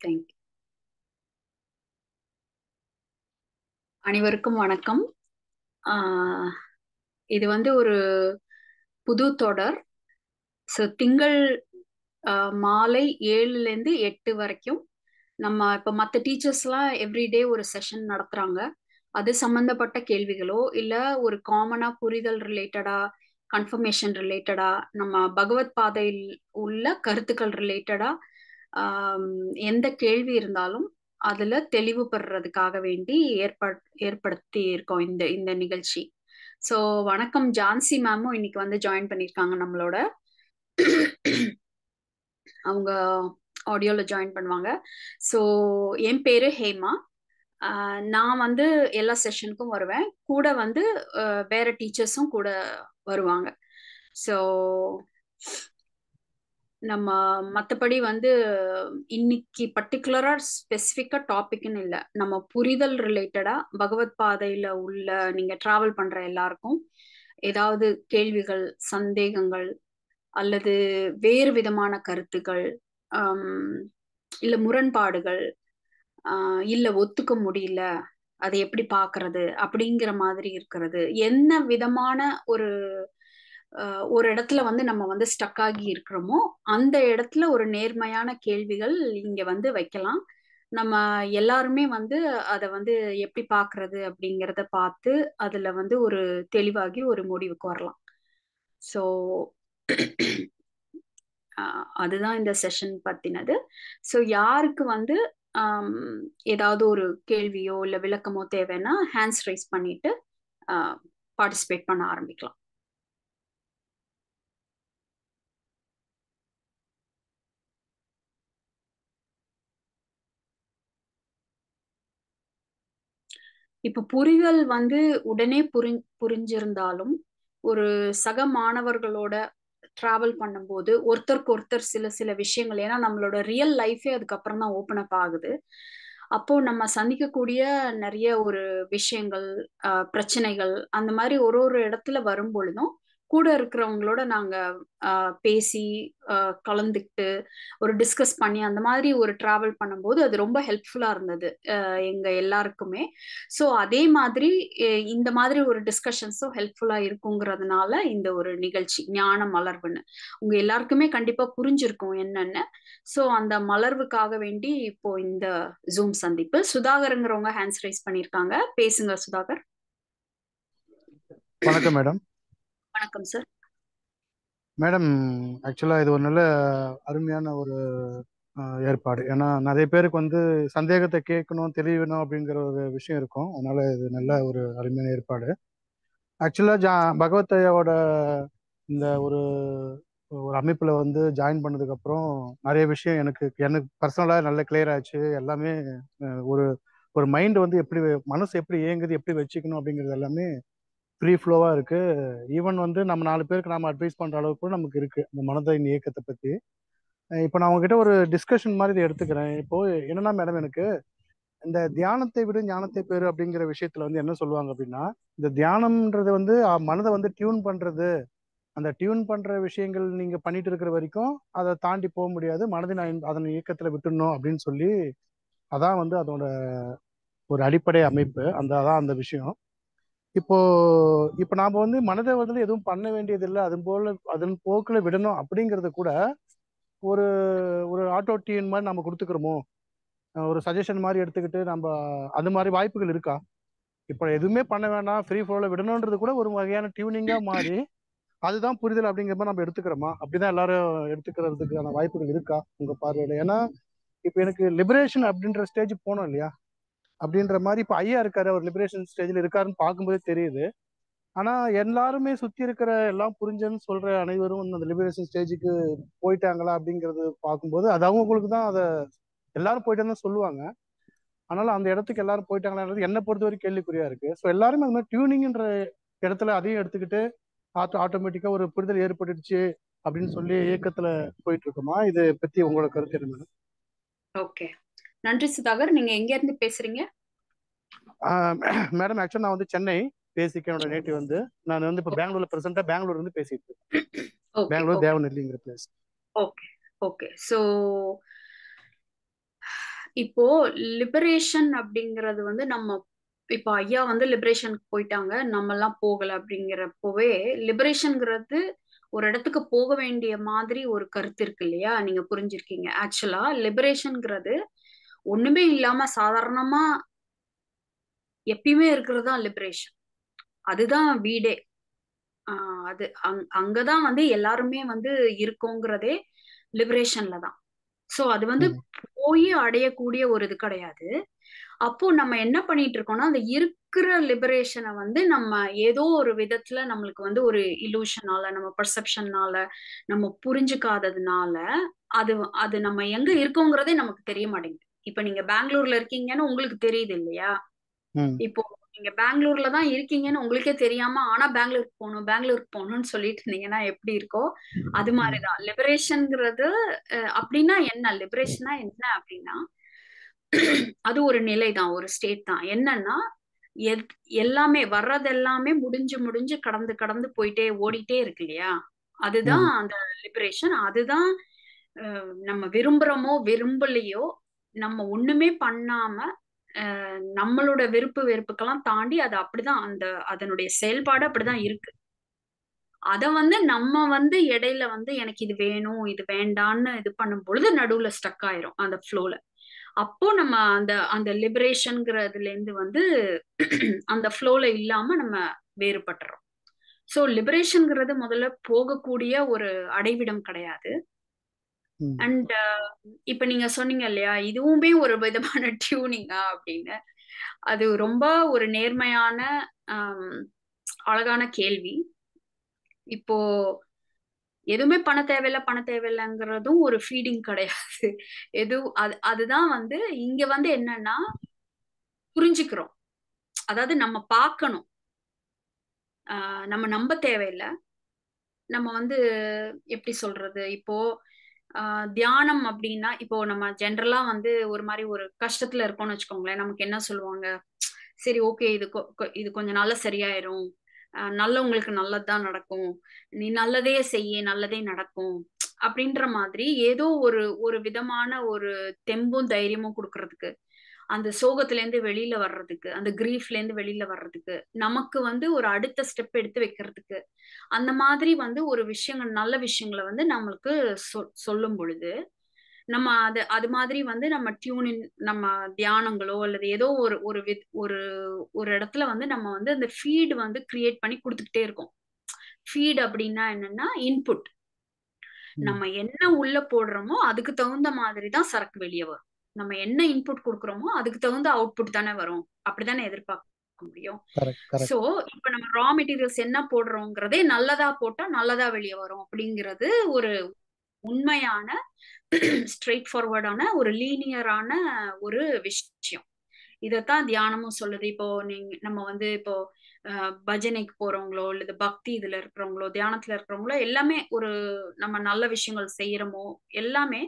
Thank அனைவருக்கும் வணக்கம். ஆஹ் இது வந்து ஒரு புது தொடர். ஸோ திங்கள் மாலை ஏழுலேருந்து எட்டு வரைக்கும் நம்ம இப்போ மற்ற டீச்சர்ஸ்லாம் எவ்ரிடே ஒரு செஷன் நடத்துகிறாங்க அது சம்மந்தப்பட்ட கேள்விகளோ இல்லை ஒரு காமனாக புரிதல் ரிலேட்டடா கன்ஃபர்மேஷன் ரிலேட்டடா நம்ம பகவத் பாதையில் உள்ள கருத்துக்கள் ரிலேட்டடா எந்த கேள்வி இருந்தாலும் அதுல தெளிவுபடுறதுக்காக வேண்டி ஏற்பட் ஏற்படுத்தி இருக்கோம் இந்த இந்த நிகழ்ச்சி. ஸோ வணக்கம் ஜான்சி மேமும் இன்னைக்கு வந்து ஜாயின் பண்ணியிருக்காங்க நம்மளோட. அவங்க ஆடியோல ஜாயின் பண்ணுவாங்க. ஸோ என் பேரு ஹேமா. நான் வந்து எல்லா செஷனுக்கும் வருவேன். கூட வந்து வேற டீச்சர்ஸும் கூட வருவாங்க. ஸோ நம்ம மற்றபடி வந்து இன்னைக்கு பர்டிகுலரா ஸ்பெசிஃபிக்கா டாபிக்னு இல்லை. நம்ம புரிதல் ரிலேட்டடா பகவத் பாதையில உள்ள நீங்க டிராவல் பண்ற எல்லாருக்கும் ஏதாவது கேள்விகள் சந்தேகங்கள் அல்லது வேறு விதமான கருத்துக்கள் இல்ல முரண்பாடுகள் இல்ல ஒத்துக்க முடியல அதை எப்படி பாக்குறது அப்படிங்கிற மாதிரி இருக்கிறது. என்ன விதமான ஒரு ஒரு இடத்துல வந்து நம்ம வந்து ஸ்டக் ஆகி இருக்கிறோமோ அந்த இடத்துல ஒரு நேர்மையான கேள்விகள் இங்க வந்து வைக்கலாம். நம்ம எல்லாருமே வந்து அதை வந்து எப்படி பாக்குறது அப்படிங்கிறத பார்த்து அதுல வந்து ஒரு தெளிவாகி ஒரு முடிவுக்கு வரலாம். ஸோ அதுதான் இந்த செஷன் பத்தினது. ஸோ யாருக்கு வந்து ஏதாவது ஒரு கேள்வியோ இல்லை விளக்கமோ தேவைன்னா ஹேண்ட்ஸ் ரைஸ் பண்ணிட்டு பார்ட்டிசிபேட் பண்ண ஆரம்பிக்கலாம். இப்ப புரிதல் வந்து உடனே புரி புரிஞ்சிருந்தாலும் ஒரு சக மாணவர்களோட டிராவல் பண்ணும்போது ஒருத்தருக்கு ஒருத்தர் சில சில விஷயங்கள் ஏன்னா நம்மளோட ரியல் லைஃபே அதுக்கப்புறம் தான் ஓப்பன் அப் ஆகுது. அப்போ நம்ம சந்திக்கக்கூடிய நிறைய ஒரு விஷயங்கள் பிரச்சனைகள் அந்த மாதிரி ஒரு ஒரு இடத்துல வரும் பொழுதும் கூட இருக்கிறவங்களோட நாங்க பேசி கலந்துக்கிட்டு ஒரு டிஸ்கஸ் பண்ணி அந்த மாதிரி ஒரு டிராவல் பண்ணும்போது அது ரொம்ப ஹெல்ப்ஃபுல்லா இருந்தது எங்க எல்லாருக்குமே. ஸோ அதே மாதிரி இந்த மாதிரி ஒரு டிஸ்கஷன்ஸும் ஹெல்ப்ஃபுல்லா இருக்குங்கிறதுனால இந்த ஒரு நிகழ்ச்சி ஞான மலர்வுன்னு. உங்க எல்லாருக்குமே கண்டிப்பா புரிஞ்சிருக்கும் என்னன்னு. ஸோ அந்த மலர்வுக்காக வேண்டி இப்போ இந்த ஜூம் சந்திப்பு. சுதாகருங்கிறவங்க ஹேண்ட்ஸ் ரைஸ் பண்ணியிருக்காங்க பேசுங்க சுதாகர். வணக்கம் மேடம். வணக்கம் சார் மேடம் ஆக்சுவலாக இது ஒரு நல்ல அருமையான ஒரு ஏற்பாடு. ஏன்னா நிறைய பேருக்கு வந்து சந்தேகத்தை கேட்கணும் தெளிவணும் அப்படிங்கிற ஒரு விஷயம் இருக்கும். அதனால இது நல்ல ஒரு அருமையான ஏற்பாடு. ஆக்சுவலாக ஜா பகவத்தையோட இந்த ஒரு ஒரு அமைப்பில் வந்து ஜாயின் பண்ணதுக்கப்புறம் நிறைய விஷயம் எனக்கு எனக்கு பர்சனலாக நல்ல கிளியர் ஆச்சு எல்லாமே ஒரு ஒரு மைண்ட் வந்து எப்படி மனசு எப்படி இயங்குது எப்படி வச்சுக்கணும் அப்படிங்கிறது எல்லாமே ஃப்ரீ ஃப்ளோவாக இருக்குது ஈவன் வந்து நம்ம நாலு பேருக்கு நம்ம அட்வைஸ் பண்ணுற அளவுக்கு கூட நமக்கு இருக்குது இந்த மனதின் இயக்கத்தை பற்றி இப்போ நான் உங்ககிட்ட ஒரு டிஸ்கஷன் மாதிரி இதை எடுத்துக்கிறேன். இப்போது என்னன்னா மேடம் எனக்கு இந்த தியானத்தை விட ஞானத்தை பேரு அப்படிங்கிற விஷயத்துல வந்து என்ன சொல்லுவாங்க அப்படின்னா இந்த தியானம்ன்றது வந்து மனதை வந்து டியூன் பண்றது. அந்த டியூன் பண்ற விஷயங்கள் நீங்க பண்ணிட்டு இருக்கிற வரைக்கும் அதை தாண்டி போக முடியாது. மனதின் அதன் இயக்கத்துல விட்டுடணும் அப்படின்னு சொல்லி அதான் வந்து அதோட ஒரு அடிப்படை அமைப்பு. அந்த அதான் அந்த விஷயம். இப்போ இப்போ நாம வந்து மனதை வந்து எதுவும் பண்ண வேண்டியதில்லை. அது போல அதன் போக்குல விடணும் அப்படிங்கறத கூட ஒரு ஒரு ஆட்டோ டியூன் மாதிரி நம்ம கொடுத்துக்கிறோமோ? ஒரு சஜஷன் மாதிரி எடுத்துக்கிட்டு நம்ம அது மாதிரி வாய்ப்புகள் இருக்கா? இப்போ எதுவுமே பண்ண வேண்டாம் ஃப்ரீ ஃப்ளோல விடணுன்றது கூட ஒரு வகையான டியூனிங்கா மாறி அதுதான் புரிதல் அப்படிங்கிற மாதிரி நம்ம எடுத்துக்கிறோமா? அப்படிதான் எல்லாரும் எடுத்துக்கிறதுக்கான வாய்ப்புகள் இருக்கா உங்க பார்வையில? ஏன்னா இப்போ எனக்கு லிபரேஷன் அப்படின்ற ஸ்டேஜ் போனோம் இல்லையா? அப்படின்ற மாதிரி இப்போ ஐயா இருக்காரு அவர் லிபரேஷன் ஸ்டேஜில் இருக்காருன்னு பார்க்கும்போதே தெரியுது. ஆனா எல்லாருமே சுற்றி இருக்கிற எல்லாம் புரிஞ்சன்னு சொல்ற அனைவரும் அந்த லிபரேஷன் ஸ்டேஜுக்கு போயிட்டாங்களா அப்படிங்கிறது பார்க்கும்போது அது அவங்களுக்கு தான் அதை எல்லாரும் போயிட்டு தான் சொல்லுவாங்க. ஆனாலும் அந்த இடத்துக்கு எல்லாரும் போயிட்டாங்களான்றது என்னை பொறுத்த வரைக்கும் கேள்விக்குறியா இருக்கு. ஸோ எல்லாருமே அது மாதிரி டியூனிங்ன்ற இடத்துல அதையும் எடுத்துக்கிட்டு ஆட்டோ ஆட்டோமேட்டிக்கா ஒரு புரிதல் ஏற்பட்டுடுச்சு அப்படின்னு சொல்லி இயக்கத்துல போயிட்டு இருக்கோமா? இதை பத்தி உங்களோட கருத்து என்ன மேடம் ஓகே நன்றி சுதாகர் நீங்க எங்க இருந்து பேசுறீங்க? மேடம் ஆக்சுவலா நான் வந்து சென்னை பேசிக் என்னோட நேட்டிவ் வந்து நான் வந்து இப்போ பெங்களூர்ல பிரசண்டா பெங்களூர் வந்து பேசிட்டு இருக்கேன். பெங்களூர் தேவநெல்லிங்கிற பிளேஸ் ஓகே ஓகே ஸோ இப்போ லிபரேஷன் அப்படிங்கிறது வந்து நம்ம இப்போ ஐயா வந்து லிபரேஷனுக்கு போயிட்டாங்க நம்ம எல்லாம் போகல அப்படிங்கிறப்பவே லிபரேஷன்ங்கிறது ஒரு இடத்துக்கு போக வேண்டிய மாதிரி ஒரு கருத்து இருக்கு இல்லையா? நீங்க புரிஞ்சிருக்கீங்க. ஆக்சுவலா லிபரேஷன்ங்கிறது ஒண்ணுமே இல்லாம சாதாரணமா எப்பயுமே இருக்கிறது தான் லிபரேஷன் அதுதான் வீடே. ஆஹ் அது அங் அங்கதான் வந்து எல்லாருமே வந்து இருக்கோங்கிறதே லிபரேஷன்ல தான். சோ அது வந்து போய் அடையக்கூடிய ஒரு இது கிடையாது. அப்போ நம்ம என்ன பண்ணிட்டு இருக்கோம்னா அந்த இருக்கிற லிபரேஷனை வந்து நம்ம ஏதோ ஒரு விதத்துல நம்மளுக்கு வந்து ஒரு இலூஷனால நம்ம பர்செப்ஷன்னால நம்ம புரிஞ்சுக்காததுனால அது அது நம்ம எங்க இருக்கோங்கிறதே நமக்கு தெரிய மாட்டேங்குது. இப்ப நீங்க பெங்களூர்ல இருக்கீங்கன்னு உங்களுக்கு தெரியுது இல்லையா? இப்போ நீங்க பெங்களூர்ல தான் இருக்கீங்கன்னு உங்களுக்கே தெரியாம ஆனா பெங்களூருக்கு போகணும் பெங்களூருக்கு போகணும்னு சொல்லிட்டு இருந்தீங்கன்னா எப்படி இருக்கோ அது மாதிரிதான். லிபரேஷன்ங்கிறது அப்படின்னா என்ன? லிபரேஷனா என்ன அப்படின்னா அது ஒரு நிலை தான் ஒரு ஸ்டேட் தான். என்னன்னா எத்- எல்லாமே வர்றது எல்லாமே முடிஞ்சு முடிஞ்சு கடந்து கடந்து போயிட்டே ஓடிட்டே இருக்கு இல்லையா? அதுதான் அந்த லிபரேஷன் அதுதான் நம்ம விரும்புறோமோ விரும்பலையோ நம்ம ஒண்ணுமே பண்ணாம அஹ், நம்மளோட விருப்பு வெறுப்புக்கெல்லாம் தாண்டி அது அப்படிதான் அந்த அதனுடைய செயல்பாடு அப்படிதான் இருக்கு. அத வந்து நம்ம வந்து இடையில வந்து எனக்கு இது வேணும் இது வேண்டான்னு இது பண்ணும் பொழுது நடுவுல ஸ்டக் ஆயிரும் அந்த ஃப்ளோல அப்போ நம்ம அந்த அந்த லிபரேஷன்ங்கிறதுல இருந்து வந்து அந்த ஃப்ளோல இல்லாம நம்ம வேறுபட்டுறோம். சோ லிபரேஷன்ங்கிறது முதல்ல போகக்கூடிய ஒரு அடைவிடம் கிடையாது. அண்ட் இப்ப நீங்க சொன்னீங்க இல்லையா இதுவுமே ஒரு விதமான டியூனிங்கா அப்படின்னு. அது ரொம்ப ஒரு நேர்மையான அழகான கேள்வி. இப்போ எதுவுமே பண தேவையில்ல பண தேவையில்லைங்கிறதும் ஒரு ஃபீடிங் கிடையாது. எது அது அதுதான் வந்து இங்க வந்து என்னன்னா புரிஞ்சுக்கிறோம். அதாவது நம்ம பார்க்கணும். ஆஹ் நம்ம நம்ப தேவையில்லை. நம்ம வந்து எப்படி சொல்றது இப்போ தியானம் அப்படின்னா இப்போ நம்ம ஜென்ரலா வந்து ஒரு மாதிரி ஒரு கஷ்டத்துல இருக்கோம்னு வச்சுக்கோங்களேன். நமக்கு என்ன சொல்லுவாங்க? சரி ஓகே இது கொ- இது கொஞ்சம் நாள்ல சரியாயிரும். நல்லவங்களுக்கு நல்லதுதான் நடக்கும். நீ நல்லதே செய்ய நல்லதே நடக்கும். அப்படின்ற மாதிரி ஏதோ ஒரு ஒரு விதமான ஒரு தெம்பும் தைரியமும் கொடுக்கறதுக்கு அந்த சோகத்துல இருந்து வெளியில வர்றதுக்கு அந்த கிரீஃப்ல இருந்து வெளியில வர்றதுக்கு நமக்கு வந்து ஒரு அடுத்த ஸ்டெப் எடுத்து வைக்கிறதுக்கு அந்த மாதிரி வந்து ஒரு விஷயங்கள் நல்ல விஷயங்களை வந்து நம்மளுக்கு சொ- சொல்லும் பொழுது நம்ம அது அது மாதிரி வந்து நம்ம டியூனின் நம்ம தியானங்களோ அல்லது ஏதோ ஒரு ஒரு வித் ஒரு ஒரு இடத்துல வந்து நம்ம வந்து அந்த ஃபீடு வந்து கிரியேட் பண்ணி கொடுத்துக்கிட்டே இருக்கோம். ஃபீட் அப்படின்னா என்னன்னா இன்புட் நம்ம என்ன உள்ள போடுறோமோ அதுக்கு தகுந்த மாதிரி தான் சரக்கு வெளியே வரும். நம்ம என்ன இன்புட் கொடுக்குறோமோ அதுக்கு தகுந்த அவுட்புட் தானே வரும். அப்படித்தானே எதிர்பார்க்க முடியும்? சோ இப்ப நம்ம ரா மெட்டீரியல்ஸ் என்ன போடுறோங்கிறதே நல்லதா போட்டா நல்லதா வெளியே வரும். அப்படிங்கிறது ஒரு உண்மையான ஸ்ட்ரெயிட் ஃபார்வர்டான ஒரு லீனியரான ஒரு விஷயம். இதைத்தான் தியானமும் சொல்லுது. இப்போ நீங்க நம்ம வந்து இப்போ பஜனைக்கு போறவங்களோ இல்லது பக்தி இதுல இருக்கிறவங்களோ தியானத்துல இருக்கிறவங்களோ எல்லாமே ஒரு நம்ம நல்ல விஷயங்கள் செய்யறோமோ எல்லாமே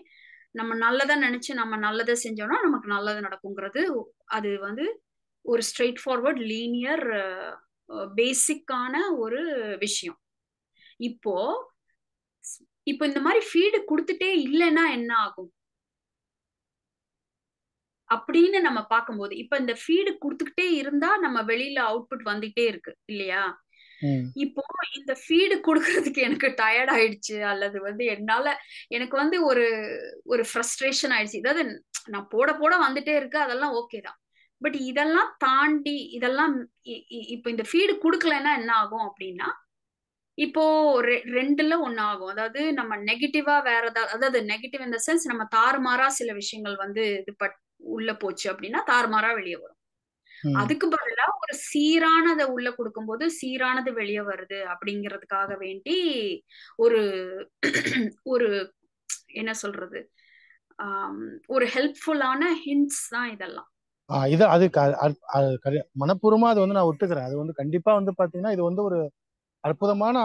நம்ம நல்லதை நினைச்சு நம்ம நல்லதை செஞ்சோம்னா நமக்கு நல்லது நடக்குங்கிறது அது வந்து ஒரு ஸ்ட்ரெயிட் ஃபார்வர்ட் லீனியர் பேசிக்கான ஒரு விஷயம். இப்போ இப்போ இந்த மாதிரி ஃபீடு கொடுத்துட்டே இல்லைன்னா என்ன ஆகும்? அப்படின்னு நம்ம பார்க்கும்போது இப்ப இந்த ஃபீடு கொடுத்துக்கிட்டே இருந்தா நம்ம வெளியில அவுட்புட் வந்துட்டே இருக்கு இல்லையா? இப்போ இந்த ஃபீடு கொடுக்கறதுக்கு எனக்கு டயர்ட் ஆயிடுச்சு அல்லது வந்து என்னால எனக்கு வந்து ஒரு ஒரு ஃப்ரஸ்ட்ரேஷன் ஆயிடுச்சு. அதாவது நான் போட போட வந்துட்டே இருக்கு அதெல்லாம் ஓகே தான். பட் இதெல்லாம் தாண்டி இதெல்லாம் இ- இப்போ இந்த ஃபீடு கொடுக்கலன்னா என்ன ஆகும் அப்படின்னா இப்போ ரெ- ரெண்டுல ஒன்னு ஆகும். அதாவது நம்ம நெகட்டிவா வேற ஏதாவது அதாவது நெகட்டிவ் இந்த சென்ஸ் நம்ம தாறுமாறா சில விஷயங்கள் வந்து இது பட் உள்ள போச்சு அப்படின்னா தாறுமாறா வெளியே வரும். அதுக்கு பதிலா ஒரு சீரானதை உள்ள கொடுக்கும்போது சீரானது வெளியே வருது அப்படிங்கிறதுக்காக வேண்டி ஒரு ஒரு என்ன சொல்றது? ஒரு ஹெல்ப்ஃபுல்லான ஹிண்ட்ஸ் தான் இதெல்லாம். இது அது மனப்பூர்வமா அது வந்து நான் ஒத்துக்கிறேன். அது வந்து கண்டிப்பா வந்து பாத்தீங்கன்னா இது வந்து ஒரு அற்புதமான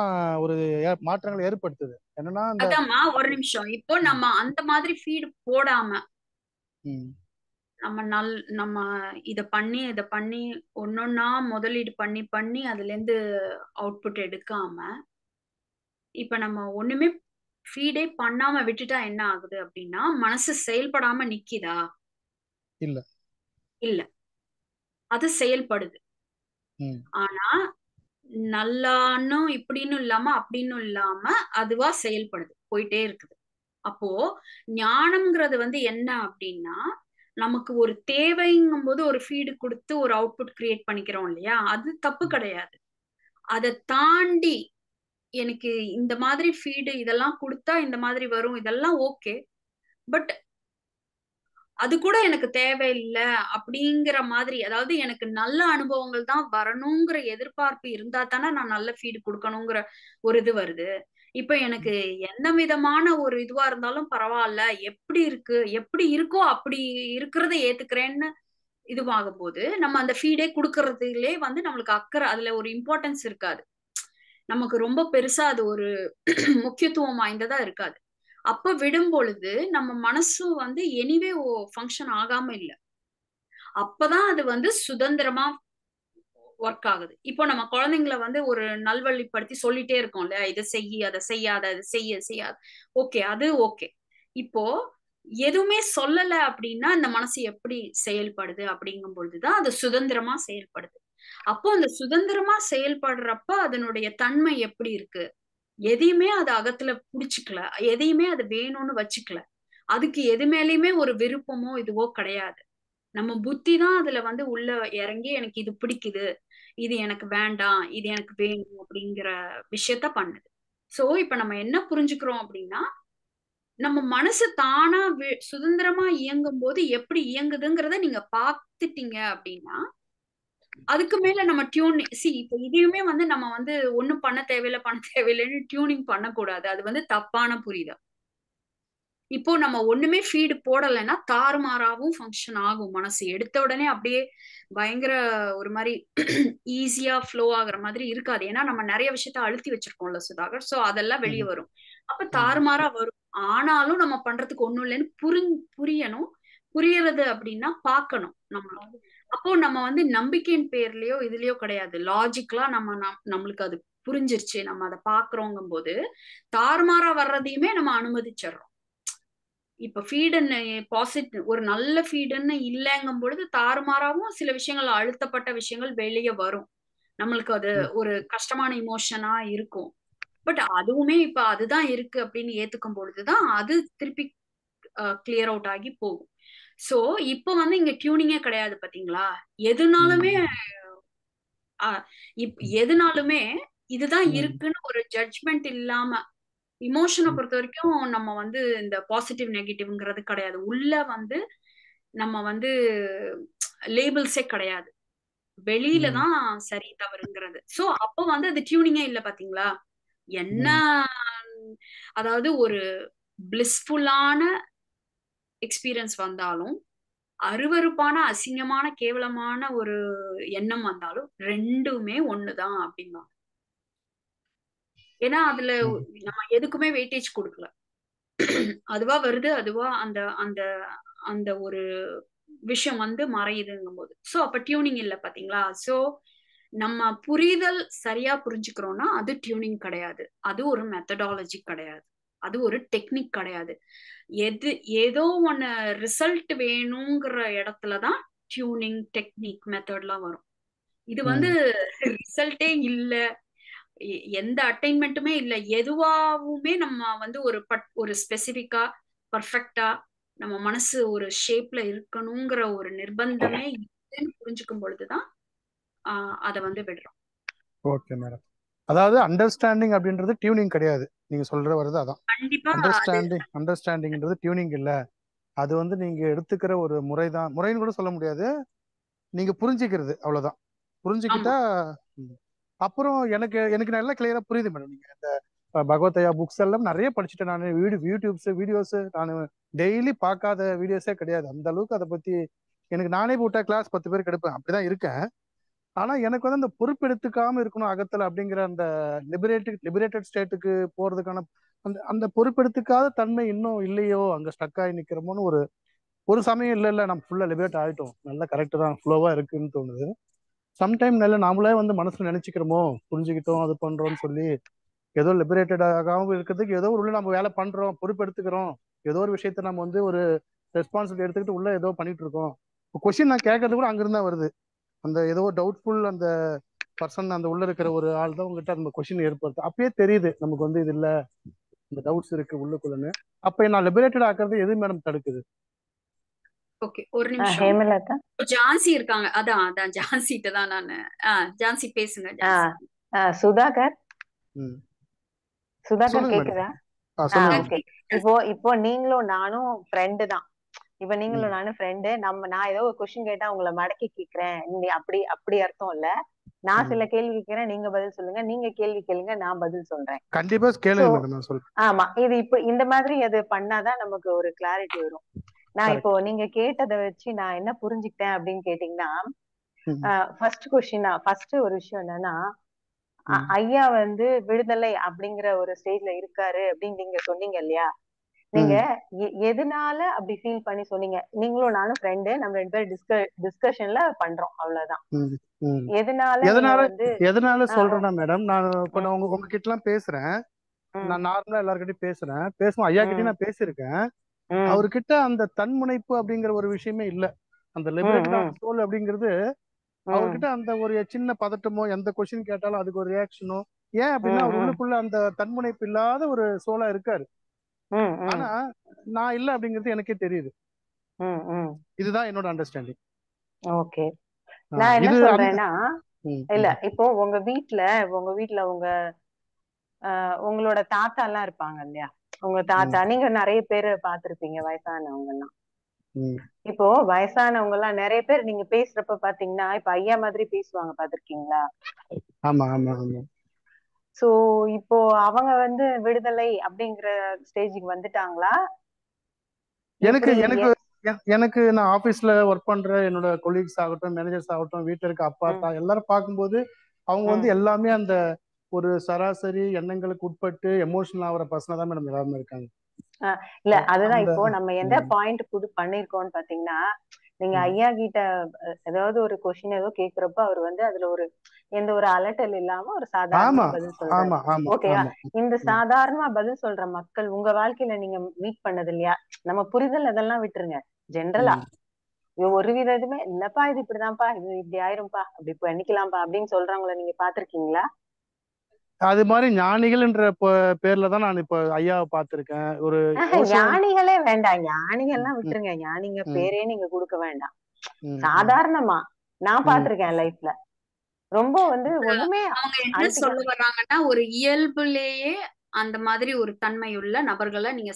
ஒரு மாற்றங்களை ஏற்படுத்துது. என்னன்னா ஒரு நிமிஷம். இப்போ நம்ம அந்த மாதிரி ஃபீடு போடாம நம்ம நல் நம்ம இத பண்ணி இத பண்ணி ஒன்னொன்னா முதலீடு பண்ணி பண்ணி அதுல இருந்து அவுட்புட் எடுக்காம இப்ப நம்ம ஒண்ணுமே ஃபீடே பண்ணாம விட்டுட்டா என்ன ஆகுது அப்படின்னா மனசு செயல்படாம நிக்குதா? இல்ல. இல்ல. அது செயல்படுது. ஆனா நல்லான்னு இப்படின்னு இல்லாம அப்படின்னு இல்லாம அதுவா செயல்படுது போயிட்டே இருக்குது. அப்போ ஞானம்ங்கிறது வந்து என்ன அப்படின்னா நமக்கு ஒரு தேவைங்கும் போது ஒரு ஃபீடு கொடுத்து ஒரு அவுட்புட் கிரியேட் பண்ணிக்கிறோம் இல்லையா? அது தப்பு கிடையாது. அதை தாண்டி எனக்கு இந்த மாதிரி ஃபீடு இதெல்லாம் கொடுத்தா இந்த மாதிரி வரும் இதெல்லாம் ஓகே பட் அது கூட எனக்கு தேவையில்லை அப்படிங்கிற மாதிரி அதாவது எனக்கு நல்ல அனுபவங்கள் தான் வரணுங்கிற எதிர்பார்ப்பு இருந்தா தானே நான் நல்ல ஃபீடு கொடுக்கணுங்கிற ஒரு இது வருது. இப்ப எனக்கு எந்த விதமான ஒரு இதுவா இருந்தாலும் பரவாயில்ல எப்படி இருக்கு? எப்படி இருக்கோ அப்படி இருக்கிறத ஏத்துக்கிறேன்னு இதுவாகும் போது நம்ம அந்த ஃபீடே கொடுக்கறதுலே வந்து நம்மளுக்கு அக்கறை அதுல ஒரு இம்பார்ட்டன்ஸ் இருக்காது. நமக்கு ரொம்ப பெருசா அது ஒரு முக்கியத்துவம் வாய்ந்ததா இருக்காது. அப்ப விடும் பொழுது நம்ம மனசும் வந்து எனிவே ஃபங்க்ஷன் ஆகாம இல்ல. அப்பதான் அது வந்து சுதந்திரமா ஒர்க் ஆகுது. இப்போ நம்ம குழந்தைங்களை வந்து ஒரு நல்வழிப்படுத்தி சொல்லிட்டே இருக்கோம் இல்லையா இதை செய்ய அதை செய்யாத அதை செய்ய செய்யாது. ஓகே அது ஓகே. இப்போ எதுவுமே சொல்லல அப்படின்னா இந்த மனசு எப்படி செயல்படுது அப்படிங்கும் பொழுதுதான் அது சுதந்திரமா செயல்படுது. அப்போ அந்த சுதந்திரமா செயல்படுறப்ப அதனுடைய தன்மை எப்படி இருக்கு? எதையுமே அது அகத்துல புடிச்சுக்கல எதையுமே அது வேணும்னு வச்சுக்கல. அதுக்கு எது மேலேயுமே ஒரு விருப்பமோ இதுவோ கிடையாது. நம்ம புத்தி தான் அதுல வந்து உள்ள இறங்கி எனக்கு இது பிடிக்குது இது எனக்கு வேண்டாம் இது எனக்கு வேணும் அப்படிங்கிற விஷயத்த பண்ணுது. சோ இப்ப நம்ம என்ன புரிஞ்சுக்கிறோம் அப்படின்னா நம்ம மனசு தானா சுதந்திரமா இயங்கும் போது எப்படி இயங்குதுங்கிறத நீங்க பாத்துட்டீங்க அப்படின்னா அதுக்கு மேல நம்ம டியூன் சி இப்ப இதையுமே வந்து நம்ம வந்து ஒண்ணும் பண்ண தேவையில்லை பண்ண தேவையில்லைன்னு டியூனிங் பண்ணக்கூடாது. அது வந்து தப்பான புரிதல். இப்போ நம்ம ஒண்ணுமே ஃபீடு போடலைன்னா தாறுமாறாவும் ஃபங்க்ஷன் ஆகும். மனசு எடுத்த உடனே அப்படியே பயங்கர ஒரு மாதிரி ஈஸியா ஃப்ளோ ஆகுற மாதிரி இருக்காது. ஏன்னா நம்ம நிறைய விஷயத்த அழுத்தி வச்சிருக்கோம்ல சுதாகர். சோ அதெல்லாம் வெளியே வரும். அப்ப தாறுமாறா வரும். ஆனாலும் நம்ம பண்றதுக்கு ஒண்ணும் இல்லைன்னு புரி புரியணும். புரியறது அப்படின்னா பார்க்கணும் நம்ம அப்போ நம்ம வந்து நம்பிக்கையின் பேர்லயோ இதுலயோ கிடையாது. லாஜிக்கலா நம்ம நம்மளுக்கு அது புரிஞ்சிருச்சு. நம்ம அதை பாக்குறோங்கும் போது தாறுமாறா வர்றதையுமே நம்ம அனுமதிச்சிடுறோம். இப்ப ஃபீடுன்னு பாசிட்டிவ் ஒரு நல்ல ஃபீடுன்னு இல்லைங்கும் பொழுது தாறுமாறாவும் சில விஷயங்கள் அழுத்தப்பட்ட விஷயங்கள் வெளியே வரும். நம்மளுக்கு அது ஒரு கஷ்டமான இமோஷனா இருக்கும். பட் அதுவுமே இப்ப அதுதான் இருக்கு அப்படின்னு ஏத்துக்கும் பொழுதுதான் அது திருப்பி கிளியர் அவுட் ஆகி போகும். சோ இப்ப வந்து இங்க டியூனிங்கே கிடையாது பாத்தீங்களா? எதுனாலுமே எதுனாலுமே இதுதான் இருக்குன்னு ஒரு ஜட்ஜ்மெண்ட் இல்லாம இமோஷனை பொறுத்த வரைக்கும் நம்ம வந்து இந்த பாசிட்டிவ் நெகட்டிவ்ங்கிறது கிடையாது. உள்ள வந்து நம்ம வந்து லேபிள்ஸே கிடையாது. வெளியில தான் சரி தவறுங்கிறது. சோ அப்போ வந்து அது டியூனிங்கே இல்ல பாத்தீங்களா? என்ன அதாவது ஒரு பிளிஸ்ஃபுல்லான எக்ஸ்பீரியன்ஸ் வந்தாலும் அருவறுப்பான அசிங்கமான கேவலமான ஒரு எண்ணம் வந்தாலும் ரெண்டுமே ஒண்ணுதான் அப்படிம்பாங்க. ஏன்னா அதுல நம்ம எதுக்குமே வெயிட்டேஜ் கொடுக்கல. அதுவா வருது அதுவா அந்த அந்த அந்த ஒரு விஷயம் வந்து மறையுதுங்கும் போது சோ அப்ப டியூனிங் இல்ல பாத்தீங்களா? சோ நம்ம புரிதல் சரியா புரிஞ்சுக்கிறோம்னா அது டியூனிங் கிடையாது. அது ஒரு மெத்தடாலஜி கிடையாது. அது ஒரு டெக்னிக் கிடையாது. எது ஏதோ ஒன்னு ரிசல்ட் வேணுங்கிற இடத்துலதான் டியூனிங் டெக்னிக் மெத்தட்லாம் வரும். இது வந்து ரிசல்ட்டே இல்ல. எந்த அட்டைன்மெண்ட்டுமே இல்ல. எதுவாவுமே நம்ம வந்து ஒரு பட் ஒரு ஸ்பெசிபிக்கா பர்ஃபெக்டா நம்ம மனசு ஒரு ஷேப்ல இருக்கணுங்கிற ஒரு நிர்பந்தமே இல்லைன்னு புரிஞ்சுக்கும் பொழுதுதான் அதை வந்து விடுறோம். Okay madam. அதாவது அண்டர்ஸ்டாண்டிங் அப்படின்றது டியூனிங் கிடையாது. நீங்க சொல்ற வருது அதான். கண்டிப்பா அண்டர்ஸ்டாண்டிங் அண்டர்ஸ்டாண்டிங்ன்றது டியூனிங் இல்ல. அது வந்து நீங்க எடுத்துக்கிற ஒரு முறை தான் முறைன்னு கூட சொல்ல முடியாது. நீங்க புரிஞ்சுக்கிறது அவ்வளவுதான். புரிஞ்சுக்கிட்டா அப்புறம் எனக்கு எனக்கு நல்லா கிளியரா புரியுது மேடம் நீங்க இந்த பகவத்தையா புக்ஸ் எல்லாம் நிறைய படிச்சுட்டேன் நான். வீடியோ யூடியூப்ஸ் வீடியோஸ் நான் டெய்லி பார்க்காத வீடியோஸே கிடையாது. அந்த அளவுக்கு அதை பத்தி எனக்கு நானே போட்டா கிளாஸ் பத்து பேருக்கு எடுப்பேன். அப்படிதான் இருக்கேன். ஆனா எனக்கு வந்து அந்த பொறுப்பெடுத்துக்காம இருக்கணும் அகத்துல அப்படிங்கிற அந்த லிபரேட்டட் லிபரேட்டட் ஸ்டேட்டுக்கு போறதுக்கான அந்த அந்த பொறுப்பெடுத்துக்காத தன்மை இன்னும் இல்லையோ? அங்க ஸ்டக் ஆகி நிக்கிறோமோன்னு ஒரு ஒரு சமயம் இல்லை இல்லை நம்ம ஃபுல்லா லிபரேட் ஆயிட்டோம். நல்லா கரெக்டு தான். ஃப்ளோவா இருக்குன்னு தோணுது. சம்டைம் நல்ல நாமளே வந்து மனசுல நினைச்சுக்கிறோமோ புரிஞ்சுக்கிட்டோம் அது பண்றோம்னு சொல்லி ஏதோ லிபரேட்டடாகவும் இருக்கிறதுக்கு ஏதோ ஒரு உள்ள நம்ம வேலை பண்றோம் பொறுப்பெடுத்துக்கிறோம் ஏதோ ஒரு விஷயத்த நம்ம வந்து ஒரு ரெஸ்பான்சிபிலிட்டி எடுத்துக்கிட்டு உள்ள ஏதோ பண்ணிட்டு இருக்கோம். கொஸ்டின் நான் கேட்கறது கூட அங்கிருந்து தான் வருது. அந்த ஏதோ டவுட்ஃபுல் அந்த பர்சன் அந்த உள்ள இருக்கிற ஒரு ஆள் தான் உங்ககிட்ட அந்த கொஸ்டின் ஏற்படுத்து. அப்பயே தெரியுது நமக்கு வந்து இது இல்லை இந்த டவுட்ஸ் இருக்கு உள்ளுக்குள்ளன்னு. அப்ப நான் லிபரேட்டட் ஆக்குறது எது மேடம் தடுக்குது? ஓகே ஒரு நிமிஷம். ஹேமலதா. ஜான்சி இருக்காங்க. அதான் அதான். ஜான்சிட்ட தான் நானு. ஆ ஜான்சி பேசுங்க சுதாகர்? சுதாகர் கேக்குதா? இப்போ இப்போ நீங்களும் நானும் ஃப்ரெண்டு தான். இப்ப நீங்களும் நானும் ஃப்ரெண்டு நம்ம நான் ஏதோ ஒரு கொஸ்டின் கேட்டா உங்களை மடக்கி கேக்குறேன். நீங்க அப்படி அப்படி அர்த்தம் இல்ல. நான். சில கேள்வி கேட்கிறேன் நீங்க பதில் சொல்லுங்க. நீங்க கேள்வி கேளுங்க. நான் பதில் சொல்றேன். கண்டிப்பா கேளுங்க ஆமா. இது இப்ப இந்த மாதிரி அது பண்ணாதான் நமக்கு ஒரு கிளாரிட்டி வரும். நான். இப்போ நீங்க கேட்டதை வச்சு நான் என்ன புரிஞ்சுக்கிட்டேன் அப்படின்னு கேட்டீங்கன்னா. ஃபர்ஸ்ட் கொஸ்டின் ஃபர்ஸ்ட் ஒரு விஷயம் என்னன்னா. ஐயா வந்து விடுதலை அப்படிங்கிற ஒரு ஸ்டேஜ்ல இருக்காரு அப்படின்னு நீங்க சொன்னீங்க இல்லையா? நீங்க எதனால அப்படி ஃபீல் பண்ணி சொன்னீங்க? நீங்களும் நானும் ஃப்ரெண்டு நம்ம ரெண்டு பேரும் டிஸ்க டிஸ்கஷன்ல பண்றோம் அவ்வளவுதான். எதனால எதனால எதனால சொல்றேன்னா மேடம் நான் இப்ப. நான் உங்க உங்ககிட்ட எல்லாம் பேசுறேன் நான் நார்மலா எல்லார்கிட்டயும் பேசுறேன். பேசுவோம் ஐயா கிட்டயும் நான் பேசியிருக்கேன். ம், அவர்கிட்ட அந்த தன்முனைப்பு அப்படிங்கிற ஒரு விஷயமே இல்ல. அந்த சோல் அப்படிங்கிறது அவர்கிட்ட அந்த ஒரு சின்ன பதட்டமோ எந்த கொஸ்டின் கேட்டாலும் அதுக்கு ஒரு ரியாக்ஷனோ ஏன் அப்படின்னா அவர் உள்ளுக்குள்ள அந்த தன்முனைப்பு இல்லாத ஒரு சோலா இருக்காரு. ஆனா நான் இல்ல அப்படிங்கிறது எனக்கே தெரியுது. இதுதான் என்னோட அண்டர்ஸ்டாண்டிங் ஓகே. நான் என்ன சொல்றேன்னா இல்ல இப்போ உங்க வீட்ல உங்க வீட்ல உங்க உங்களோட தாத்தா எல்லாம் இருப்பாங்க இல்லையா? உங்க தாத்தா. நீங்க நிறைய பேர் பார்த்திருப்பீங்க வயசானவங்க எல்லாம். இப்போ வயசானவங்க எல்லாம் நிறைய பேர் நீங்க பேசுறப்ப பாத்தீங்கன்னா இப்ப ஐயா மாதிரி பேசுவாங்க பாத்திருக்கீங்களா ஆமா ஆமா ஆமா. சோ இப்போ அவங்க வந்து விடுதலை அப்படிங்கிற ஸ்டேஜுக்கு வந்துட்டாங்களா? எனக்கு எனக்கு எனக்கு நான் ஆபீஸ்ல ஒர்க் பண்ற என்னோட கொலீக்ஸ் ஆகட்டும் மேனேஜர்ஸ் ஆகட்டும் வீட்டுல இருக்க அப்பா தா எல்லாரும் பார்க்கும்போது அவங்க வந்து. எல்லாமே அந்த ஒரு சராசரி எண்ணங்களுக்கு உட்பட்டு எமோஷனல் ஆகிற பர்சனா தான் மேடம் எல்லாருமே இருக்காங்க. இல்ல அதுதான் இப்போ நம்ம எந்த பாயிண்ட் புது பண்ணிருக்கோம்னு பாத்தீங்கன்னா நீங்க. ஐயா கிட்ட ஏதாவது ஒரு கொஸ்டின் ஏதோ கேக்குறப்ப அவர் வந்து அதுல ஒரு எந்த ஒரு அலட்டல் இல்லாம ஒரு சாதாரணமா ஆமா பதில் சொல்றாரு. ஓகேவா இந்த சாதாரணமா பதில் சொல்ற மக்கள் உங்க வாழ்க்கையில நீங்க மீட் பண்ணது இல்லையா? நம்ம புரிதல் அதெல்லாம் விட்டுருங்க. ஜென்ரலா. ஒரு வித இதுமே இல்லப்பா இது இப்படிதான்ப்பா இது இப்படி ஆயிரும்பா அப்படி பண்ணிக்கலாம்ப்பா அப்படின்னு சொல்றவங்கள நீங்க பாத்திருக்கீங்களா? அது மாதிரி ஞானிகள்ன்ற பேர்ல தான் நான் இப்ப ஐயாவை பார்த்திருக்கேன். ஒரு ஞானிகளே வேண்டாம். ஞானிகள்லாம் விட்டுருங்க. ஞானிங்க பேரே நீங்க கொடுக்க வேண்டாம். சாதாரணமா நான். பாத்திருக்கேன் லைஃப்ல. ரொம்ப வந்து ஒண்ணுமே அவங்க என்ன சொல்ல வர்றாங்கன்னா ஒரு இயல்புலேயே அந்த மாதிரி ஒரு தன்மையுள்ள நபர்களை நீங்க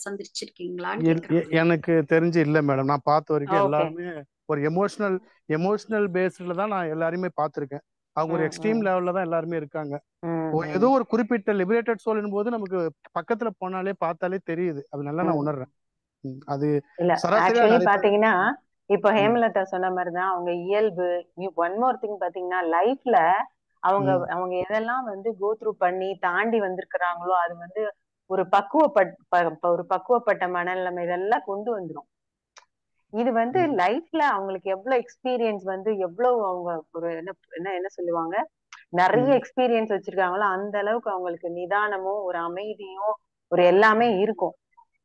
கேக்குறாங்க. எனக்கு தெரிஞ்சு இல்ல மேடம் நான் பார்த்த வரைக்கும் எல்லாருமே ஒரு எமோஷனல் எமோஷனல் பேஸ்ட்ல தான் நான் எல்லாருமே பார்த்திருக்கேன். அவங்க ஒரு எக்ஸ்ட்ரீம் லெவல்ல தான் எல்லாருமே இருக்காங்க. ஏதோ ஒரு குறிப்பிட்ட லிபரேட்டட் சோல் போது நமக்கு பக்கத்துல போனாலே பார்த்தாலே தெரியுது. அது நல்லா நான் உணர்றேன். அது பாத்தீங்கன்னா இப்போ ஹேமலதா சொன்ன மாதிரிதான் அவங்க இயல்பு ஒன் மோர் திங் பாத்தீங்கன்னா லைஃப்ல அவங்க அவங்க எதெல்லாம் வந்து கோ த்ரூ பண்ணி தாண்டி வந்திருக்கிறாங்களோ அது வந்து ஒரு பக்குவப்பட் ஒரு பக்குவப்பட்ட மனநிலைமை இதெல்லாம் கொண்டு வந்துரும். இது வந்து லைஃப்ல அவங்களுக்கு எவ்வளவு எக்ஸ்பீரியன்ஸ் வந்து எவ்வளவு அவங்க ஒரு என்ன என்ன என்ன சொல்லுவாங்க? நிறைய எக்ஸ்பீரியன்ஸ் வச்சிருக்காங்களோ? அந்த அளவுக்கு அவங்களுக்கு நிதானமும் ஒரு அமைதியும் ஒரு எல்லாமே இருக்கும்.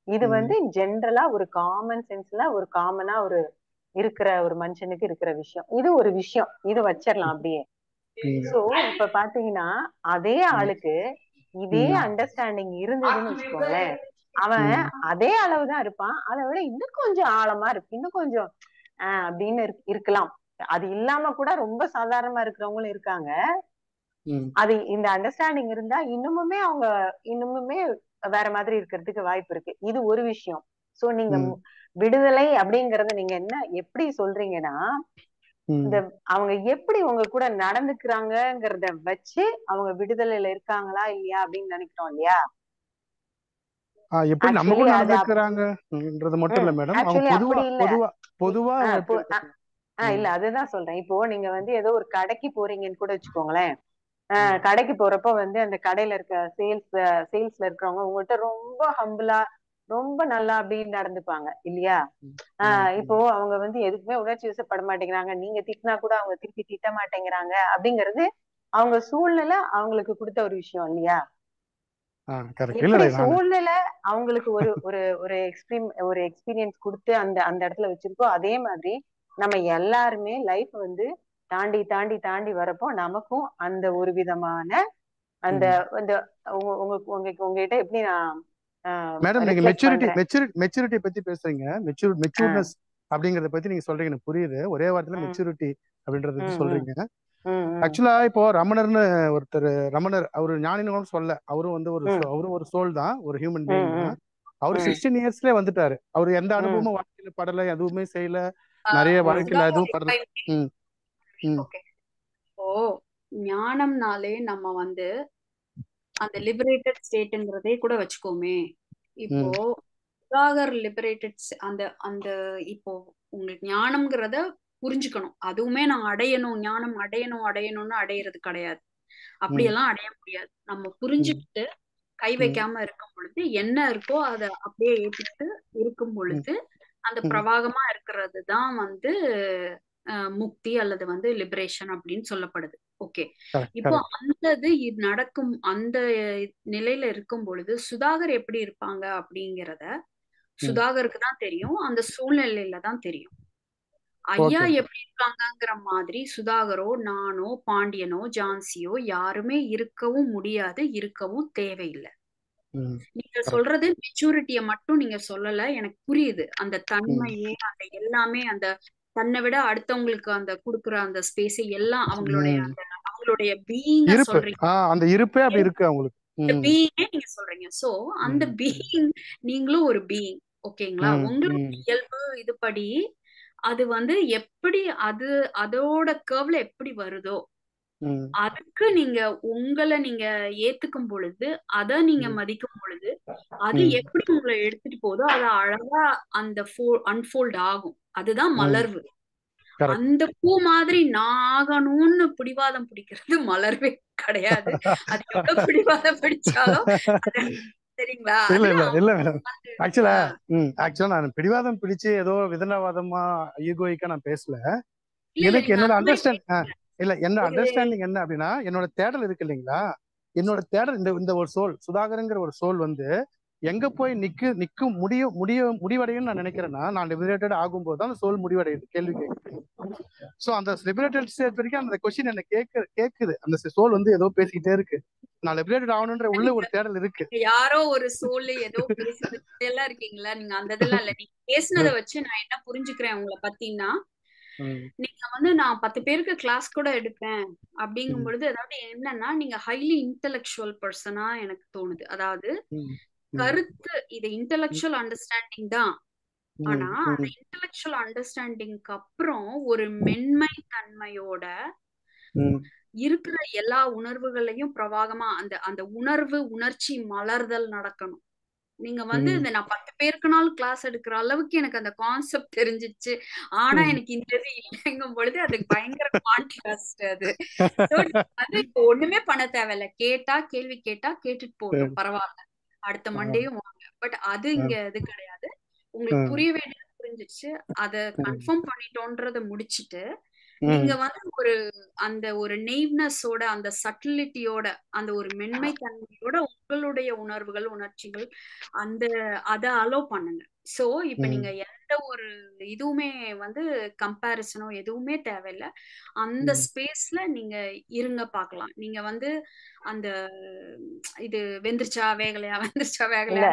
இது வந்து ஜென்ரலா ஒரு காமன் சென்ஸ்ல ஒரு காமனா ஒரு இருக்கிற ஒரு மனுஷனுக்கு இருக்கிற விஷயம். இது ஒரு விஷயம். இது வச்சிடலாம் அப்படியே. சோ இப்ப பாத்தீங்கன்னா அதே ஆளுக்கு இதே அண்டர்ஸ்டாண்டிங் இருந்ததுன்னு வச்சுக்கோங்களேன். அவன் அதே அளவுதான் இருப்பான். அதை விட இன்னும் கொஞ்சம் ஆழமா இருக்கு. இன்னும் கொஞ்சம் ஆஹ் அப்படின்னு இருக்- இருக்கலாம். அது இல்லாம கூட ரொம்ப சாதாரணமா இருக்கிறவங்களும் இருக்காங்க. அது இந்த அண்டர்ஸ்டாண்டிங் இருந்தா இன்னுமுமே அவங்க இன்னுமுமே வேற மாதிரி இருக்கிறதுக்கு வாய்ப்பு இருக்கு. இது ஒரு விஷயம். சோ நீங்க விடுதலை அப்படிங்கறத நீங்க என்ன எப்படி சொல்றீங்கன்னா இந்த. அவங்க எப்படி உங்க கூட நடந்துக்கிறாங்கங்கிறத வச்சு அவங்க விடுதலையில இருக்காங்களா இல்லையா அப்படின்னு நினைக்கிறோம் இல்லையா? எப்படி நம்ம கூட நடந்துக்கிறாங்கன்றது மட்டும் இல்ல மேடம் அவங்க பொதுவா பொதுவா பொதுவா இல்ல அதுதான் சொல்றேன். இப்போ நீங்க வந்து ஏதோ ஒரு கடைக்கு போறீங்கன்னு கூட வச்சுக்கோங்களேன். கடைக்கு போறப்ப வந்து அந்த கடையில இருக்க சேல்ஸ் சேல்ஸ்ல இருக்கிறவங்க உங்கள்கிட்ட ரொம்ப ஹம்பிளா ரொம்ப நல்லா அப்படின்னு நடந்துப்பாங்க இல்லையா? ஆஹ் இப்போ அவங்க வந்து எதுக்குமே உணர்ச்சி வசப்பட மாட்டேங்கிறாங்க. நீங்க திட்டினா கூட அவங்க திருப்பி திட்ட மாட்டேங்கிறாங்க. அப்படிங்கிறது அவங்க சூழ்நிலை அவங்களுக்கு கொடுத்த ஒரு விஷயம் இல்லையா ஆ கரெக்ட் இல்ல எப்படி இல்ல நான் சூழ்நிலை அவங்களுக்கு ஒரு ஒரு ஒரு எக்ஸ்பீம் ஒரு எக்ஸ்பீரியன்ஸ் கொடுத்து அந்த அந்த இடத்துல வச்சிருக்கோ அதே மாதிரி நம்ம எல்லாருமே லைஃப் வந்து தாண்டி தாண்டி தாண்டி வரப்போ நமக்கும் அந்த ஒரு விதமான அந்த. அந்த உங்க உங்க உங்க உங்ககிட்ட எப்படி நான் மேடம் நீங்க மெச்சூரிட்டி மெச்சூரிட்டி மெச்சூரிட்டி பத்தி பேசுறீங்க. மெச்சூர் மெச்சூர்னஸ் அப்படிங்கறத பத்தி நீங்க சொல்றீங்க. எனக்கு புரியுது. ஒரே வார்த்தையில மெச்சூரிட்டி அப்படின்றத சொல்றீங்க. ஆக்சுவலா இப்போ ரமணர்னு ஒருத்தர் ரமணர் அவரு ஞானினும் சொல்ல அவரும் வந்து ஒரு அவரும் ஒரு சோல் தான் ஒரு ஹியூமன் பீயிங் அவரு சிக்ஸ்டீன் இயர்ஸ்லயே வந்துட்டாரு. அவர் எந்த அனுபவமும் வாழ்க்கையில படல எதுவுமே செய்யல. நிறைய வாழ்க்கையில எதுவும் படல. இப்போ ஞானம்னாலே நம்ம வந்து அந்த லிபரேட்டட் ஸ்டேட்ங்கிறதே கூட வச்சுக்கோமே. இப்போ சுதாகர் லிபரேட்டட் அந்த அந்த இப்போ உங்களுக்கு ஞானம்ங்கிறத புரிஞ்சுக்கணும். அதுவுமே நான் அடையணும் ஞானம் அடையணும் அடையணும்னு அடையிறது கிடையாது. அப்படியெல்லாம் அடைய முடியாது. நம்ம புரிஞ்சுக்கிட்டு கை வைக்காம இருக்கும் பொழுது என்ன இருக்கோ அதை அப்படியே ஏத்துக்கிட்டு இருக்கும் பொழுது அந்த பிரவாகமா இருக்கிறது தான் வந்து அஹ், முக்தி அல்லது வந்து லிபரேஷன் அப்படின்னு சொல்லப்படுது. ஓகே. இப்போ அந்த இது நடக்கும் அந்த நிலையில இருக்கும் பொழுது சுதாகர் எப்படி இருப்பாங்க அப்படிங்கிறத சுதாகருக்கு தான் தெரியும். அந்த சூழ்நிலையில தான் தெரியும். ஐயா எப்படி இருக்காங்கங்கிற மாதிரி சுதாகரோ நானோ பாண்டியனோ ஜான்சியோ யாருமே இருக்கவும் முடியாது இருக்கவும் தேவையில்லை. நீங்க சொல்றது மெச்சூரிட்டிய மட்டும் நீங்க சொல்லல எனக்கு புரியுது. அந்த தன்மையே அந்த எல்லாமே அந்த தன்னை விட அடுத்தவங்களுக்கு அந்த குடுக்குற அந்த ஸ்பேஸ் எல்லாம் அவங்களுடைய அந்த அவங்களுடைய இருப்பு. சொல்றீங்க. அந்த இருப்பே அப்படி இருக்கு அவங்களுக்கு. பீயிங்கே நீங்க சொல்றீங்க. சோ அந்த பீயிங் நீங்களும் ஒரு பீயிங் ஓகேங்களா? ம். உங்களோட ம். இயல்பு இதுபடி அது வந்து எப்படி அது அதோட கர்வ்ல எப்படி வருதோ அதுக்கு நீங்க உங்களை நீங்க ஏத்துக்கும் பொழுது அத நீங்க மதிக்கும் பொழுது அது எப்படி உங்களை எடுத்துட்டு போதோ அது அழகா அந்த அன்ஃபோல்ட் ஆகும். அதுதான் மலர்வு. அந்த பூ மாதிரி நான் ஆகணும்னு பிடிவாதம் பிடிக்கிறது மலர்வே கிடையாது. அது எவ்வளவு பிடிவாதம் பிடிச்சாலும் சரிங்களா இல்ல இல்ல இல்ல மேடம் ஆக்சுவலா ம் ஆக்சுவலா நான் பிடிவாதம் பிடிச்சு ஏதோ விதண்டாவாதமா ஈகோயிக்கா நான் பேசல. எனக்கு என்னோட அண்டர்ஸ்டாண்ட் இல்ல என்னோட அண்டர்ஸ்டாண்டிங் என்ன அப்படின்னா என்னோட தேடல் இருக்கு இல்லைங்களா? என்னோட தேடல் இந்த இந்த ஒரு சோல் சுதாகருங்கிற ஒரு சோல் வந்து எங்க போய் நிக்கு நிக்கும் முடிய முடிய முடிவடையும் நான் நினைக்கிறேன்னா நான் லிபரேட்டட் ஆகும்போது தான் அந்த சோல் முடிவடையுது கேள்வி கேட்குது. சோ அந்த லிபரேட்டட் ஸ்டேட் வரைக்கும் அந்த கொஸ்டின் என்ன கேட்கு கேக்குது அந்த சோல் வந்து ஏதோ பேசிக்கிட்டே இருக்கு. நான் லிபரேட்டட் ஆகணுன்ற உள்ள ஒரு தேடல் இருக்கு. யாரோ ஒரு சோல் ஏதோ எல்லாம் இருக்கீங்களா? நீங்க அந்த இதெல்லாம் இல்ல. நீங்க பேசுனதை வச்சு நான் என்ன புரிஞ்சுக்கிறேன் உங்களை பத்தினா நீங்க வந்து நான் பத்து பேருக்கு கிளாஸ் கூட எடுப்பேன் அப்படிங்கும் பொழுது அதாவது என்னன்னா நீங்க ஹைலி இன்டெலெக்சுவல் பர்சனா எனக்கு தோணுது. அதாவது கருத்து இது இன்டெலெக்சுவல் அண்டர்ஸ்டாண்டிங் தான். ஆனா அந்த இன்டெலெக்சுவல் அண்டர்ஸ்டாண்டிங்க்கு அப்புறம் ஒரு மென்மை தன்மையோட இருக்கிற எல்லா உணர்வுகளையும் பிரவாகமா அந்த அந்த உணர்வு உணர்ச்சி மலர்தல் நடக்கணும். நீங்க வந்து இந்த நான் பத்து பேருக்குனாலும் கிளாஸ் எடுக்கிற அளவுக்கு எனக்கு அந்த கான்செப்ட் தெரிஞ்சிச்சு. ஆனா. எனக்கு இந்த இது இல்லைங்கும் பொழுது அதுக்கு பயங்கர கான்ட்ராஸ்ட் அது. அது இப்போ ஒண்ணுமே பண்ண தேவையில்ல. கேட்டா கேள்வி கேட்டா கேட்டுட்டு போகட்டும் பரவாயில்ல. அடுத்த மண்டேயும் வாங்க. பட் அது இங்க இது கிடையாது. உங்களுக்கு புரிய வேண்டியது புரிஞ்சிச்சு. அத கன்ஃபார்ம் பண்ணிட்டோன்றத முடிச்சிட்டு நீங்க வந்து ஒரு அந்த ஒரு நெய்வ்னஸோட அந்த சட்டிலிட்டியோட அந்த ஒரு மென்மை தன்மையோட உங்களுடைய உணர்வுகள் உணர்ச்சிகள் அந்த அத அலோ பண்ணுங்க. சோ இப்ப நீங்க எந்த ஒரு இதுவுமே வந்து கம்பேரிசனோ எதுவுமே தேவையில்ல. அந்த. ஸ்பேஸ்ல நீங்க இருங்க பார்க்கலாம். நீங்க வந்து அந்த இது வெந்துருச்சா வேகலையா வெந்துருச்சா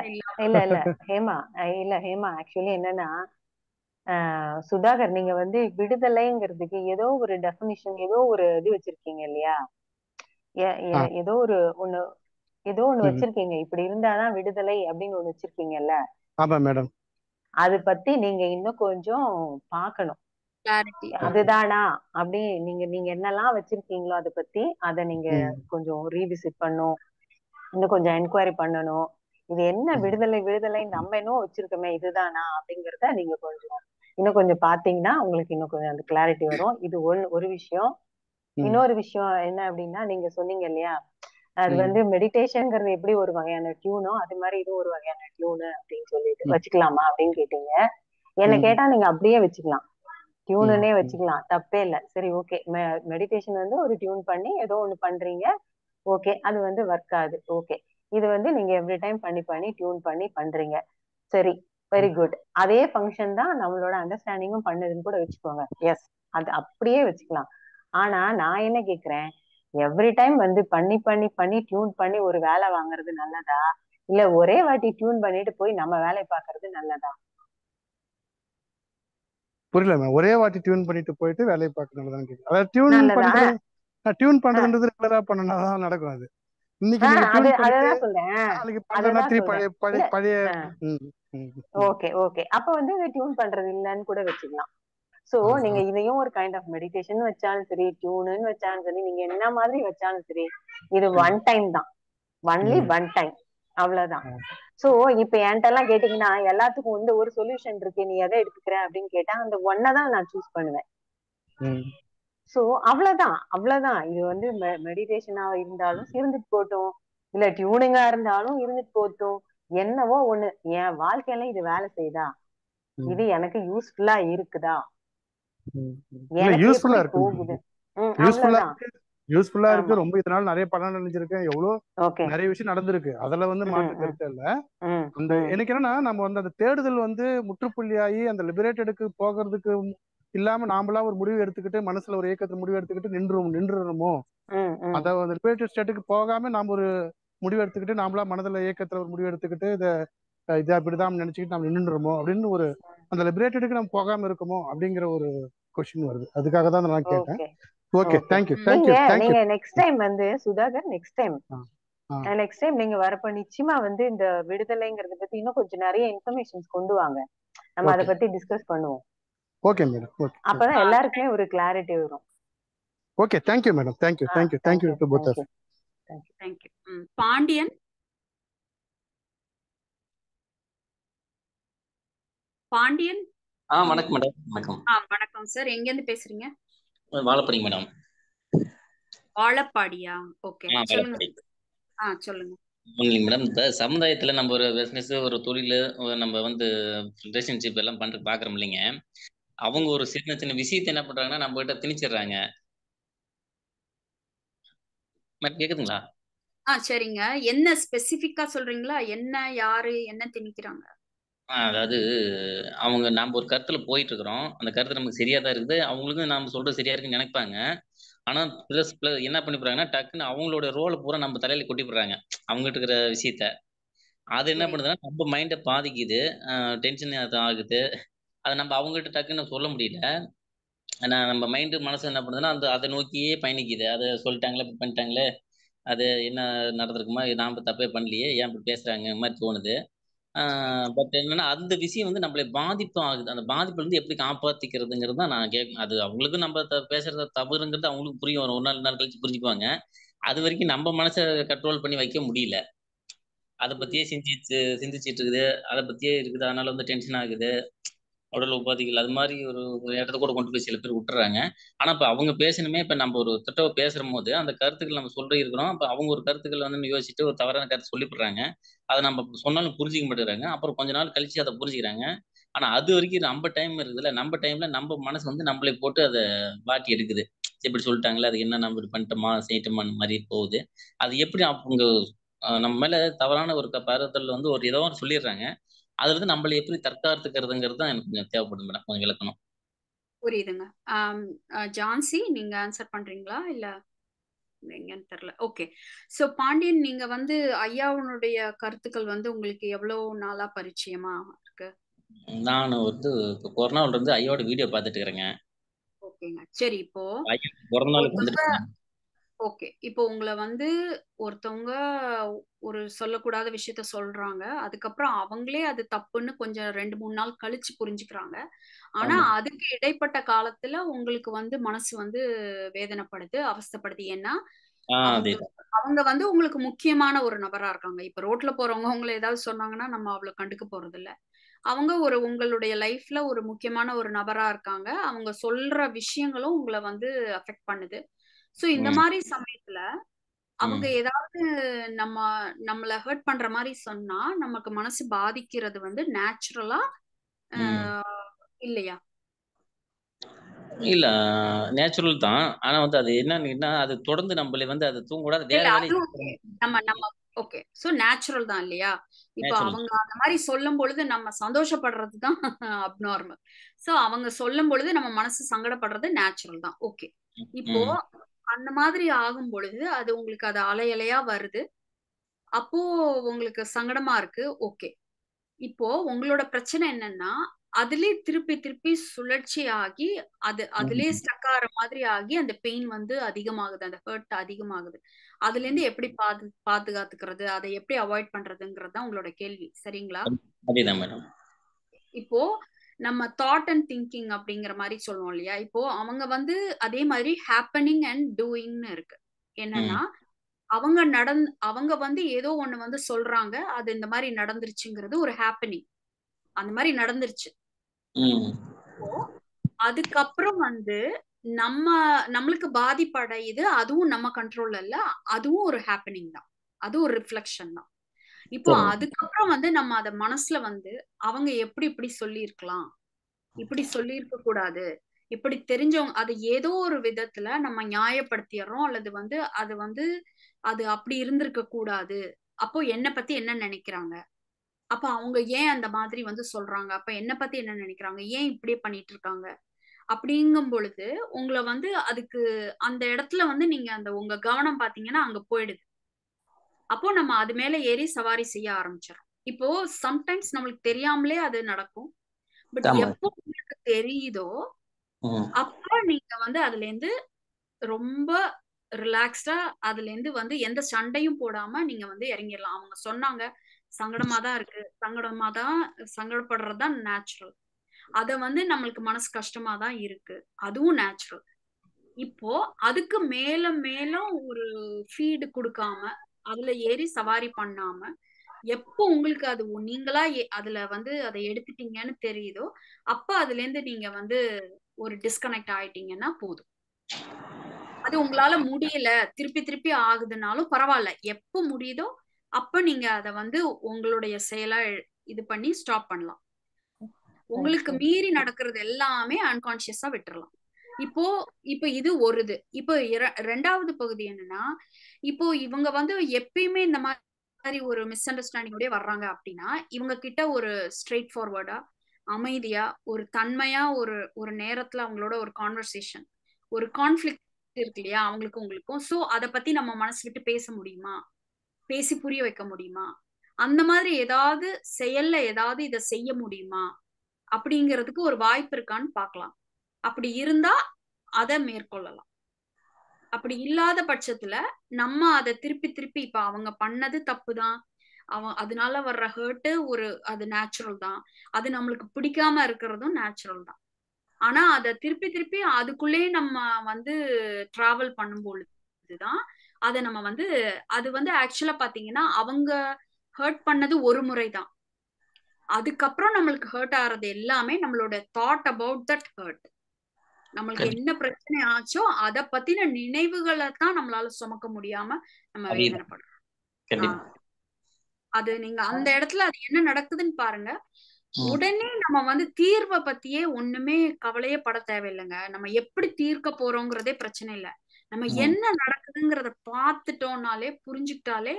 இல்லாம இல்ல இல்ல. ஹேமா இல்ல ஹேமா ஆக்சுவலி என்னன்னா சுதாகர் நீங்க வந்து விடுதலைங்கிறதுக்கு ஏதோ ஒரு டெஃபினிஷன் ஏதோ ஒரு இது வச்சிருக்கீங்க இல்லையா? ஏதோ ஒரு ஒண்ணு ஏதோ ஒண்ணு. வச்சிருக்கீங்க. இப்படி இருந்தாதான் விடுதலை அப்படின்னு ஒண்ணு வச்சிருக்கீங்கல்ல? ஆமா மேடம். அது பத்தி நீங்க இன்னும் கொஞ்சம் ஓகே அதுதானா? அப்படி நீங்க நீங்க என்னெல்லாம் வச்சிருக்கீங்களோ அதை பத்தி அதை நீங்க கொஞ்சம் ரீவிசிட் பண்ணும். இன்னும் கொஞ்சம் என்கொயரி பண்ணணும். இது என்ன விடுதலை விடுதலை? நம்ம இன்னும் வச்சிருக்கோமே இதுதானா? அப்படிங்கறத நீங்க கொஞ்சம் இன்னும் கொஞ்சம் பாத்தீங்கன்னா உங்களுக்கு இன்னும் கொஞ்சம் அந்த கிளாரிட்டி வரும். இது ஒன் ஒரு விஷயம். இன்னொரு விஷயம் என்ன அப்படின்னா நீங்க சொன்னீங்க இல்லையா? அது வந்து மெடிடேஷன்ங்கிறது எப்படி ஒரு வகையான டியூனோ அது மாதிரி இது ஒரு வகையான டியூனு அப்படின்னு சொல்லிட்டு வச்சுக்கலாமா அப்படின்னு கேட்டீங்க. என்ன கேட்டா நீங்க அப்படியே வச்சுக்கலாம். டியூனுன்னே வச்சுக்கலாம். தப்பே இல்ல. சரி ஓகே மெடிடேஷன் வந்து ஒரு டியூன் பண்ணி ஏதோ ஒண்ணு பண்றீங்க. ஓகே அது வந்து ஒர்க் ஆகுது. ஓகே இது வந்து நீங்க எவ்ரி டைம் பண்ணி பண்ணி டியூன் பண்ணி பண்றீங்க. சரி வெரி குட் அதே ஃபங்க்ஷன் தான் நம்மளோட அண்டர்ஸ்டாண்டிங்கும் பண்ணுதுன்னு கூட வச்சுக்கோங்க. எஸ் அது அப்படியே வச்சுக்கலாம். ஆனா நான் என்ன கேக்குறேன்? எவ்ரி டைம் வந்து பண்ணி பண்ணி பண்ணி டியூன் பண்ணி ஒரு வேலை வாங்குறது நல்லதா? இல்ல ஒரே வாட்டி டியூன் பண்ணிட்டு போய் நம்ம வேலையை பாக்குறது நல்லதா? புரியல மேம் ஒரே வாட்டி டியூன் பண்ணிட்டு போயிட்டு வேலையை பார்க்கணும் கேட்குறேன் அதாவது டியூன் பண்றது டியூன் பண்றதுன்றது ரெகுலரா பண்ணனா தான் நடக்கும் அது. இன்னைக்கு நீங்க டியூன் சொல்றேன். நாளைக்கு சொல்றேன். பழைய பழைய. Okay okay. அப்ப வந்து டியூன் பண்றது இல்லைன்னு கூட வச்சுக்கலாம். சோ நீங்க. இதையும் ஒரு கைண்ட் ஆஃப் மெடிடேஷன் வச்சாலும் சரி டியூனு வச்சாலும் சரி நீங்க என்ன மாதிரி வச்சாலும் சரி இது ஒன் டைம் தான். ஒன்லி ஒன் டைம் அவ்வளவுதான். சோ இப்ப என்கிட்ட எல்லாம் கேட்டீங்கன்னா எல்லாத்துக்கும் வந்து ஒரு சொல்யூஷன் இருக்கு நீ எதை எடுத்துக்கிற அப்படின்னு கேட்டா அந்த ஒன்னை தான் நான் சூஸ் பண்ணுவேன். சோ அவ்வளவுதான். அவ்வளவுதான். இது வந்து மெடிடேஷனா இருந்தாலும் இருந்துட்டு போட்டும் இல்ல டியூனிங்கா இருந்தாலும் இருந்துட்டு போட்டும் என்னவோ ஒண்ணு. என் வாழ்க்கையில இது வேலை செய்யுதா? இது எனக்கு யூஸ்ஃபுல்லா இருக்குதா ம், ம். இல்ல எனக்கு யூஸ்ஃபுல்லா இருக்கு. யூஸ்ஃபுல்லா யூஸ்ஃபுல்லா ரொம்ப இதனால நிறைய படம் நினைஞ்சிருக்கேன் எவ்வளவு நிறைய விஷயம் நடந்திருக்கு. அதுல வந்து மாற்று கருத்து இல்ல. அந்த எனக்கு என்னன்னா நம்ம வந்து அந்த தேடுதல் வந்து முற்றுப்புள்ளியாகி அந்த லிபரேட்டடுக்கு போகிறதுக்கு இல்லாம நாமளா ஒரு முடிவு எடுத்துக்கிட்டு மனசுல ஒரு ஏக்கத்துல முடிவு எடுத்துக்கிட்டு நின்றும் நின்றுறோமோ? உம் அந்த லிபரேட்டட் ஸ்டேட்டுக்கு போகாம நாம ஒரு முடிவு எடுத்துக்கிட்டு நாமளா மனதுல ஏக்கத்துல ஒரு முடிவு எடுத்துக்கிட்டு இதை இதை அப்படிதான் நினைச்சுக்கிட்டு நம்ம நின்றுறோமோ? அப்படின்னு ஒரு அந்த லிபரேட்டடுக்கு நம்ம போகாம இருக்குமோ அப்படிங்கிற ஒரு கொஸ்டின் வருது. அதுக்காக தான் நான் கேட்டேன். ஓகே ஓகே தேங்க்யூ ம். தேங்க்யூ நீங்க நெக்ஸ்ட் டைம் வந்து Sudhakar next time next time நீங்க வரப்ப நிச்சயமா வந்து இந்த விடுதலைங்கிறத பத்தி இன்னும் கொஞ்சம் நிறைய இன்ஃபர்மேஷன்ஸ் கொண்டு வாங்க. நம்ம அதை பத்தி டிஸ்கஸ் பண்ணுவோம். ஓகே மேடம் ஓகே அப்பதான் எல்லாருக்குமே ஒரு கிளாரிட்டி வரும். Okay thank you madam thank you ah thank you thank you thank you to both thank you thank you hmm Pandian? Pandian? ஆ வணக்கம் மேடம் வணக்கம். ஆ வணக்கம் சார். எங்க இருந்து பேசுறீங்க? வாழப்படிங்க மேடம். வாழப்பாடியா? ஓகே. சொல்லுங்க. வாழப்படி. ஆ சொல்லுங்க. மேடம். இப்போ சமுதாயத்தில் நம்ம ஒரு பிஸ்னஸ் ஒரு தொழில் நம்ம வந்து ரிலேஷன்ஷிப் எல்லாம் பண்ணுற பார்க்குறோம் இல்லைங்க. அவங்க ஒரு சின்ன சின்ன விஷயத்தை என்ன பண்ணுறாங்கன்னா நம்ம கிட்ட திணிச்சிடுறாங்க. மேடம் கேட்குதுங்களா ஆ சரிங்க. என்ன ஸ்பெசிஃபிக்கா சொல்றீங்களா? என்ன யாரு என்ன திணிக்கிறாங்க? அதாவது அவங்க நம்ம ஒரு கருத்துல போயிட்டு இருக்கிறோம் அந்த கருத்து நமக்கு சரியா தான் இருக்குது. அவங்களுக்கும் நாம சொல்றது சரியா இருக்குன்னு நினைப்பாங்க. ஆனா பிளஸ் பிளஸ் என்ன பண்ணி போறாங்கன்னா டக்குன்னு அவங்களோட ரோலை பூரா நம்ம தலையில கொட்டி போடுறாங்க. அவங்ககிட்ட இருக்கிற விஷயத்த. அது என்ன பண்ணுதுன்னா நம்ம மைண்டை பாதிக்குது. டென்ஷன் அது ஆகுது. அதை நம்ம அவங்ககிட்ட டக்குன்னு சொல்ல முடியல. ஆனா நம்ம மைண்டு மனசு என்ன பண்ணுதுன்னா அந்த அதை நோக்கியே பயணிக்குது. அதை சொல்லிட்டாங்களே இப்படி பண்ணிட்டாங்களே அது என்ன நடந்திருக்குமா? நாம தப்பே பண்ணலையே. ஏன் இப்படி பேசுறாங்க? மாதிரி தோணுது. பட் என்னன்னா அந்த விஷயம் வந்து நம்மளை பாதிப்பு ஆகுது. அந்த பாதிப்புல இருந்து எப்படி காப்பாத்திக்கிறதுங்கிறது தான் நான் கேட்கும் அது அவங்களுக்கும் நம்ம த- தவறுங்கிறது அவங்களுக்கு புரியும். ஒரு நாள் நாள் கழிச்சு புரிஞ்சுக்குவாங்க. அது வரைக்கும் நம்ம மனசை கண்ட்ரோல் பண்ணி வைக்க முடியல. அதை பத்தியே சிந்திச்சு சிந்திச்சிட்டு இருக்குது. அதை பத்தியே இருக்குது. அதனால வந்து டென்ஷன் ஆகுது. உடல் உபாதைகள் அது மாதிரி ஒரு ஒரு இடத்த கூட கொண்டு போய் சில பேர் விட்டுறாங்க. ஆனா இப்ப அவங்க பேசணுமே இப்ப நம்ம ஒரு திட்டம் பேசுற போது அந்த கருத்துக்கள் நம்ம சொல்ற இருக்கிறோம் அப்ப அவங்க ஒரு கருத்துக்கள் வந்து யோசிச்சுட்டு ஒரு தவறான கருத்து சொல்லிவிடுறாங்க. அதை நம்ம சொன்னாலும் புரிஞ்சிக்க மாட்டேங்கிறாங்க. அப்புறம் கொஞ்ச நாள் கழிச்சு அதை புரிஞ்சுக்கிறாங்க. ஆனா அது வரைக்கும் நம்ம டைம் இருக்குதுல்ல. நம்ம டைம்ல நம்ம மனசு வந்து நம்மளே போட்டு அதை வாட்டி எடுக்குது. எப்படி சொல்லிட்டாங்களே அது என்ன நம்ம இது பண்ணிட்டோமா செய்யட்டோமா அந்த மாதிரி போகுது. அது எப்படி அவங்க நம்ம மேல தவறான ஒரு பருவத்தில் வந்து ஒரு ஏதோ சொல்லிடுறாங்க. அதுல இருந்து நம்மளை எப்படி தற்காத்துக்கிறதுங்கிறது தான் எனக்கு கொஞ்சம் தேவைப்படும் மேடம் கொஞ்சம் விளக்கணும் புரியுதுங்க. ஜான்சி நீங்க ஆன்சர் பண்றீங்களா? இல்ல எங்கன்னு தெரியல. ஓகே சோ பாண்டியன் நீங்க வந்து ஐயாவுடைய கருத்துக்கள் வந்து உங்களுக்கு எவ்வளவு நாளா பரிச்சயமா இருக்கு? நான் வந்து கொரோனாவில் இருந்து ஐயோட வீடியோ பார்த்துட்டு இருக்கிறேங்க. ஓகேங்க சரி இப்போ பிறந்த நாளுக்கு ஓகே. இப்போ உங்களை வந்து ஒருத்தவங்க ஒரு சொல்லக்கூடாத விஷயத்த சொல்றாங்க. அதுக்கப்புறம் அவங்களே அது தப்புன்னு கொஞ்சம் ரெண்டு மூணு நாள் கழிச்சு புரிஞ்சுக்கிறாங்க. ஆனா அதுக்கு இடைப்பட்ட காலத்துல உங்களுக்கு வந்து மனசு வந்து வேதனைப்படுது அவஸ்தைப்படுது. ஏன்னா அவங்க வந்து உங்களுக்கு முக்கியமான ஒரு நபரா இருக்காங்க. இப்ப ரோட்ல போறவங்க உங்களை ஏதாவது சொன்னாங்கன்னா நம்ம அவ்வளவு கண்டுக்க போறது இல்ல. அவங்க ஒரு உங்களுடைய லைஃப்ல ஒரு முக்கியமான ஒரு நபரா இருக்காங்க. அவங்க சொல்ற விஷயங்களும் உங்களை வந்து அஃபெக்ட் பண்ணுது. சோ இந்த மாதிரி சமயத்துல அவங்க ஏதாவது நம்ம நம்மள ஹர்ட் பண்ற மாதிரி சொன்னா நமக்கு மனசு பாதிக்கிறது வந்து நேச்சுரலா இல்லையா? இல்ல நேச்சுரல் தான். ஆனா வந்து அது என்னன்னா அது தொடர்ந்து நம்மளை வந்து அது தூங்கக்கூடாது. வேற நம்ம நம்ம ஓகே சோ நேச்சுரல் தான் இல்லையா? இப்போ அவங்க அந்த மாதிரி சொல்லும் பொழுது நம்ம சந்தோஷப்படுறது தான் அப்நார்மல் சோ அவங்க சொல்லும் பொழுது நம்ம மனசு சங்கடப்படுறது நேச்சுரல் தான். ஓகே இப்போ அந்த மாதிரி ஆகும் பொழுது அது உங்களுக்கு அது அலை அலையா வருது. அப்போ உங்களுக்கு சங்கடமா இருக்கு ஓகே. இப்போ உங்களோட பிரச்சனை என்னன்னா அதுலயே திருப்பி திருப்பி சுழற்சி ஆகி அது அதுலயே ஸ்டக் ஆகிற மாதிரி ஆகி அந்த பெயின் வந்து அதிகமாகுது அந்த ஹர்ட் அதிகமாகுது. அதுல இருந்து எப்படி பாது பாதுகாத்துக்கிறது அதை எப்படி அவாய்ட் பண்றதுங்கிறது தான் உங்களோட கேள்வி. சரிங்களா? இப்போ நம்ம தாட் அண்ட் திங்கிங் அப்படிங்கிற மாதிரி சொல்லுவோம் இல்லையா? இப்போ அவங்க வந்து அதே மாதிரி ஹேப்பனிங் அண்ட் டூயிங்னு இருக்கு. என்னன்னா அவங்க நடந் அவங்க வந்து ஏதோ ஒண்ணு வந்து சொல்றாங்க அது இந்த மாதிரி நடந்துருச்சுங்கிறது ஒரு ஹேப்பனிங் அந்த மாதிரி நடந்துருச்சு. அதுக்கப்புறம் வந்து நம்ம நம்மளுக்கு பாதிப்படையுது அதுவும் நம்ம கண்ட்ரோல்ல இல்ல அதுவும் ஒரு ஹேப்பனிங் தான். அது ஒரு ரிஃப்ளெக்ஷன் தான். இப்போ அதுக்கப்புறம் வந்து நம்ம அத மனசுல வந்து அவங்க எப்படி இப்படி சொல்லியிருக்கலாம்? இப்படி சொல்லியிருக்க கூடாது. இப்படி தெரிஞ்சவங்க அது ஏதோ ஒரு விதத்துல நம்ம நியாயப்படுத்திடுறோம். அல்லது வந்து அது வந்து அது அப்படி இருந்திருக்க கூடாது. அப்போ என்ன பத்தி என்ன நினைக்கிறாங்க? அப்ப அவங்க ஏன் அந்த மாதிரி வந்து சொல்றாங்க? அப்ப என்ன பத்தி என்ன நினைக்கிறாங்க? ஏன் இப்படியே பண்ணிட்டு இருக்காங்க அப்படிங்கும் பொழுது உங்களை வந்து அதுக்கு அந்த இடத்துல வந்து நீங்க அந்த உங்க கவனம் பாத்தீங்கன்னா அங்க போயிடுது. அப்போ நம்ம அது மேல ஏறி சவாரி செய்ய ஆரம்பிச்சிடும் இப்போ சம்டைம்ஸ் நம்மளுக்கு தெரியாமலே அது நடக்கும். பட் எப்போ உங்களுக்கு தெரியுதோ அப்ப நீங்க வந்து அதுல இருந்து ரொம்ப ரிலாக்ஸ்டா அதுல இருந்து வந்து எந்த சண்டையும் போடாம நீங்க வந்து இறங்கிடலாம். அவங்க சொன்னாங்க சங்கடமா தான் இருக்கு. சங்கடமா தான் சங்கடப்படுறது தான் நேச்சுரல் அத வந்து நம்மளுக்கு மனசு கஷ்டமா தான் இருக்கு. அதுவும் நேச்சுரல் இப்போ அதுக்கு மேல மேல ஒரு ஃபீடு கொடுக்காம அதுல ஏறி சவாரி பண்ணாம எப்போ உங்களுக்கு அது நீங்களா அதுல வந்து அதை எடுத்துட்டீங்கன்னு தெரியுதோ அப்ப அதுல இருந்து நீங்க வந்து ஒரு டிஸ்கனெக்ட் ஆயிட்டீங்கன்னா போதும். அது உங்களால முடியல திருப்பி திருப்பி ஆகுதுனாலும் பரவாயில்ல. எப்போ முடியுதோ அப்ப நீங்க அத வந்து உங்களுடைய செயலா இது பண்ணி ஸ்டாப் பண்ணலாம். உங்களுக்கு மீறி நடக்கிறது எல்லாமே அன்கான்சியஸா விட்டுறலாம். இப்போ இப்போ இது ஒரு இது இப்போ ரெண்டாவது பகுதி என்னன்னா இப்போ இவங்க வந்து எப்பயுமே இந்த மாதிரி ஒரு மிஸ் அண்டர்ஸ்டாண்டிங்கோடய வர்றாங்க அப்படின்னா இவங்க கிட்ட ஒரு ஸ்ட்ரெயிட் ஃபார்வர்டா அமைதியா ஒரு தன்மையா ஒரு ஒரு நேரத்துல அவங்களோட ஒரு கான்வர்சேஷன் ஒரு கான்ஃபிளிக் இருக்கு இல்லையா அவங்களுக்கும் உங்களுக்கும். சோ அத பத்தி நம்ம மனசு விட்டு பேச முடியுமா? பேசி புரிய வைக்க முடியுமா? அந்த மாதிரி ஏதாவது செயல்ல ஏதாவது இதை செய்ய முடியுமா? அப்படிங்கிறதுக்கு ஒரு வாய்ப்பு இருக்கான்னு பார்க்கலாம் அப்படி இருந்தா அதை மேற்கொள்ளலாம். அப்படி இல்லாத பட்சத்துல நம்ம அதை திருப்பி திருப்பி இப்ப அவங்க பண்ணது தப்பு தான் அவன் அதனால வர்ற ஹர்ட்டு ஒரு அது நேச்சுரல் தான். அது நம்மளுக்கு பிடிக்காம இருக்கிறதும் நேச்சுரல் தான். ஆனா அதை திருப்பி திருப்பி அதுக்குள்ளேயே நம்ம வந்து டிராவல் பண்ணும் பொழுதுதான் அதை நம்ம வந்து அது வந்து ஆக்சுவலா பாத்தீங்கன்னா அவங்க ஹர்ட் பண்ணது ஒரு முறை தான் அதுக்கப்புறம் நம்மளுக்கு ஹர்ட் ஆறது எல்லாமே நம்மளோட தாட் அபவுட் தட் ஹர்ட் நம்மளுக்கு என்ன பிரச்சனை ஆச்சோ அத பத்தின நினைவுகளை தான் நம்மளால சுமக்க முடியாம நம்ம வேதனைப்படுறோம். அது நீங்க அந்த இடத்துல அது என்ன நடக்குதுன்னு பாருங்க. உடனே நம்ம வந்து தீர்வை பத்தியே ஒண்ணுமே கவலையே பட தேவையில்லைங்க. நம்ம எப்படி தீர்க்க போறோங்கிறதே பிரச்சனை இல்லை. நம்ம என்ன நடக்குதுங்கிறத பார்த்துட்டோம்னாலே புரிஞ்சுக்கிட்டாலே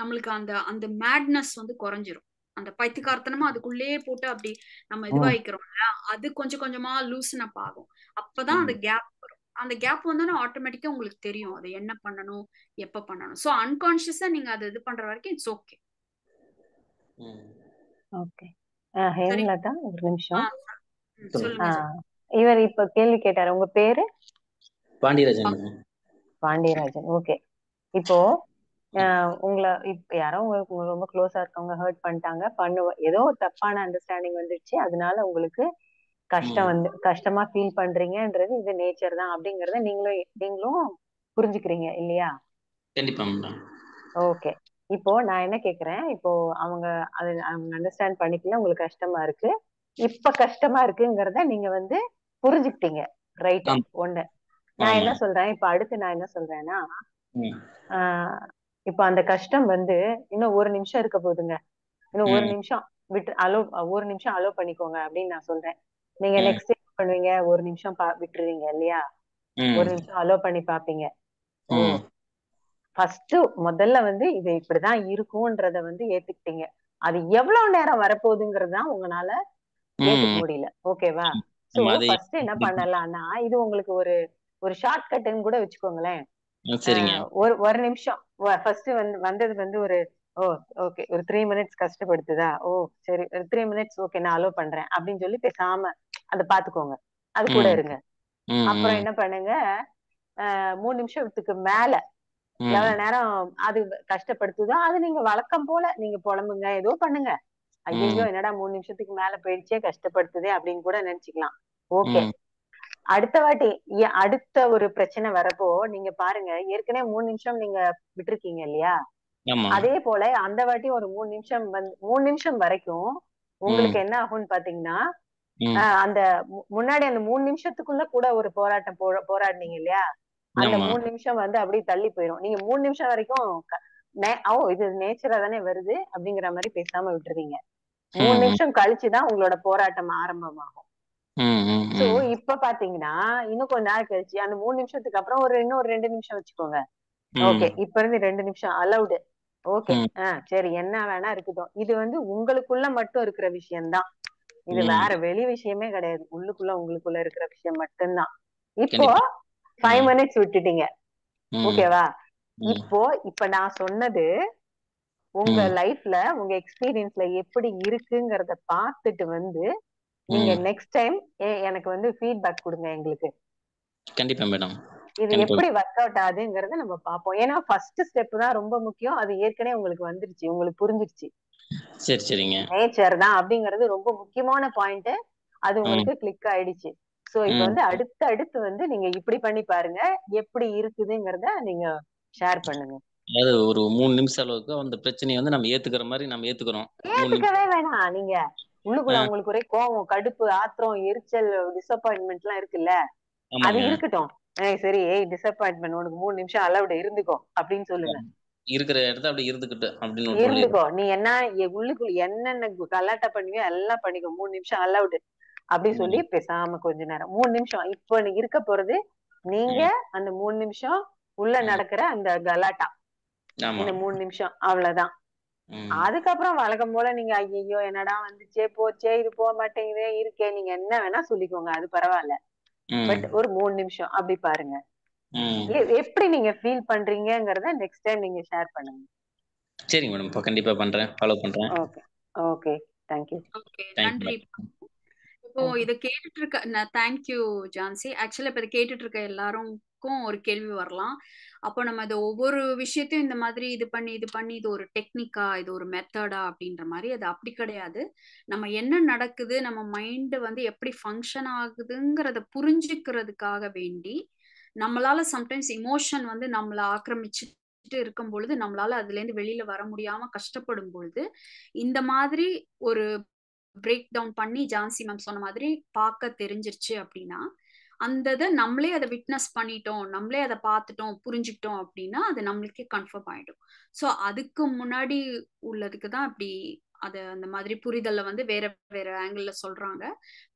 நம்மளுக்கு அந்த அந்த மேட்னஸ் வந்து குறைஞ்சிரும். அந்த பைத்தியக்காரத்தனமா அதுக்குள்ளேயே போட்டு அப்படி நம்ம ம் இதுவாயிக்கிறோம்ல அது கொஞ்சம் கொஞ்சமா லூசன் அப் ஆகும். அப்பதான் அந்த கேப் வரும். அந்த கேப் வந்தோன்னா ஆட்டோமேட்டிக்கா உங்களுக்கு தெரியும் அது என்ன பண்ணணும் எப்ப பண்ணணும். சோ அன்கான்சியஸா நீங்க அது இது பண்ற வரைக்கும் இட்ஸ் ஓகே ஓகே ஹேமலதா ஒரு நிமிஷம். இவர் இப்ப கேள்வி கேட்டாரு. உங்க பேரு? பாண்டியராஜன். பாண்டியராஜன். ஓகே இப்போ உங்களை இப்ப யாரோ உங்களுக்கு உங்க ரொம்ப க்ளோஸா இருக்கவங்க ஹர்ட் பண்ணிட்டாங்க பண்ணுவ ஏதோ தப்பான அண்டர்ஸ்டாண்டிங் வந்துடுச்சு அதனால உங்களுக்கு கஷ்டம் வந்து கஷ்டமா ஃபீல் பண்றீங்கன்றது இது நேச்சர் தான் அப்படிங்கறத நீங்களும் நீங்களும் புரிஞ்சுக்கிறீங்க இல்லையா? கண்டிப்பா ஓகே. இப்போ நான் என்ன கேக்குறேன் இப்போ அவங்க அது அவங்க அண்டர்ஸ்டாண்ட் பண்ணிக்கல உங்களுக்கு கஷ்டமா இருக்கு. இப்ப கஷ்டமா இருக்குங்கிறத நீங்க வந்து புரிஞ்சுக்கிட்டீங்க. ரைட் ஒண்ணு. நான் என்ன சொல்றேன் இப்ப அடுத்து நான் என்ன சொல்றேன்னா இப்ப அந்த கஷ்டம் வந்து இன்னும் ஒரு நிமிஷம் இருக்க போகுதுங்க இன்னும் ஒரு நிமிஷம் விட்டு அலோ ஒரு நிமிஷம் அலோ பண்ணிக்கோங்க அப்படின்னு நான் சொல்றேன். நீங்க நெக்ஸ்ட் பண்ணுவீங்க? ஒரு நிமிஷம் பா விட்டுருவீங்க இல்லையா? ஒரு நிமிஷம் அலோ பண்ணி பாப்பீங்க. ஃபர்ஸ்ட் முதல்ல வந்து இது இப்படிதான் இருக்கும்ன்றத வந்து ஏத்துக்கிட்டீங்க. அது எவ்வளவு நேரம் வரப்போகுதுங்கிறது தான் உங்களால ஏத்துக்க முடியல. ஓகேவா சோ ஃபர்ஸ்ட் என்ன பண்ணலாம்னா இது உங்களுக்கு ஒரு ஒரு ஷார்ட் கட்னு கூட வச்சுக்கோங்களேன். ஒரு ஒரு நிமிஷம். ஃபர்ஸ்ட் வந்து வந்தது வந்து ஒரு ஓ ஓகே ஒரு த்ரீ மினிட்ஸ் கஷ்டப்படுத்துதா? ஓ சரி ஒரு த்ரீ மினிட்ஸ் ஓகே நான் அலோவ் பண்றேன். அப்படின்னு சொல்லி பேசாம அதை பாத்துக்கோங்க. அது கூட இருங்க. அப்புறம் என்ன பண்ணுங்க? மூணு நிமிஷத்துக்கு மேல எவ்வளவு நேரம் அது கஷ்டப்படுத்துதோ அது நீங்க வழக்கம் போல நீங்க புலம்புங்க. ஏதோ பண்ணுங்க. ஐயோ என்னடா மூணு நிமிஷத்துக்கு மேல போயிடுச்சே கஷ்டப்படுத்துதே அப்படின்னு கூட நினைச்சுக்கலாம். ஓகே. அடுத்த வாட்டி அடுத்த ஒரு பிரச்சனை வரப்போ நீங்க பாருங்க ஏற்கனவே மூணு நிமிஷம் நீங்க விட்டுருக்கீங்க இல்லையா? அதே போல அந்த வாட்டி ஒரு மூணு நிமிஷம் வந்து மூணு நிமிஷம் வரைக்கும் உங்களுக்கு என்ன ஆகும்னு பாத்தீங்கன்னா அந்த முன்னாடி அந்த மூணு நிமிஷத்துக்குள்ள கூட ஒரு போராட்டம் போராடினீங்க இல்லையா? அந்த மூணு நிமிஷம் வந்து அப்படியே தள்ளி போயிடும் நீங்க மூணு நிமிஷம் வரைக்கும் ஓ இது நேச்சரா தானே வருது அப்படிங்கிற மாதிரி பேசாம விட்டுருவீங்க மூணு நிமிஷம் கழிச்சுதான் உங்களோட போராட்டம் ஆரம்பமாகும். சோ இப்ப பாத்தீங்கன்னா இன்னும் கொஞ்ச நேரம் கழிச்சு அந்த மூணு நிமிஷத்துக்கு அப்புறம் ஒரு இன்னும் ஒரு ரெண்டு நிமிஷம் வச்சுக்கோங்க. ஓகே இப்ப இருந்து ரெண்டு நிமிஷம் அலௌடு ஓகே ஆஹ் சரி என்ன வேணா இருக்கட்டும் இது வந்து உங்களுக்குள்ள மட்டும் இருக்கிற விஷயம்தான். இது வேற வெளி விஷயமே கிடையாது. உள்ளுக்குள்ள உங்களுக்குள்ள இருக்கிற விஷயம் மட்டும்தான். இப்போ ஃபைவ் மினிட்ஸ் விட்டுட்டீங்க. ஓகேவா இப்போ இப்ப நான் சொன்னது உங்க லைஃப்ல உங்க எக்ஸ்பீரியன்ஸ்ல எப்படி இருக்குங்கிறத பார்த்துட்டு வந்து நீங்க நெக்ஸ்ட் டைம் எனக்கு வந்து ஃபீட்பேக் கொடுங்க எங்களுக்கு. கண்டிப்பா மேடம் இது எப்படி ஒர்க் அவுட் ஆகுதுங்கிறத நம்ம பார்ப்போம். ஏன்னா ஃபர்ஸ்ட் ஸ்டெப் தான் ரொம்ப முக்கியம். அது ஏற்கனவே உங்களுக்கு வந்துருச்சு. உங்களுக்கு புரிஞ்சிருச்சு. சரி சரிங்க. நேச்சர் தான் அப்படிங்கிறது ரொம்ப முக்கியமான பாயிண்ட் அது உங்களுக்கு கிளிக் ஆயிடுச்சு. சோ இப்ப வந்து அடுத்து அடுத்து வந்து நீங்க இப்படி பண்ணி பாருங்க. எப்படி இருக்குதுங்கிறத நீங்க ஷேர் பண்ணுங்க. அதாவது ஒரு மூணு நிமிஷம் அளவுக்கு அந்த பிரச்சனையை வந்து நம்ம ஏத்துக்கிற மாதிரி நம்ம ஏத்துக்கிறோம். ஏத்துக்கவே வேணாம் நீங்க. உள்ளுக்குள்ள ஆ, உங்களுக்கு ஒரே கோவம் கடுப்பு ஆத்திரம் எரிச்சல் டிசப்பாயின்மெண்ட் எல்லாம் இருக்குல்ல? அது இருக்கட்டும். ஏய் சரி ஏய் டிசப்பாயின்மெண்ட் உனக்கு மூணு நிமிஷம் அலவுட் இருந்துக்கோ அப்படின்னு சொல்லுங்க. இருக்கிற இடத்த அப்படி இருந்துக்கிட்டு அப்படின்னு இருந்துக்கோ. நீ என்ன உள்ளுக்குள்ள என்னென்ன கலாட்டா பண்ணுவியோ எல்லாம் பண்ணிக்கோ. மூணு நிமிஷம் அலவுடு அப்படி சொல்லி பேசாம கொஞ்ச நேரம். மூணு நிமிஷம். இப்போ நீ இருக்க போறது நீங்க அந்த மூணு நிமிஷம் உள்ள நடக்கிற அந்த கலாட்டா. இந்த மூணு நிமிஷம். அவ்வளவுதான். அதுக்கப்புறம் வழக்கம் போல நீங்க ஐயோ என்னடா வந்துச்சே போச்சே இது போக மாட்டேங்குதே இருக்கே நீங்க என்ன வேணா சொல்லிக்கோங்க அது பரவாயில்ல. பட் ஒரு மூணு நிமிஷம் அப்படி பாருங்க. எப்படி நீங்க ஃபீல் பண்றீங்கங்கறத நெக்ஸ்ட் டைம் நீங்க ஷேர் பண்ணுங்க. சரிங்க மேடம் இப்போ கண்டிப்பா பண்றேன். ஃபாலோ பண்றேன். Okay okay thank you okay thank you நன்றி. இப்போ இதை கேட்டுட்டு இருக்க நான் தேங்க்யூ ஜான்சி ஆக்சுவலா இப்போ கேட்டுட்டு இருக்க எல்லாருக்கும் ஒரு கேள்வி வரலாம். அப்போ நம்ம இதை ஒவ்வொரு விஷயத்தையும் இந்த மாதிரி இது பண்ணி இது பண்ணி இது ஒரு டெக்னிக்கா இது ஒரு மெத்தடா அப்படின்ற மாதிரி அது அப்படி கிடையாது. நம்ம என்ன நடக்குது நம்ம மைண்டு வந்து எப்படி ஃபங்க்ஷன் ஆகுதுங்கிறத புரிஞ்சுக்கிறதுக்காக வேண்டி நம்மளால சம்டைம்ஸ் இமோஷன் வந்து நம்மளை ஆக்கிரமிச்சுட்டு இருக்கும் பொழுது நம்மளால அதுல இருந்து வெளியில வர முடியாம கஷ்டப்படும் பொழுது இந்த மாதிரி ஒரு பிரேக் டவுன் பண்ணி ஜான்சி மேம் சொன்ன மாதிரி பார்க்க தெரிஞ்சிருச்சு அப்படின்னா அந்த இதை நம்மளே அதை விட்னஸ் பண்ணிட்டோம் நம்மளே அதை பார்த்துட்டோம் புரிஞ்சுக்கிட்டோம் அப்படின்னா அது நம்மளுக்கே கன்ஃபார்ம் ஆயிடும். ஸோ அதுக்கு முன்னாடி உள்ளதுக்கு தான் அப்படி அது அந்த மாதிரி புரிதல்ல வந்து வேற வேற ஆங்கிள் சொல்றாங்க.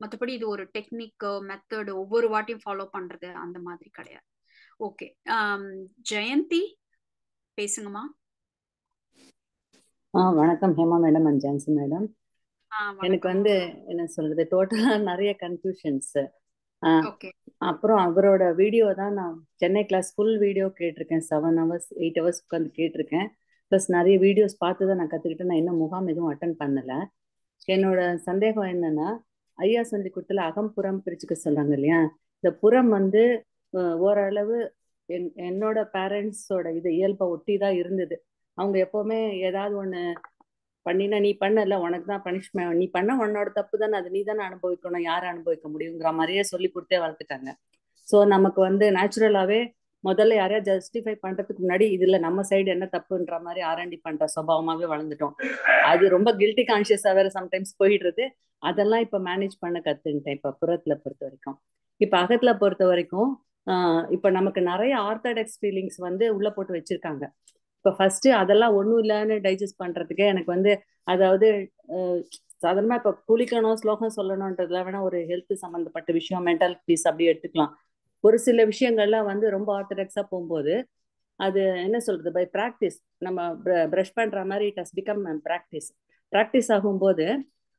மற்றபடி இது ஒரு டெக்னிக் மெத்தட் ஒவ்வொரு வாட்டியும் ஃபாலோ பண்றது அந்த மாதிரி கிடையாது. ஓகே ஜெயந்தி பேசுங்கம்மா. ஆ வணக்கம் Hema madam and Jhansi madam. எனக்கு வந்து என்ன சொல்றது டோட்டலா நிறைய கன்ஃபியூஷன்ஸ் அப்புறம் அவரோட வீடியோ தான் நான் சென்னை கிளாஸ் ஃபுல் வீடியோ கேட்டிருக்கேன். செவன் ஹவர்ஸ் எயிட் ஹவர்ஸ் உட்காந்து கேட்டிருக்கேன். ப்ளஸ் நிறைய வீடியோஸ் பார்த்து தான் நான் கற்றுக்கிட்டு நான் இன்னும் முகாம் எதுவும் அட்டன் பண்ணல. என்னோட சந்தேகம் என்னன்னா ஐயா சொல்லி கொடுத்துல அகம் புறம் பிரிச்சுக்க சொல்றாங்க இல்லையா? இந்த புறம் வந்து ஓரளவு என் என்னோட பேரண்ட்ஸோட இது இயல்பை ஒட்டி தான் இருந்தது. அவங்க எப்பவுமே ஏதாவது ஒண்ணு பண்ணினா நீ பண்ணல உனக்கு தான் பனிஷ்மெண்ட் நீ பண்ண உன்னோட தப்பு தானே அது நீ தானே அனுபவிக்கணும் யார் அனுபவிக்க முடியுங்கிற மாதிரியே சொல்லி கொடுத்தே வளர்த்துட்டாங்க. ஸோ நமக்கு வந்து நேச்சுரலாவே முதல்ல யாரையா ஜஸ்டிஃபை பண்றதுக்கு முன்னாடி இதுல நம்ம சைடு என்ன தப்புன்ற மாதிரி ஆரண்டி பண்ற சுபாவமாவே வளர்ந்துட்டோம். அது ரொம்ப கில்ட்டி கான்சியஸா வேற சம்டைம்ஸ் போயிடுறது. அதெல்லாம் இப்ப மேனேஜ் பண்ண கத்துக்கிட்டேன் இப்ப புறத்துல பொறுத்த வரைக்கும். இப்ப அகத்துல பொறுத்த வரைக்கும் ஆஹ் இப்ப நமக்கு நிறைய ஆர்த்தடாக்ஸ் ஃபீலிங்ஸ் வந்து உள்ள போட்டு வச்சிருக்காங்க. இப்ப ஃபர்ஸ்ட் அதெல்லாம் ஒண்ணும் இல்லைன்னு டைஜஸ்ட் பண்றதுக்கு எனக்கு வந்து அதாவது சாதாரணமா இப்ப குளிக்கணும் ஸ்லோகம் சொல்லணும்ன்றதுல வேணா ஒரு ஹெல்த் சம்பந்தப்பட்ட விஷயம் மென்டல் பீஸ் அப்படி எடுத்துக்கலாம். ஒரு சில விஷயங்கள்லாம் வந்து ரொம்ப ஆர்த்தடாக்ஸா போகும்போது அது என்ன சொல்றது பை ப்ராக்டிஸ் நம்ம ப்ரஷ் பண்ற மாதிரி it has become practice practice ஆகும்போது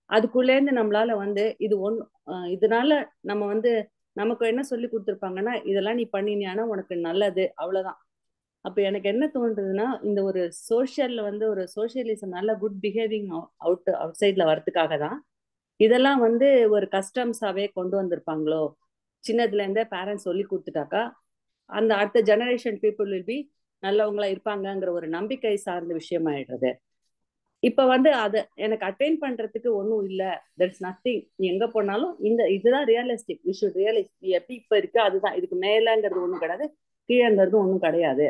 அதுக்குள்ளேருந்து நம்மளால வந்து இது ஒன் இதனால நம்ம வந்து நமக்கு என்ன சொல்லி கொடுத்துருப்பாங்கன்னா இதெல்லாம் நீ பண்ணினியானா உனக்கு நல்லது அவ்வளவுதான். அப்ப எனக்கு என்ன தோன்றதுன்னா இந்த ஒரு சோஷியல்ல வந்து ஒரு சோசியலிசம் நல்ல குட் பிஹேவிங் அவுட் அவுட் சைட்ல வரதுக்காக தான் இதெல்லாம் வந்து ஒரு கஸ்டம்ஸாவே கொண்டு வந்திருப்பாங்களோ? சின்னதுல இருந்தே பேரண்ட்ஸ் சொல்லி கொடுத்துட்டாக்கா அந்த அடுத்த ஜெனரேஷன் பீப்புள் வில் பி நல்லவங்களா இருப்பாங்கங்கிற ஒரு நம்பிக்கை சார்ந்த விஷயம் ஆயிடுறது இப்ப வந்து அதை எனக்கு அட்டைன் பண்றதுக்கு ஒன்றும் இல்லை. தட்ஸ் இஸ் நத்திங் நீ எங்க போனாலும் இந்த இதுதான் ரியலிஸ்டிக் வி ஷுட் எப்படி இப்ப இருக்கு அதுதான். இதுக்கு மேலங்கிறது ஒன்றும் கிடையாது கீழங்கிறது ஒன்றும் கிடையாது.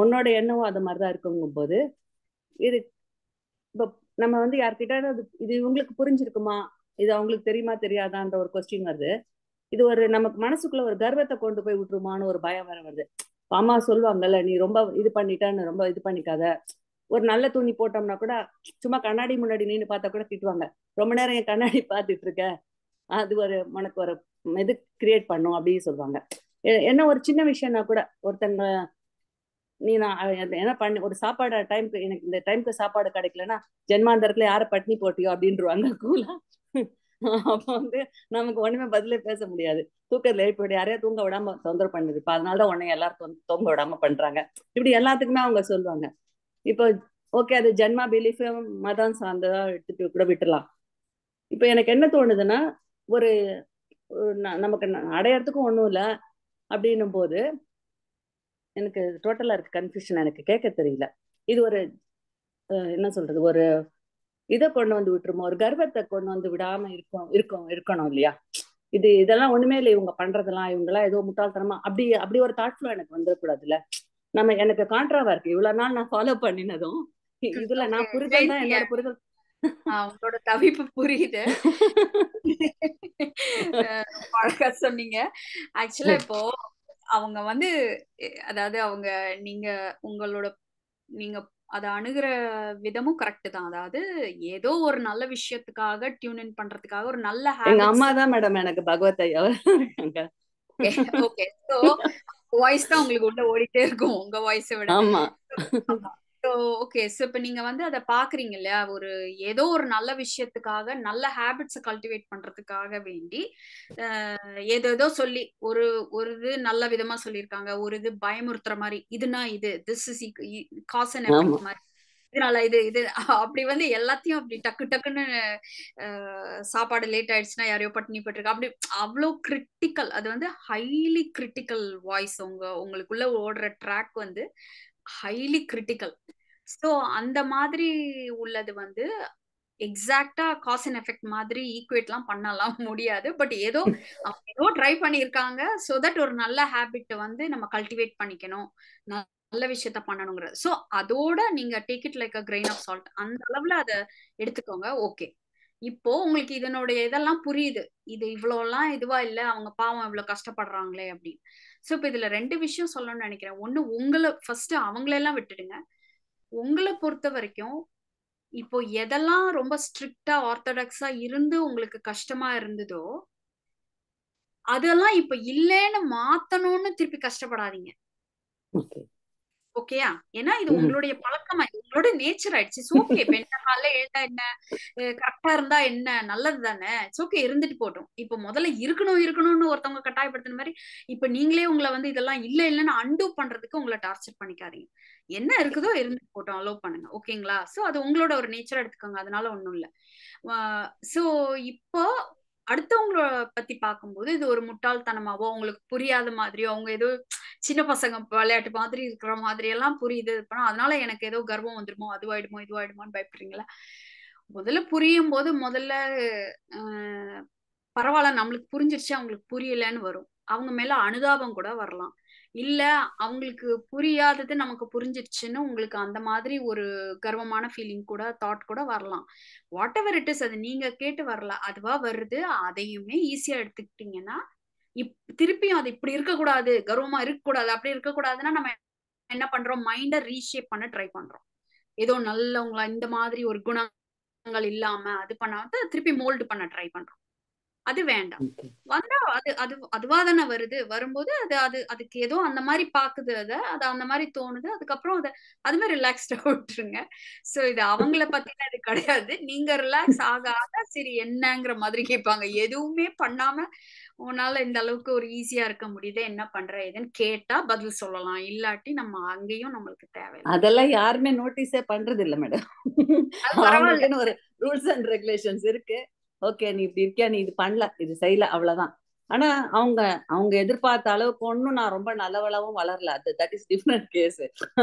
உன்னோட எண்ணமும் அது மாதிரிதான் இருக்குங்கும் போது இது இப்போ நம்ம வந்து யார்கிட்ட இது இவங்களுக்கு புரிஞ்சிருக்குமா? இது அவங்களுக்கு தெரியுமா தெரியாதான்ற ஒரு கொஸ்டின் வருது. இது ஒரு நமக்கு மனசுக்குள்ள ஒரு கர்வத்தை கொண்டு போய் விட்டுருமான்னு ஒரு பயம் வர வருது. அம்மா சொல்லுவாங்கல்ல நீ ரொம்ப இது பண்ணிட்டான்னு ரொம்ப இது பண்ணிக்காத. ஒரு நல்ல துணி போட்டோம்னா கூட சும்மா கண்ணாடி முன்னாடி நின்று பார்த்தா கூட திட்டுவாங்க. ரொம்ப நேரம் என் கண்ணாடி பார்த்துட்டு இருக்க. அது ஒரு உனக்கு ஒரு இது கிரியேட் பண்ணும் அப்படின்னு சொல்லுவாங்க. என்ன ஒரு சின்ன விஷயம்னா கூட ஒருத்தங்க நீ நான் என்ன பண்ண ஒரு சாப்பாடு டைம்க்கு எனக்கு இந்த டைம்க்கு சாப்பாடு கிடைக்கலன்னா ஜென்மாந்தரத்துல யார பட்னி போட்டியோ அப்படின்றவாங்க கூலா அப்ப வந்து நமக்கு ஒண்ணுமே பதிலே பேச முடியாது. தூக்கத்துல எழுப்பி யாரையா தூங்க விடாம தொந்தரவு பண்ணுது. இப்ப அதனாலதான் உன்னை எல்லாரும் தூங்க விடாம பண்றாங்க. இப்படி எல்லாத்துக்குமே அவங்க சொல்லுவாங்க. இப்போ ஓகே அது ஜென்மா பிலீஃப் மதம் சார்ந்ததா எடுத்துட்டு கூட விட்டுலாம் இப்போ எனக்கு என்ன தோணுதுன்னா ஒரு நமக்கு அடையறதுக்கும் ஒன்றும் இல்லை. அப்படின்னும் போது எனக்கு டோட்டலா இருக்கு கன்ஃபியூஷன் எனக்கு கேட்க தெரியல. இது ஒரு என்ன சொல்றது? ஒரு இதை கொண்டு வந்து விட்டுருமோ? ஒரு கர்வத்தை கொண்டு வந்து விடாம இருக்கும் இருக்கும் இருக்கணும் இல்லையா? இது இதெல்லாம் ஒண்ணுமே இல்லை. இவங்க பண்றதெல்லாம் இவங்கெல்லாம் ஏதோ முட்டாள்தனமா. அப்படி அப்படி ஒரு தாட்ஃபுல்லோ எனக்கு வந்துடக்கூடாதுல்ல. நம்ம எனக்கு கான்ட்ராவா இருக்கு. இவ்வளவு நாள் நான் ஃபாலோ பண்ணினதும் இதுல நான் புரிதல் தான் என்னோட புரிதல். உங்களோட தவிப்பு புரியுது. சொன்னீங்க. ஆக்சுவலா இப்போ அவங்க வந்து அதாவது அவங்க நீங்க உங்களோட நீங்க அத அணுகிற விதமும் கரெக்ட் தான். அதாவது ஏதோ ஒரு நல்ல விஷயத்துக்காக டியூன் இன் பண்றதுக்காக ஒரு நல்ல எங்க அம்மா தான் மேடம் எனக்கு பகவத் ஐயா ஓகே சோ வாய்ஸ் தான் உங்களுக்கு உள்ள ஓடிட்டே இருக்கும். உங்க வாய்ஸை விட. ஆமா. ஓகே ஸோ இப்போ நீங்க வந்து அதை பாக்குறீங்க இல்லையா ஒரு ஏதோ ஒரு நல்ல விஷயத்துக்காக நல்ல ஹேபிட்ஸை கல்டிவேட் பண்றதுக்காக வேண்டி ஏதோ ஏதோ சொல்லி ஒரு ஒரு இது நல்ல விதமா சொல்லியிருக்காங்க ஒரு இது பயமுறுத்துற மாதிரி இதுனா இது திஸ் இஸ் காஸ் அண்ட் மாதிரி. இதனால இது இது அப்படி வந்து எல்லாத்தையும் அப்படி டக்கு டக்குன்னு சாப்பாடு லேட் ஆயிடுச்சுன்னா யாரையோ பட்டினி போட்டிருக்கா. அப்படி அவ்வளோ கிரிட்டிக்கல் அது வந்து ஹைலி கிரிட்டிக்கல் வாய்ஸ் உங்க உங்களுக்குள்ள ஓடுற ட்ராக் வந்து ஹைலி கிரிட்டிக்கல் ஸோ அந்த மாதிரி உள்ளது வந்து எக்ஸாக்டா காஸ் அண்ட் எஃபெக்ட் மாதிரி ஈக்குவேட்லாம் பண்ணலாம் முடியாது. பட் ஏதோ அவங்க ஏதோ ட்ரை பண்ணியிருக்காங்க. ஸோ தட் ஒரு நல்ல ஹேபிட் வந்து நம்ம கல்டிவேட் பண்ணிக்கணும். நல்ல விஷயத்த பண்ணணுங்கிறது. ஸோ அதோட நீங்க take it like a grain of salt அந்த அளவுல அதை எடுத்துக்கோங்க. ஓகே இப்போ உங்களுக்கு இதனுடைய இதெல்லாம் புரியுது. இது இவ்வளோலாம் இதுவா இல்லை. அவங்க பாவம் இவ்வளவு கஷ்டப்படுறாங்களே அப்படின்னு. ஸோ இப்போ இதுல ரெண்டு விஷயம் சொல்லணும்னு நினைக்கிறேன். ஒண்ணு உங்களை ஃபர்ஸ்ட் அவங்களெல்லாம் விட்டுடுங்க. உங்களை பொறுத்த வரைக்கும் இப்போ எதெல்லாம் ரொம்ப ஸ்ட்ரிக்டா ஆர்த்தடாக்ஸா இருந்து உங்களுக்கு கஷ்டமா இருந்ததோ அதெல்லாம் இப்ப இல்லைன்னு மாத்தணும்னு திருப்பி கஷ்டப்படாதீங்க. ஓகேயா? ஏன்னா இது உங்களுடைய பழக்கமா உங்களோட நேச்சர் ஆயிடுச்சு. ஓகே இப்ப என்ன காலைல எழுந்தா என்ன கரெக்டா இருந்தா என்ன நல்லது தானே? ஓகே இருந்துட்டு போட்டோம். இப்ப முதல்ல இருக்கணும் இருக்கணும்னு ஒருத்தவங்க கட்டாயப்படுத்தின மாதிரி இப்ப நீங்களே உங்களை வந்து இதெல்லாம் இல்ல இல்லைன்னு அண்டூ பண்றதுக்கு உங்களை டார்ச்சர் பண்ணிக்காதீங்க. என்ன இருக்குதோ இருந்து போட்டோம் அலோவ் பண்ணுங்க. ஓகேங்களா சோ அது உங்களோட ஒரு நேச்சர் எடுத்துக்கோங்க. அதனால ஒண்ணும் இல்ல. சோ இப்போ அடுத்தவங்கள பத்தி பார்க்கும்போது இது ஒரு முட்டாள்தனமாவோ உங்களுக்கு புரியாத மாதிரியோ அவங்க ஏதோ சின்ன பசங்க விளையாட்டு மாதிரி இருக்கிற மாதிரி எல்லாம் புரியுது அதனால எனக்கு ஏதோ கர்வம் வந்துருமோ அதுவாயிடுமோ இதுவாயிடுமோன்னு பயப்படுறீங்களா? முதல்ல புரியும் போது முதல்ல ஆஹ் பரவாயில்ல நம்மளுக்கு புரிஞ்சிருச்சு அவங்களுக்கு புரியலன்னு வரும். அவங்க மேல அனுதாபம் கூட வரலாம். இல்ல அவங்களுக்கு புரியாதது நமக்கு புரிஞ்சிடுச்சுன்னு உங்களுக்கு அந்த மாதிரி ஒரு கர்வமான ஃபீலிங் கூட தாட் கூட வரலாம். வாட் எவர் இட் இஸ் அது நீங்க கேட்டு வரல அதுவா வருது அதையுமே ஈஸியா எடுத்துக்கிட்டீங்கன்னா இப் திருப்பியும் அது இப்படி இருக்கக்கூடாது கர்வமா இருக்கக்கூடாது அப்படி இருக்கக்கூடாதுன்னா நம்ம என்ன பண்றோம்? மைண்டை ரீஷேப் பண்ண ட்ரை பண்றோம். ஏதோ நல்லவங்களா இந்த மாதிரி ஒரு குணங்கள் இல்லாம அது பண்ணாத திருப்பி மோல்டு பண்ண ட்ரை பண்றோம். அது வேண்டாம். வந்தா அது அது அதுவா தானே வருது. வரும்போது அது அது அதுக்கு ஏதோ அந்த மாதிரி பாக்குது அத அது அந்த மாதிரி தோணுது. அதுக்கப்புறம் அத அதுமே ரிலாக்ஸ்டா விட்டுருங்க. சோ இது அவங்கள பத்தின இது கிடையாது. நீங்க ரிலாக்ஸ் ஆக ஆக சரி என்னங்கிற மாதிரி கேட்பாங்க. எதுவுமே பண்ணாம உன்னால இந்த அளவுக்கு ஒரு ஈஸியா இருக்க முடியுது. என்ன பண்ற ஏதுன்னு கேட்டா பதில் சொல்லலாம். இல்லாட்டி நம்ம அங்கேயும் நம்மளுக்கு தேவையில்லை. அதெல்லாம் யாருமே நோட்டீஸே பண்றது இல்ல மேடம் ஒரு ரூல்ஸ் அண்ட் ரெகுலேஷன்ஸ் இருக்கு. ஓகே நீ இப்படி இருக்கியா? நீ இது பண்ணல. இது செய்யல. அவ்வளவுதான். ஆனா அவங்க அவங்க எதிர்பார்த்த அளவுக்கு ஒன்னும் நான் ரொம்ப நல்லவளாவும் வளரல. அது தட் இஸ் டிஃப்ரெண்ட் கேஸ்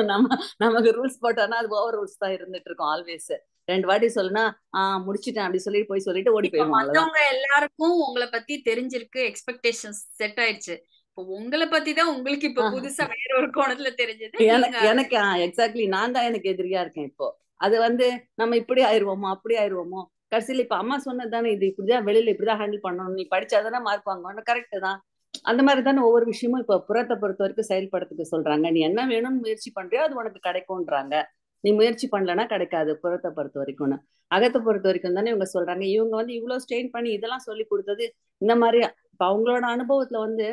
நம்ம நமக்கு ரூல்ஸ் போட்டோம்னா அது ஓவர் ரூல்ஸ் தான் இருந்துட்டு இருக்கோம் ஆல்வேஸ் ரெண்டு வாட்டி சொல்லுனா ஆஹ் முடிச்சிட்டேன் அப்படி சொல்லிட்டு போய் சொல்லிட்டு ஓடி அவ்வளவுதான். மத்தவங்க எல்லாருக்கும் உங்களை பத்தி தெரிஞ்சிருக்கு எக்ஸ்பெக்டேஷன்ஸ் செட் ஆயிடுச்சு. இப்போ உங்களை பத்தி தான் உங்களுக்கு இப்ப புதுசா வேற ஒரு கோணத்துல தெரிஞ்சது. எனக்கு எனக்கு எக்ஸாக்ட்லி நான் தான் எனக்கு எதிரியா இருக்கேன் இப்போ. அது வந்து நம்ம இப்படி ஆயிருவோமோ அப்படி ஆயிருவோமோ கடைசியில இப்ப அம்மா சொன்னது தானே இது இப்படிதான் வெளியில இப்படிதான் ஹேண்டில் பண்ணணும் நீ படிச்சாதானே மார்க் வாங்கணும். கரெக்ட் தான். அந்த மாதிரி தானே ஒவ்வொரு விஷயமும் இப்ப புறத்தை பொறுத்த வரைக்கும் செயல்படுறதுக்கு சொல்றாங்க. நீ என்ன வேணும்னு முயற்சி பண்றியோ அது உனக்கு கிடைக்கும்ன்றாங்க. நீ முயற்சி பண்ணலன்னா கிடைக்காது புறத்தை பொறுத்த வரைக்கும்னு. அகத்தை பொறுத்த வரைக்கும் தானே இவங்க சொல்றாங்க. இவங்க வந்து இவ்வளவு ஸ்ட்ரெயின் பண்ணி இதெல்லாம் சொல்லி கொடுத்தது இந்த மாதிரி இப்ப அவங்களோட அனுபவத்துல வந்து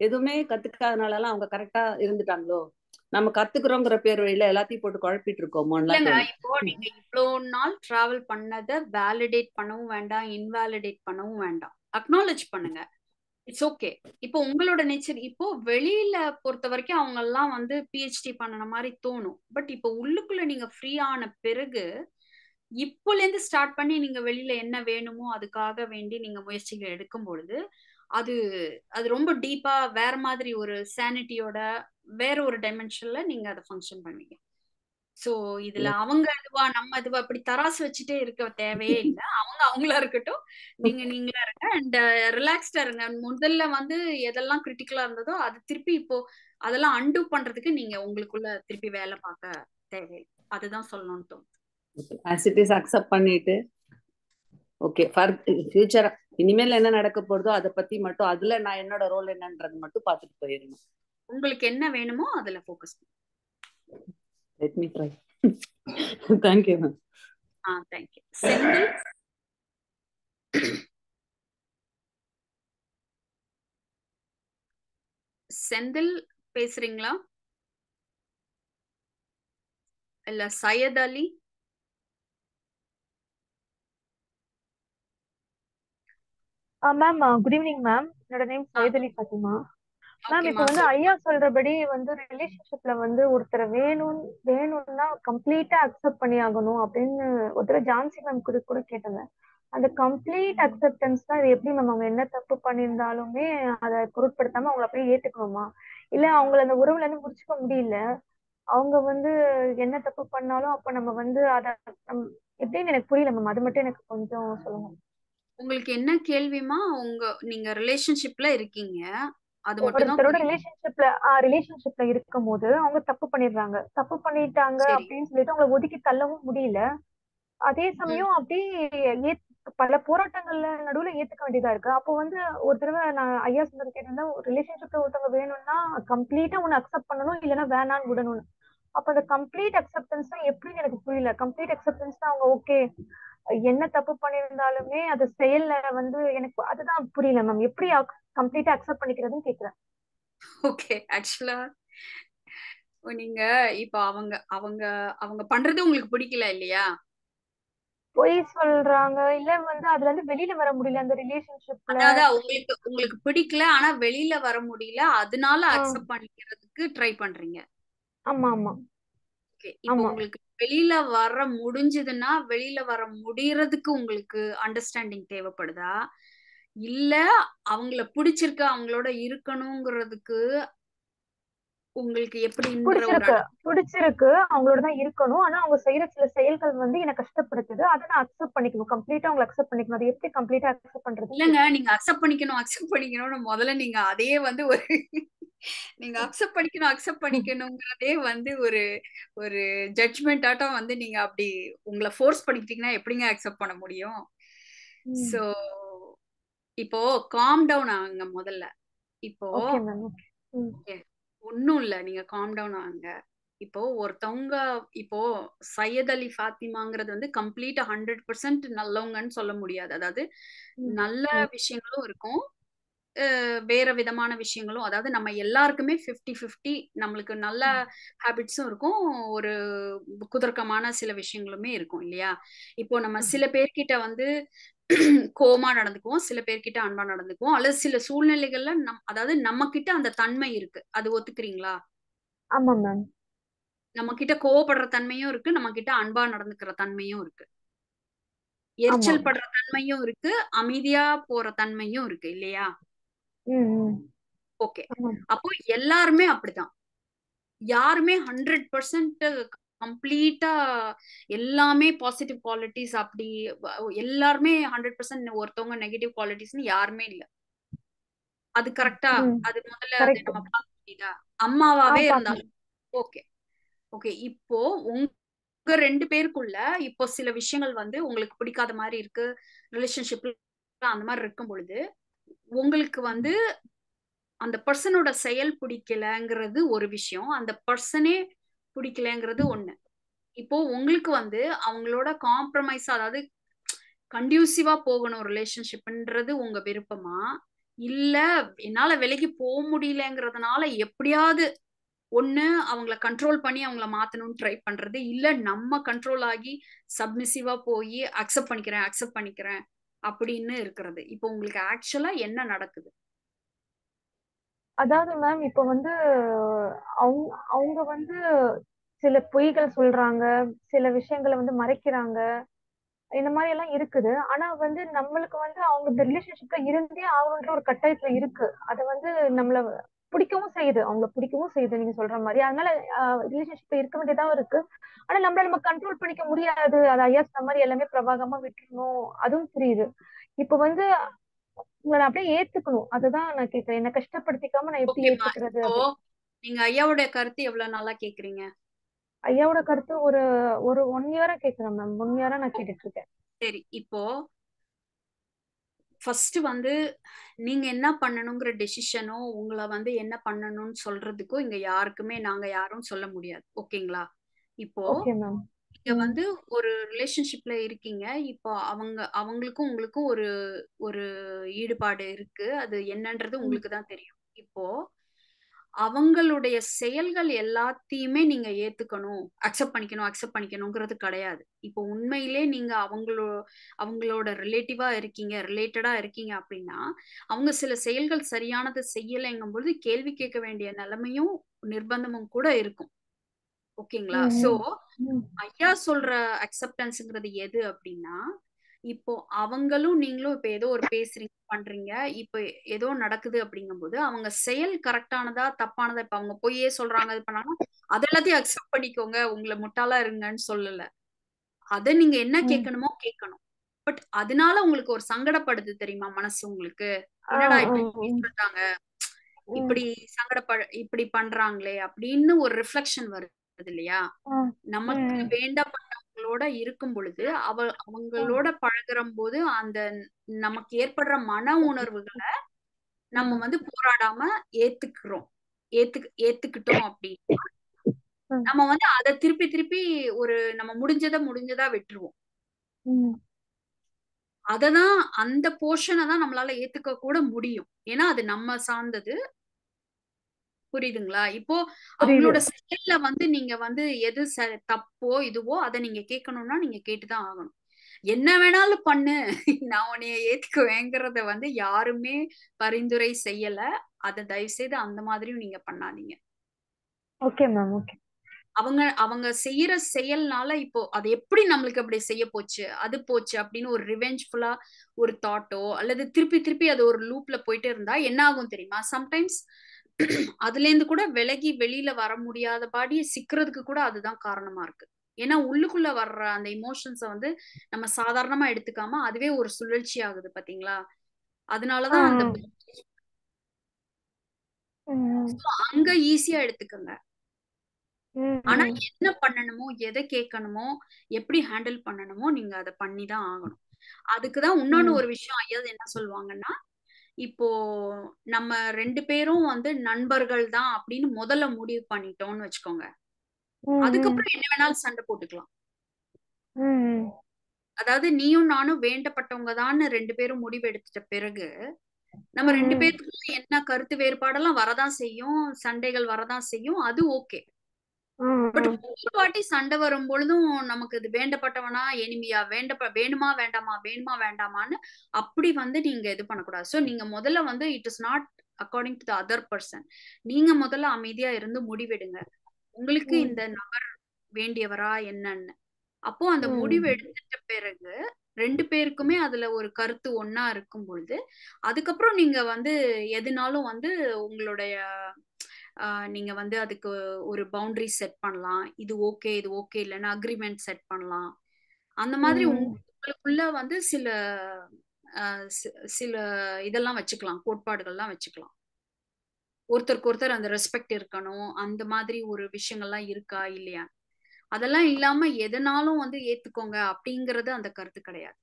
எதுவுமே கத்துக்காதனால எல்லாம் அவங்க கரெக்டா இருந்துட்டாங்களோ? நம்ம கத்துக்கிறோங்கிற பேர் வழியில எல்லாத்தையும் போட்டு குழப்பிட்டு தோணும் இப்போ நீங்க இவ்வளவு நாள் டிராவல் பண்ணத வேலிடேட் பண்ணவும் வேண்டாம் இன்வாலிடேட் பண்ணவும் வேண்டாம். அக்னாலேஜ் பண்ணுங்க. இட்ஸ் ஓகே இப்போ உங்களோட நேச்சர் இப்போ வெளியில பொறுத்த வரைக்கும் அவங்க எல்லாம் வந்து பிஹெச்டி பண்ணன மாதிரி தோணும். பட் இப்போ உள்ளுக்குள்ள நீங்க ஃப்ரீ ஆன பிறகு இப்போல இருந்து ஸ்டார்ட் பண்ணி நீங்க வெளியில என்ன வேணுமோ அதுக்காக வேண்டி நீங்க முயற்சிகள் எடுக்கும் பொழுது அது அது ரொம்ப டீப்பா வேற மாதிரி ஒரு சானிட்டியோட வேற ஒரு டைமென்ஷன்ல நீங்க அதை ஃபங்க்ஷன் பண்ணுவீங்க. சோ இதுல அவங்க இதுவா நம்ம இதுவா அப்படி தராசு வச்சுட்டே இருக்க தேவையே இல்ல. அவங்க அவங்களா இருக்கட்டும். நீங்க நீங்களா இருங்க. அண்ட் ரிலாக்ஸ்டா இருங்க. முதல்ல வந்து எதெல்லாம் கிரிட்டிக்கலா இருந்ததோ அது திருப்பி இப்போ அதெல்லாம் அன்டூ பண்றதுக்கு நீங்க உங்களுக்குள்ள திருப்பி வேலை பார்க்க தேவையில்லை. அதுதான் சொல்லணும்னு இஸ் அக்செப்ட் பண்ணிட்டு. ஓகே ஃபார் ஃபியூச்சர் இனிமேல் என்ன நடக்க போறதோ அதை பத்தி மட்டும் அதுல நான் என்னோட ரோல் என்னன்றது மட்டும் பார்த்துட்டு போயிடணும். உங்களுக்கு என்ன வேணுமோ அதுல focus let me try thank you ma'am ah thank you Senthil Senthil பேசுறீங்களா? இல்ல Syed Ali? Ma'am good evening ma'am என்னோட நேம் சையத் அலி ஃபாத்திமா. மேம் இப்போ வந்து ஐயா சொல்றபடி வந்து ரிலேஷன்ஷிப்ல வந்து ஒருத்தரை வேணும் வேணும்னா கம்ப்ளீட்டா அக்செப்ட் பண்ணி ஆகணும் அப்படின்னு ஒருத்தர் ஜான்சி மேம் கூட கூட கேட்டாங்க. அந்த கம்ப்ளீட் அக்செப்டன்ஸ் தான் இது எப்படி மேம் அவங்க என்ன தப்பு பண்ணியிருந்தாலுமே அதை பொருட்படுத்தாம அவங்கள அப்படியே ஏத்துக்கணுமா? இல்ல அவங்கள அந்த உறவுல இருந்து முடிச்சுக்க முடியல. அவங்க வந்து என்ன தப்பு பண்ணாலும் அப்ப நம்ம வந்து அத எப்படின்னு எனக்கு புரியல மேம் அது மட்டும் எனக்கு கொஞ்சம் சொல்லுங்க. உங்களுக்கு என்ன கேள்விமா? உங்க நீங்க ரிலேஷன்ஷிப்ல இருக்கீங்க. அது மட்டும் ரிலேஷன்ஷிப்ல ரிலேஷன்ஷிப்ல இருக்கும் போது அவங்க தப்பு பண்ணிடுறாங்க. தப்பு பண்ணிட்டாங்க அப்படின்னு சொல்லிட்டு அவங்கள ஒதுக்கி தள்ளவும் முடியல. அதே சமயம் அப்படியே பல போராட்டங்கள்ல நடுவுல ஏத்துக்க வேண்டியதா இருக்கு. அப்போ வந்து ஒரு தடவை நான் ஐயா சொன்னது கேட்டிருந்தேன் ரிலேஷன்ஷிப்ல ஒருத்தவங்க வேணும்னா கம்ப்ளீட்டா உன்னை அக்செப்ட் பண்ணணும் இல்லைன்னா வேணான்னு விடணும்னு. அப்ப அந்த கம்ப்ளீட் அக்செப்டன்ஸ் தான் எப்படின்னு எனக்கு புரியல? கம்ப்ளீட் அக்செப்டன்ஸ் தான் அவங்க ஓகே என்ன தப்பு பண்ணியிருந்தாலுமே அது செயல்ல வந்து எனக்கு அதுதான் புரியல மேம் எப்படி கம்ப்ளீட்டா அக்செப்ட் பண்ணிக்கிறதுன்னு கேக்குறேன். ஓகே ஆக்சுவலா நீங்க இப்ப அவங்க அவங்க அவங்க பண்றது உங்களுக்கு பிடிக்கல இல்லையா? பொய் சொல்றாங்க. இல்ல வந்து அதுல இருந்து வெளியில வர முடியல அந்த ரிலேஷன்ஷிப்ல அதாவது உங்களுக்கு உங்களுக்கு பிடிக்கல ஆனா வெளியில வர முடியல. அதனால அக்செப்ட் பண்ணிக்கிறதுக்கு ட்ரை பண்றீங்க. ஆமா ஆமா. ஓகே இப்போ உங்களுக்கு வெளியில வர முடிஞ்சதுன்னா வெளியில வர முடியறதுக்கு உங்களுக்கு அண்டர்ஸ்டாண்டிங் தேவைப்படுதா? இல்ல அவங்கள பிடிச்சிருக்கு அவங்களோட இருக்கணுங்கிறதுக்கு உங்களுக்கு எப்படின்ற ஒரு பிடிச்சிருக்கு பிடிச்சிருக்கு அவங்களோட தான் இருக்கணும். ஆனா அவங்க செய்யற சில செயல்கள் வந்து என்ன கஷ்டப்படுத்துது. அதை நான் அக்செப்ட் பண்ணிக்கணும் கம்ப்ளீட்டா அவங்களை அக்செப்ட் பண்ணிக்கணும் அதை எப்படி கம்ப்ளீட்டா அக்செப்ட் பண்றதுன்னு இல்லங்க நீங்க அக்செப்ட் பண்ணிக்கணும் அக்செப்ட் பண்ணிக்கணும்னு முதல்ல நீங்க அதையே வந்து ஒரு நீங்க அக்செப்ட் பண்ணிக்கணும் அக்செப்ட் பண்ணிக்கணுங்கிறதே வந்து ஒரு ஒரு ஜட்ஜ்மெண்ட் ஆட்டம் வந்து நீங்க அப்படி உங்களை ஃபோர்ஸ் பண்ணிக்கிட்டீங்கன்னா எப்படிங்க அக்செப்ட் பண்ண முடியும்? சோ இப்போ காம் டவுன் ஆகுங்க முதல்ல. இப்போ ஓகே மேம் ஓகே ம் ஒன்றும் இல்லை. நீங்க காம் டவுன் ஆகுங்க. இப்போ ஒருத்தவங்க இப்போ சையத் அலி ஃபாத்திமாங்கிறது வந்து கம்ப்ளீட்டா ஹண்ட்ரட் பர்சன்ட் நல்லவங்கன்னு சொல்ல முடியாது. அதாவது நல்ல விஷயங்களும் இருக்கும். வேற விதமான விஷயங்களும். அதாவது நம்ம எல்லாருக்குமே ஃபிஃப்டி ஃபிஃப்டி நம்மளுக்கு நல்ல ஹாபிட்ஸும் இருக்கும். ஒரு குதர்க்கமான சில விஷயங்களுமே இருக்கும் இல்லையா? இப்போ நம்ம. சில பேர்கிட்ட வந்து கோமா நடந்துக்குவோம் சில பேர்கிட்ட அன்பா நடந்துக்குவோம் அல்லது சில சூழ்நிலைகள்ல நம் அதாவது நம்ம கிட்ட அந்த தன்மை இருக்கு. அது ஒத்துக்கிறீங்களா? ஆமா மேம் நம்ம கிட்ட கோவப்படுற தன்மையும் இருக்கு நம்ம கிட்ட அன்பா நடந்துக்கிற தன்மையும் இருக்கு. எரிச்சல் படுற தன்மையும் இருக்கு அமைதியா போற தன்மையும் இருக்கு இல்லையா? ஓகே. அப்போ எல்லாருமே அப்படிதான். யாருமே ஹண்ட்ரட் பர்சன்ட் கம்ப்ளீட்டா எல்லாமே பாசிட்டிவ் குவாலிட்டிஸ் அப்படி எல்லாருமே ஹண்ட்ரட் பர்சன்ட் ஒருத்தவங்க நெகட்டிவ் குவாலிட்டிஸ்னு யாருமே இல்ல. அது கரெக்டா அது முதல்ல நம்ம பார்க்க முடியுதா அம்மாவாவே இருந்தாலும் ஓகே. ஓகே இப்போ உங்க ரெண்டு பேருக்குள்ள இப்போ சில விஷயங்கள் வந்து உங்களுக்கு பிடிக்காத மாதிரி இருக்கு ரிலேஷன்ஷிப்ல அந்த மாதிரி இருக்கும் பொழுது உங்களுக்கு வந்து அந்த பர்சனோட செயல் பிடிக்கலங்கிறது ஒரு விஷயம். அந்த பர்சனே பிடிக்கலங்கிறது ஒண்ணு. இப்போ உங்களுக்கு வந்து அவங்களோட காம்ப்ரமைஸ் அதாவது கண்டியூசிவா போகணும் ரிலேஷன்ஷிப்ன்றது உங்க விருப்பமா? இல்ல என்னால விலைக்கு போக முடியலங்கிறதுனால எப்படியாவது ஒண்ணு அவங்கள கண்ட்ரோல் பண்ணி அவங்கள மாத்தணும்னு ட்ரை பண்றது இல்ல நம்ம கண்ட்ரோல் ஆகி சப்மிசிவா போய் அக்செப்ட் பண்ணிக்கிறேன் அக்செப்ட் பண்ணிக்கிறேன் அப்படின்னு இருக்கிறது. இப்போ உங்களுக்கு ஆக்சுவலா என்ன நடக்குது? அதாவது மேம் இப்போ வந்து அவங்க அவங்க வந்து சில பொய்கள் சொல்றாங்க சில விஷயங்களை வந்து மறைக்கிறாங்க இந்த மாதிரி எல்லாம் இருக்குது. ஆனா வந்து நம்மளுக்கு வந்து அவங்க இந்த ரிலேஷன்ஷிப்ல இருந்தே ஆகணுன்ற ஒரு கட்டாயத்துல இருக்கு. அது வந்து நம்மள பிடிக்கவும் செய்யுது. அவங்கள பிடிக்கவும் செய்யுது நீங்க சொல்ற மாதிரி. அதனால ரிலேஷன்ஷிப்ல இருக்க வேண்டியதாவும் இருக்கு. ஆனா நம்மள நம்ம கண்ட்ரோல் பண்ணிக்க முடியாது. அது ஐயா சொன்ன மாதிரி எல்லாமே பிரபாகமா விட்டுறணும். அதுவும் புரியுது. இப்ப வந்து உங்களை அப்படியே ஏத்துக்கணும். அதுதான் நான் கேட்கிறேன் என்ன கஷ்டப்படுத்திக்காம நான் எப்படி ஏத்துக்கிறது நீங்க ஐயாவோட கருத்து எவ்வளவு நாளா கேக்குறீங்க? ஐயாவோட கருத்து ஒரு ஒரு ஒன் இயரா கேக்குறேன் மேம் ஒன் இயரா நான் கேட்டுட்டு இருக்கேன் சரி இப்போ ஃபர்ஸ்ட் வந்து நீங்க என்ன பண்ணணுங்கிற டெசிஷனோ உங்களை வந்து என்ன பண்ணணும்னு சொல்றதுக்கோ இங்க யாருக்குமே நாங்க யாரும் சொல்ல முடியாது. ஓகேங்களா இப்போ நீங்க வந்து ஒரு ரிலேஷன்ஷிப்ல இருக்கீங்க. இப்போ அவங்க அவங்களுக்கும் உங்களுக்கும் ஒரு ஒரு ஈடுபாடு இருக்கு. அது என்னன்றது உங்களுக்கு தான் தெரியும். இப்போ அவங்களுடைய செயல்கள் எல்லாத்தையுமே நீங்க ஏத்துக்கணும். அக்செப்ட் பண்ணிக்கணும் அக்செப்ட் பண்ணிக்கணுங்கிறது கிடையாது. இப்போ உண்மையிலே நீங்க அவங்களோ அவங்களோட ரிலேட்டிவா இருக்கீங்க ரிலேட்டடா இருக்கீங்க அப்படின்னா அவங்க சில செயல்கள் சரியானது செய்யலைங்கும் பொழுது கேள்வி கேட்க வேண்டிய நிலைமையும் நிர்பந்தமும் கூட இருக்கும். ஓகேங்களா? சோ. ஐயா சொல்ற அக்செப்டன்ஸ்ங்கிறது எது அப்படின்னா இப்போ அவங்களும் நீங்களும் இப்ப ஏதோ ஒரு பேசுறீங்க பண்றீங்க இப்ப ஏதோ நடக்குது அப்படிங்கும்போது அவங்க செயல் கரெக்டானதா தப்பானதா இப்ப அவங்க பொய்யே சொல்றாங்க இது பண்ணாங்கன்னா அது எல்லாத்தையும் அக்செப்ட் பண்ணிக்கோங்க உங்களை முட்டாளா இருங்கன்னு சொல்லல அத நீங்க என்ன. கேட்கணுமோ கேட்கணும் பட் அதனால உங்களுக்கு ஒரு சங்கடப்படுது தெரியுமா மனசு உங்களுக்கு என்னடா இப்படி. சொல்றாங்க. இப்படி சங்கடப்பட இப்படி பண்றாங்களே அப்படின்னு ஒரு ரிஃப்ளெக்ஷன் வருது இல்லையா? நமக்கு வேண்டப்பட்டவங்களோட இருக்கும் பொழுது அவ அவங்களோட பழகுற போது அந்த நமக்கு ஏற்படுற மன உணர்வுகளை நம்ம வந்து போராடாம ஏத்துக்கிறோம். ஏத்துக்கு ஏத்துக்கிட்டோம் அப்படின்னா நம்ம வந்து அதை திருப்பி திருப்பி ஒரு நம்ம முடிஞ்சதை முடிஞ்சதா விட்டுருவோம். அததான் அந்த போர்ஷனை தான் நம்மளால ஏத்துக்க கூட முடியும். ஏன்னா அது நம்ம சார்ந்தது. புரியுதுங்களா? இப்போ அவங்களோட செயல்ல வந்து நீங்க வந்து எது தப்போ இதுவோ அதை நீங்க கேட்கணும்னா நீங்க கேட்டுதான் ஆகணும். என்ன வேணாலும் பண்ணு. நான் உன்னைய ஏத்துக்குவேங்கிறத வந்து யாருமே பரிந்துரை செய்யல. அதை தயவு செய்து அந்த மாதிரியும் நீங்க பண்ணாதீங்க. Okay ma'am okay. அவங்க அவங்க செய்யற செயல்னால இப்போ அது எப்படி நம்மளுக்கு அப்படி செய்ய போச்சு? அது போச்சு அப்படின்னு ஒரு ரிவெஞ்ச்ஃபுல்லா ஒரு தாட்டோ அல்லது திருப்பி திருப்பி அது ஒரு லூப்ல போயிட்டே இருந்தா என்ன ஆகும் தெரியுமா? சம்டைம்ஸ் அதுல இருந்து கூட விலகி வெளியில வர முடியாதபடி சிக்கிறதுக்கு கூட அதுதான் காரணமா இருக்கு. ஏன்னா உள்ளுக்குள்ள வர்ற அந்த இமோஷன்ஸை வந்து நம்ம சாதாரணமா எடுத்துக்காம அதுவே ஒரு சுழற்சி ஆகுது பாத்தீங்களா? அதனாலதான் அந்த அங்க ஈஸியா எடுத்துக்கங்க. ஆனா. என்ன பண்ணணுமோ எதை கேட்கணுமோ எப்படி ஹேண்டில் பண்ணணுமோ நீங்க அதை பண்ணி தான் ஆகணும். அதுக்குதான் இன்னொன்னு. ஒரு விஷயம் ஐயா என்ன சொல்லுவாங்கன்னா இப்போ நம்ம ரெண்டு பேரும் வந்து நண்பர்கள் தான் அப்படின்னு முதல்ல முடிவு பண்ணிட்டோம்னு வச்சுக்கோங்க அதுக்கப்புறம் என்ன வேணாலும் சண்டை போட்டுக்கலாம். அதாவது நீயும் நானும் வேண்டப்பட்டவங்க தான் ரெண்டு பேரும் முடிவு எடுத்துட்ட பிறகு நம்ம ரெண்டு ம். பேருக்குள்ள என்ன கருத்து வேறுபாடெல்லாம் வரதான் செய்யும் சண்டைகள் வரதான் செய்யும் அது ஓகே பட் வாட்டி சண்டை வரும் பொழுதும் நமக்கு இது வேண்டப்பட்டவனா எனிமியா வேண்ட வேணுமா வேண்டாமா வேணுமா வேண்டாமான்னு அப்படி வந்து நீங்க இது பண்ணக்கூடாது சோ நீங்க முதல்ல வந்து it is not according to the other person நீங்க முதல்ல அமைதியா இருந்து முடிவெடுங்க உங்களுக்கு. இந்த நபர் வேண்டியவரா என்னன்னு அப்போ அந்த. முடிவு எடுத்துட்ட பிறகு ரெண்டு பேருக்குமே அதுல ஒரு கருத்து ஒண்ணா இருக்கும் பொழுது அதுக்கப்புறம் நீங்க வந்து எதுனாலும் வந்து உங்களுடைய நீங்க வந்து அதுக்கு ஒரு பவுண்டரி செட் பண்ணலாம். இது ஓகே இது ஓகே இல்லைன்னா அக்ரிமெண்ட் செட் பண்ணலாம். அந்த மாதிரி. உங்களுக்குள்ள வந்து சில சில இதெல்லாம் வச்சுக்கலாம். கோட்பாடுகள்லாம் வச்சுக்கலாம். ஒருத்தருக்கு ஒருத்தர் அந்த ரெஸ்பெக்ட் இருக்கணும். அந்த மாதிரி ஒரு விஷயங்கள்லாம் இருக்கா இல்லையா? அதெல்லாம் இல்லாம எதனாலும் வந்து ஏத்துக்கோங்க அப்படிங்கறது அந்த கருத்து கிடையாது.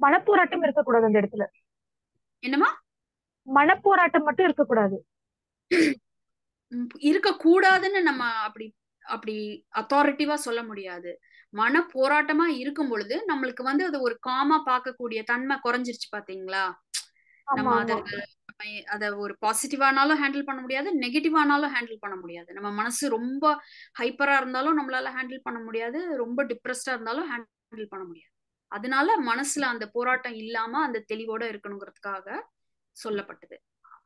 மனப்போராட்டம் இருக்கக்கூடாது அந்த இடத்துல. என்னமா மனப்போராட்டம் மட்டும் இருக்கக்கூடாது. ம், இருக்கக்கூடாதுன்னு நம்ம அப்படி அப்படி அத்தாரிட்டிவா சொல்ல முடியாது. மன போராட்டமா இருக்கும் பொழுது நம்மளுக்கு வந்து அது ஒரு காமா பார்க்கக்கூடிய தன்மை குறைஞ்சிருச்சு பாத்தீங்களா? நம்ம அத அத ஒரு பாசிட்டிவானாலும் ஹேண்டில் பண்ண முடியாது நெகட்டிவானாலும் ஹேண்டில் பண்ண முடியாது. நம்ம மனசு ரொம்ப ஹைப்பரா இருந்தாலும் நம்மளால ஹேண்டில் பண்ண முடியாது ரொம்ப டிப்ரெஸ்டா இருந்தாலும் ஹேண்டில் பண்ண முடியாது. அதனால மனசுல அந்த போராட்டம் இல்லாம அந்த தெளிவோட இருக்கணுங்கிறதுக்காக சொல்லப்பட்டது.